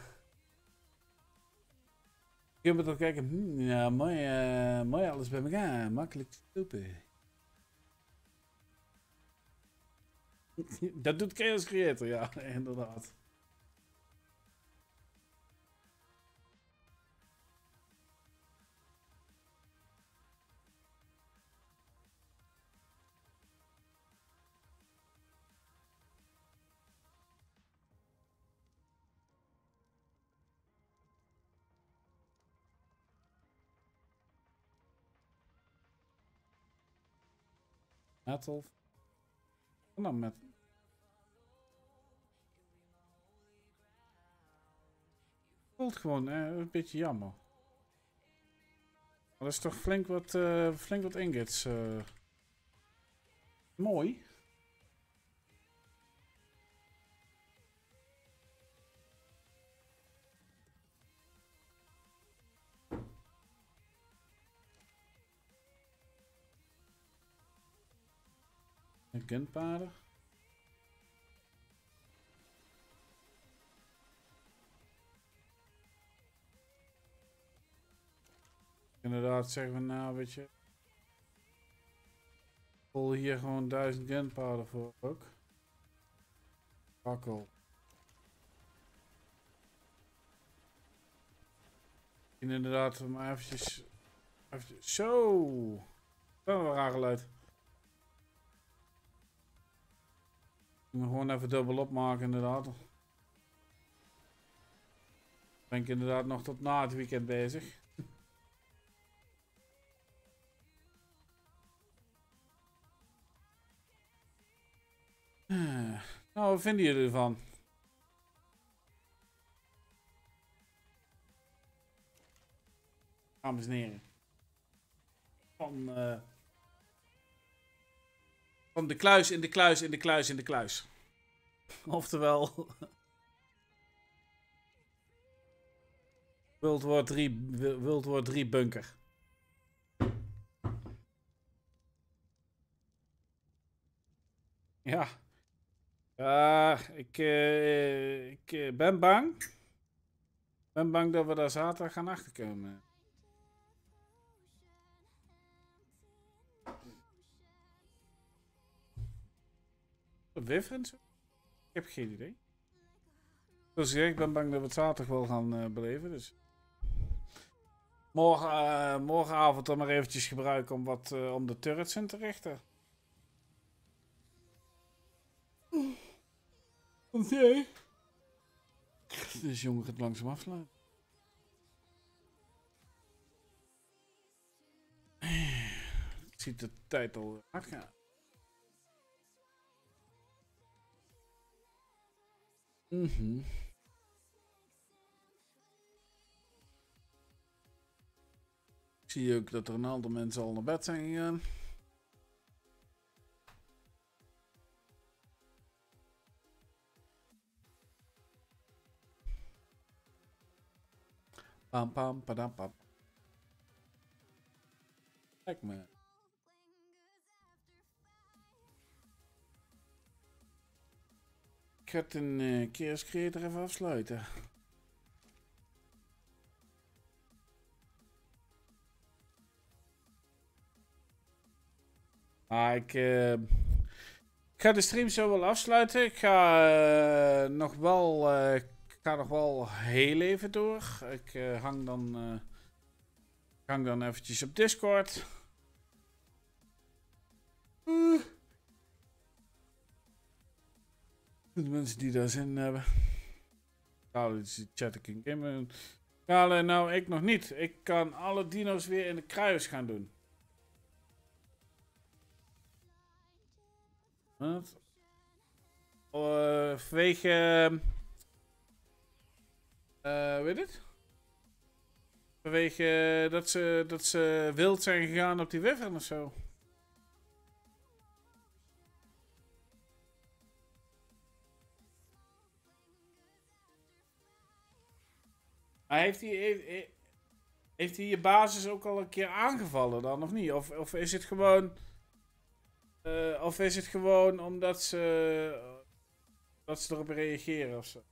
Je moet toch kijken. Hm, ja, mooi, eh, mooi alles bij elkaar. Makkelijk te stoppen. Dat doet Chaos Creator, ja, inderdaad. Metal. En dan met. Voelt gewoon eh, een beetje jammer. Maar dat is toch flink wat, eh, flink wat ingots. eh. Mooi. Gunpowder. Inderdaad, zeggen we nou, weet je. Vol hier gewoon 1000 gunpowder voor ook. Fakkel. En inderdaad, maar eventjes. eventjes zo. Dat een raar geluid. Moet gewoon even dubbel opmaken, inderdaad. Ben ik inderdaad nog tot na het weekend bezig. Eh, Nou, wat vinden jullie ervan? Dames en heren. Van, eh, van de kluis in de kluis in de kluis in de kluis. Oftewel. World War 3, World War 3 bunker. Ja. Ik, eh, ik eh, ben bang. ben bang dat we daar zaterdag gaan achterkomen. Wiffrens? Ik heb geen idee. Dus ja, ik ben bang dat we het zaterdag wel gaan eh, beleven. Dus. Morgen, eh, morgenavond dan maar eventjes gebruiken om, wat, eh, om de turrets in te richten. Want jij? Dus jongen gaat langzaam afsluiten. Ik zie de tijd al hard gaan. Mhm. Ik zie ook dat er een aantal mensen al naar bed zijn gegaan. Pam pam padam pam. Kijk me. Ik ga het een uh, Chaos Creator even afsluiten. Ik, eh, ik ga de stream zo wel afsluiten. Ik ga eh, nog wel, eh, ik ga nog wel heel even door. Ik eh, hang dan, eh, hang dan eventjes op Discord. De mensen die daar zin in hebben. Dus chat ik in game. Nou, ik nog niet. Ik kan alle dino's weer in de kruis gaan doen. Wat? Uh, vanwege... eh weet het? Vanwege dat ze, dat ze wild zijn gegaan op die wyvern of zo. Maar heeft hij, heeft, hij je basis ook al een keer aangevallen dan, of niet? Of, of is het gewoon... eh, of is het gewoon omdat ze... dat ze erop reageren of zo?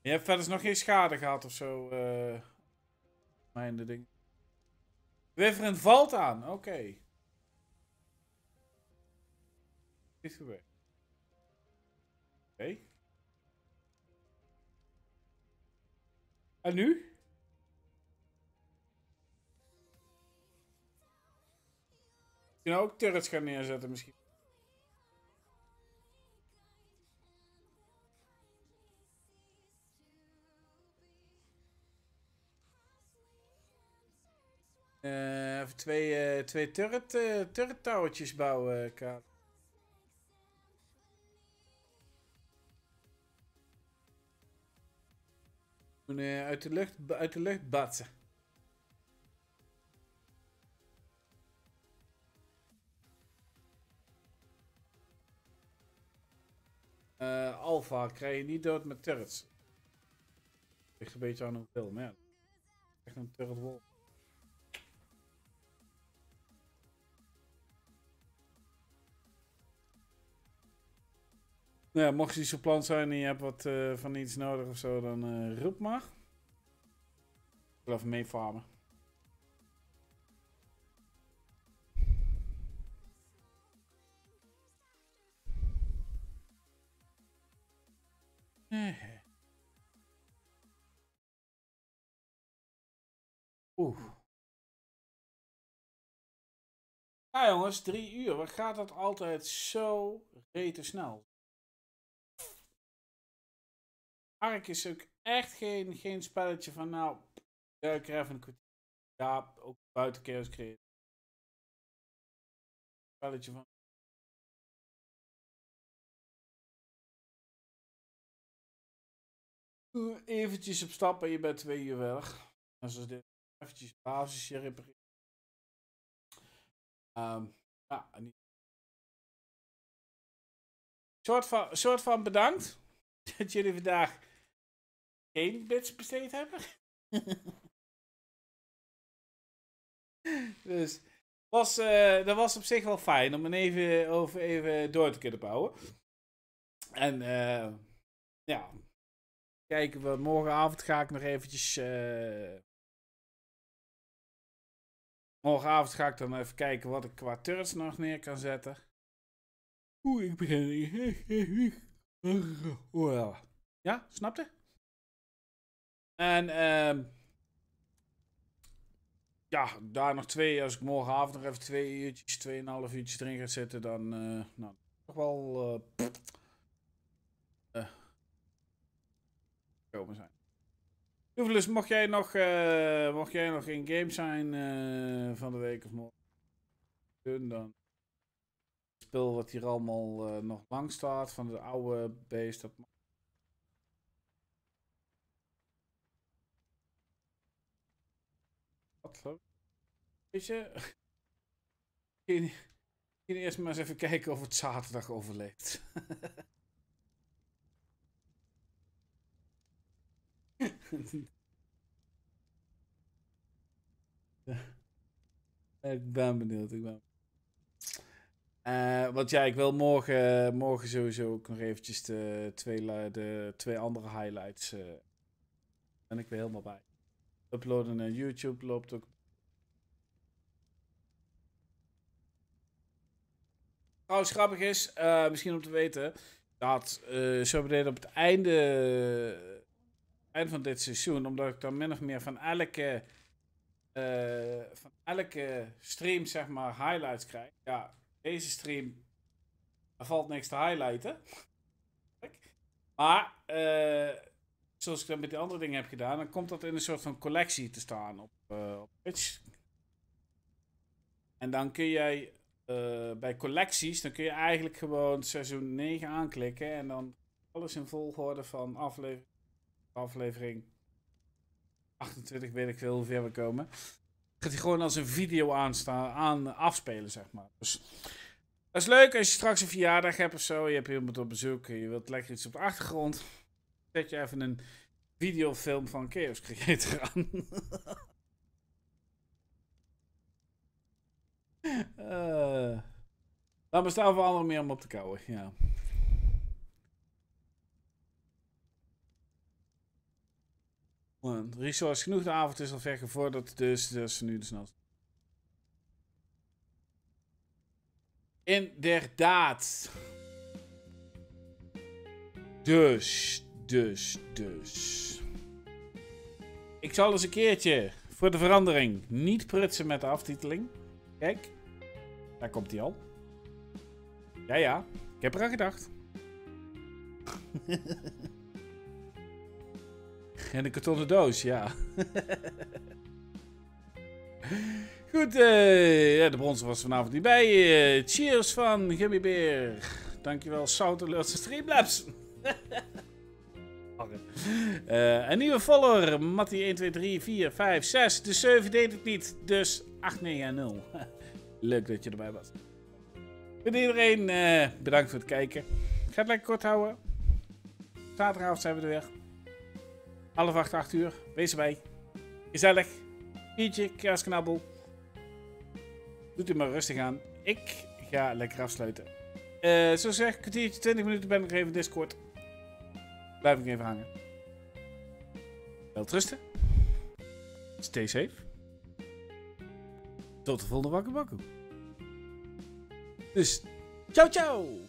Je hebt verder nog geen schade gehad of zo, eh mijn ding. Wyvern valt aan, oké. Niet gebeurd. Oké. En nu? Nou ook turrets gaan neerzetten misschien. Eh, even twee, eh, twee turret, eh turret towertjes bouwen, Kaat. Uit, de lucht, uit de lucht batsen. Alpha krijg je niet dood met turrets. Ligt een beetje aan hoeveel, maar ja. Echt een turret wall. Nou mocht je zo plan zijn en je hebt wat eh, van iets nodig of zo, dan eh, roep maar. Ik wil even mee farmen. Eh. Oeh. Ja jongens, drie uur. Wat gaat dat altijd zo rete snel? Ark is ook echt geen, geen spelletje van nou, even een kwartier. Ja, ook buiten chaos creëren. Spelletje van. Eventjes op stap en je bent twee uur weg. Zoals dit. Eventjes basisje repareren. Ehm, ja, niet. Soort van, soort van bedankt dat jullie vandaag geen bits besteed hebben. dus was, eh, dat was op zich wel fijn om even, over, even door te kunnen bouwen. En eh, ja, kijken we. Morgenavond ga ik nog eventjes. eh, morgenavond ga ik dan even kijken wat ik qua turrets nog neer kan zetten. Oeh, ik begin. Oeh. Ja, snapte? En ehm ja, daar nog twee. Als ik morgenavond nog even twee uurtjes, tweeënhalf uurtjes erin ga zitten, dan. eh nou, toch wel. eh eh, komen zijn. Toevallig, mocht jij nog, eh, mocht jij nog in game zijn van de week of morgen, dan spel wat hier allemaal nog lang staat van de oude beest. Dat mag. Zo? Weet je? Misschien eerst maar eens even kijken of het zaterdag overleeft. Ik ben benieuwd, ik ben eh, want ja, ik wil morgen, morgen sowieso ook nog eventjes de twee, de twee andere highlights. eh ben ik weer helemaal bij. Uploaden naar YouTube loopt ook. Trouwens, grappig is, eh, misschien om te weten, dat eh zo beneden op het einde, einde van dit seizoen, omdat ik dan min of meer van elke, eh, van elke stream, zeg maar, highlights krijg. Ja, deze stream, er valt niks te highlighten. Maar, eh, zoals ik dat met die andere dingen heb gedaan, dan komt dat in een soort van collectie te staan op, eh op Twitch. En dan kun jij eh, bij collecties, dan kun je eigenlijk gewoon seizoen 9 aanklikken en dan alles in volgorde van aflevering, aflevering 28, weet ik veel hoeveel we komen. Gaat hij gewoon als een video aanstaan, aan afspelen, zeg maar. Dus dat is leuk als je straks een verjaardag hebt of zo. Je hebt iemand op bezoek en je wilt lekker iets op de achtergrond. Zet je even een videofilm van Chaos Creator aan. Eh laat me staan voor anderen meer om op te kouwen, ja. Resource genoeg, de avond is al ver gevorderd, dus is nu de snelste. Inderdaad. Dus, dus, dus. Ik zal eens een keertje, voor de verandering, niet prutsen met de aftiteling. Kijk, daar komt hij al. Ja, ja, ik heb eraan gedacht. en een kartonnen doos, ja. Goed, eh, de bronzen was vanavond niet bij. Eh, cheers van Gummibeer. Dankjewel, South Alertse Streamlabs. Eh, een nieuwe follower, Mattie 1, 2, 3, 4, 5, 6. De 7 deed het niet, dus 8, 9 en 0. Leuk dat je erbij was. Voor iedereen, eh, bedankt voor het kijken. Ik ga het lekker kort houden. Zaterdagavond zijn we er weer. Half acht, acht uur. Wees erbij. Gezellig. Biertje, kersknabbel. Doet u maar rustig aan. Ik ga lekker afsluiten. Eh zoals gezegd, kwartiertje, 20 minuten ben ik nog even Discord. Blijf ik even hangen. Welterusten. Stay safe. Tot de volgende Wakku. Dus, ciao ciao!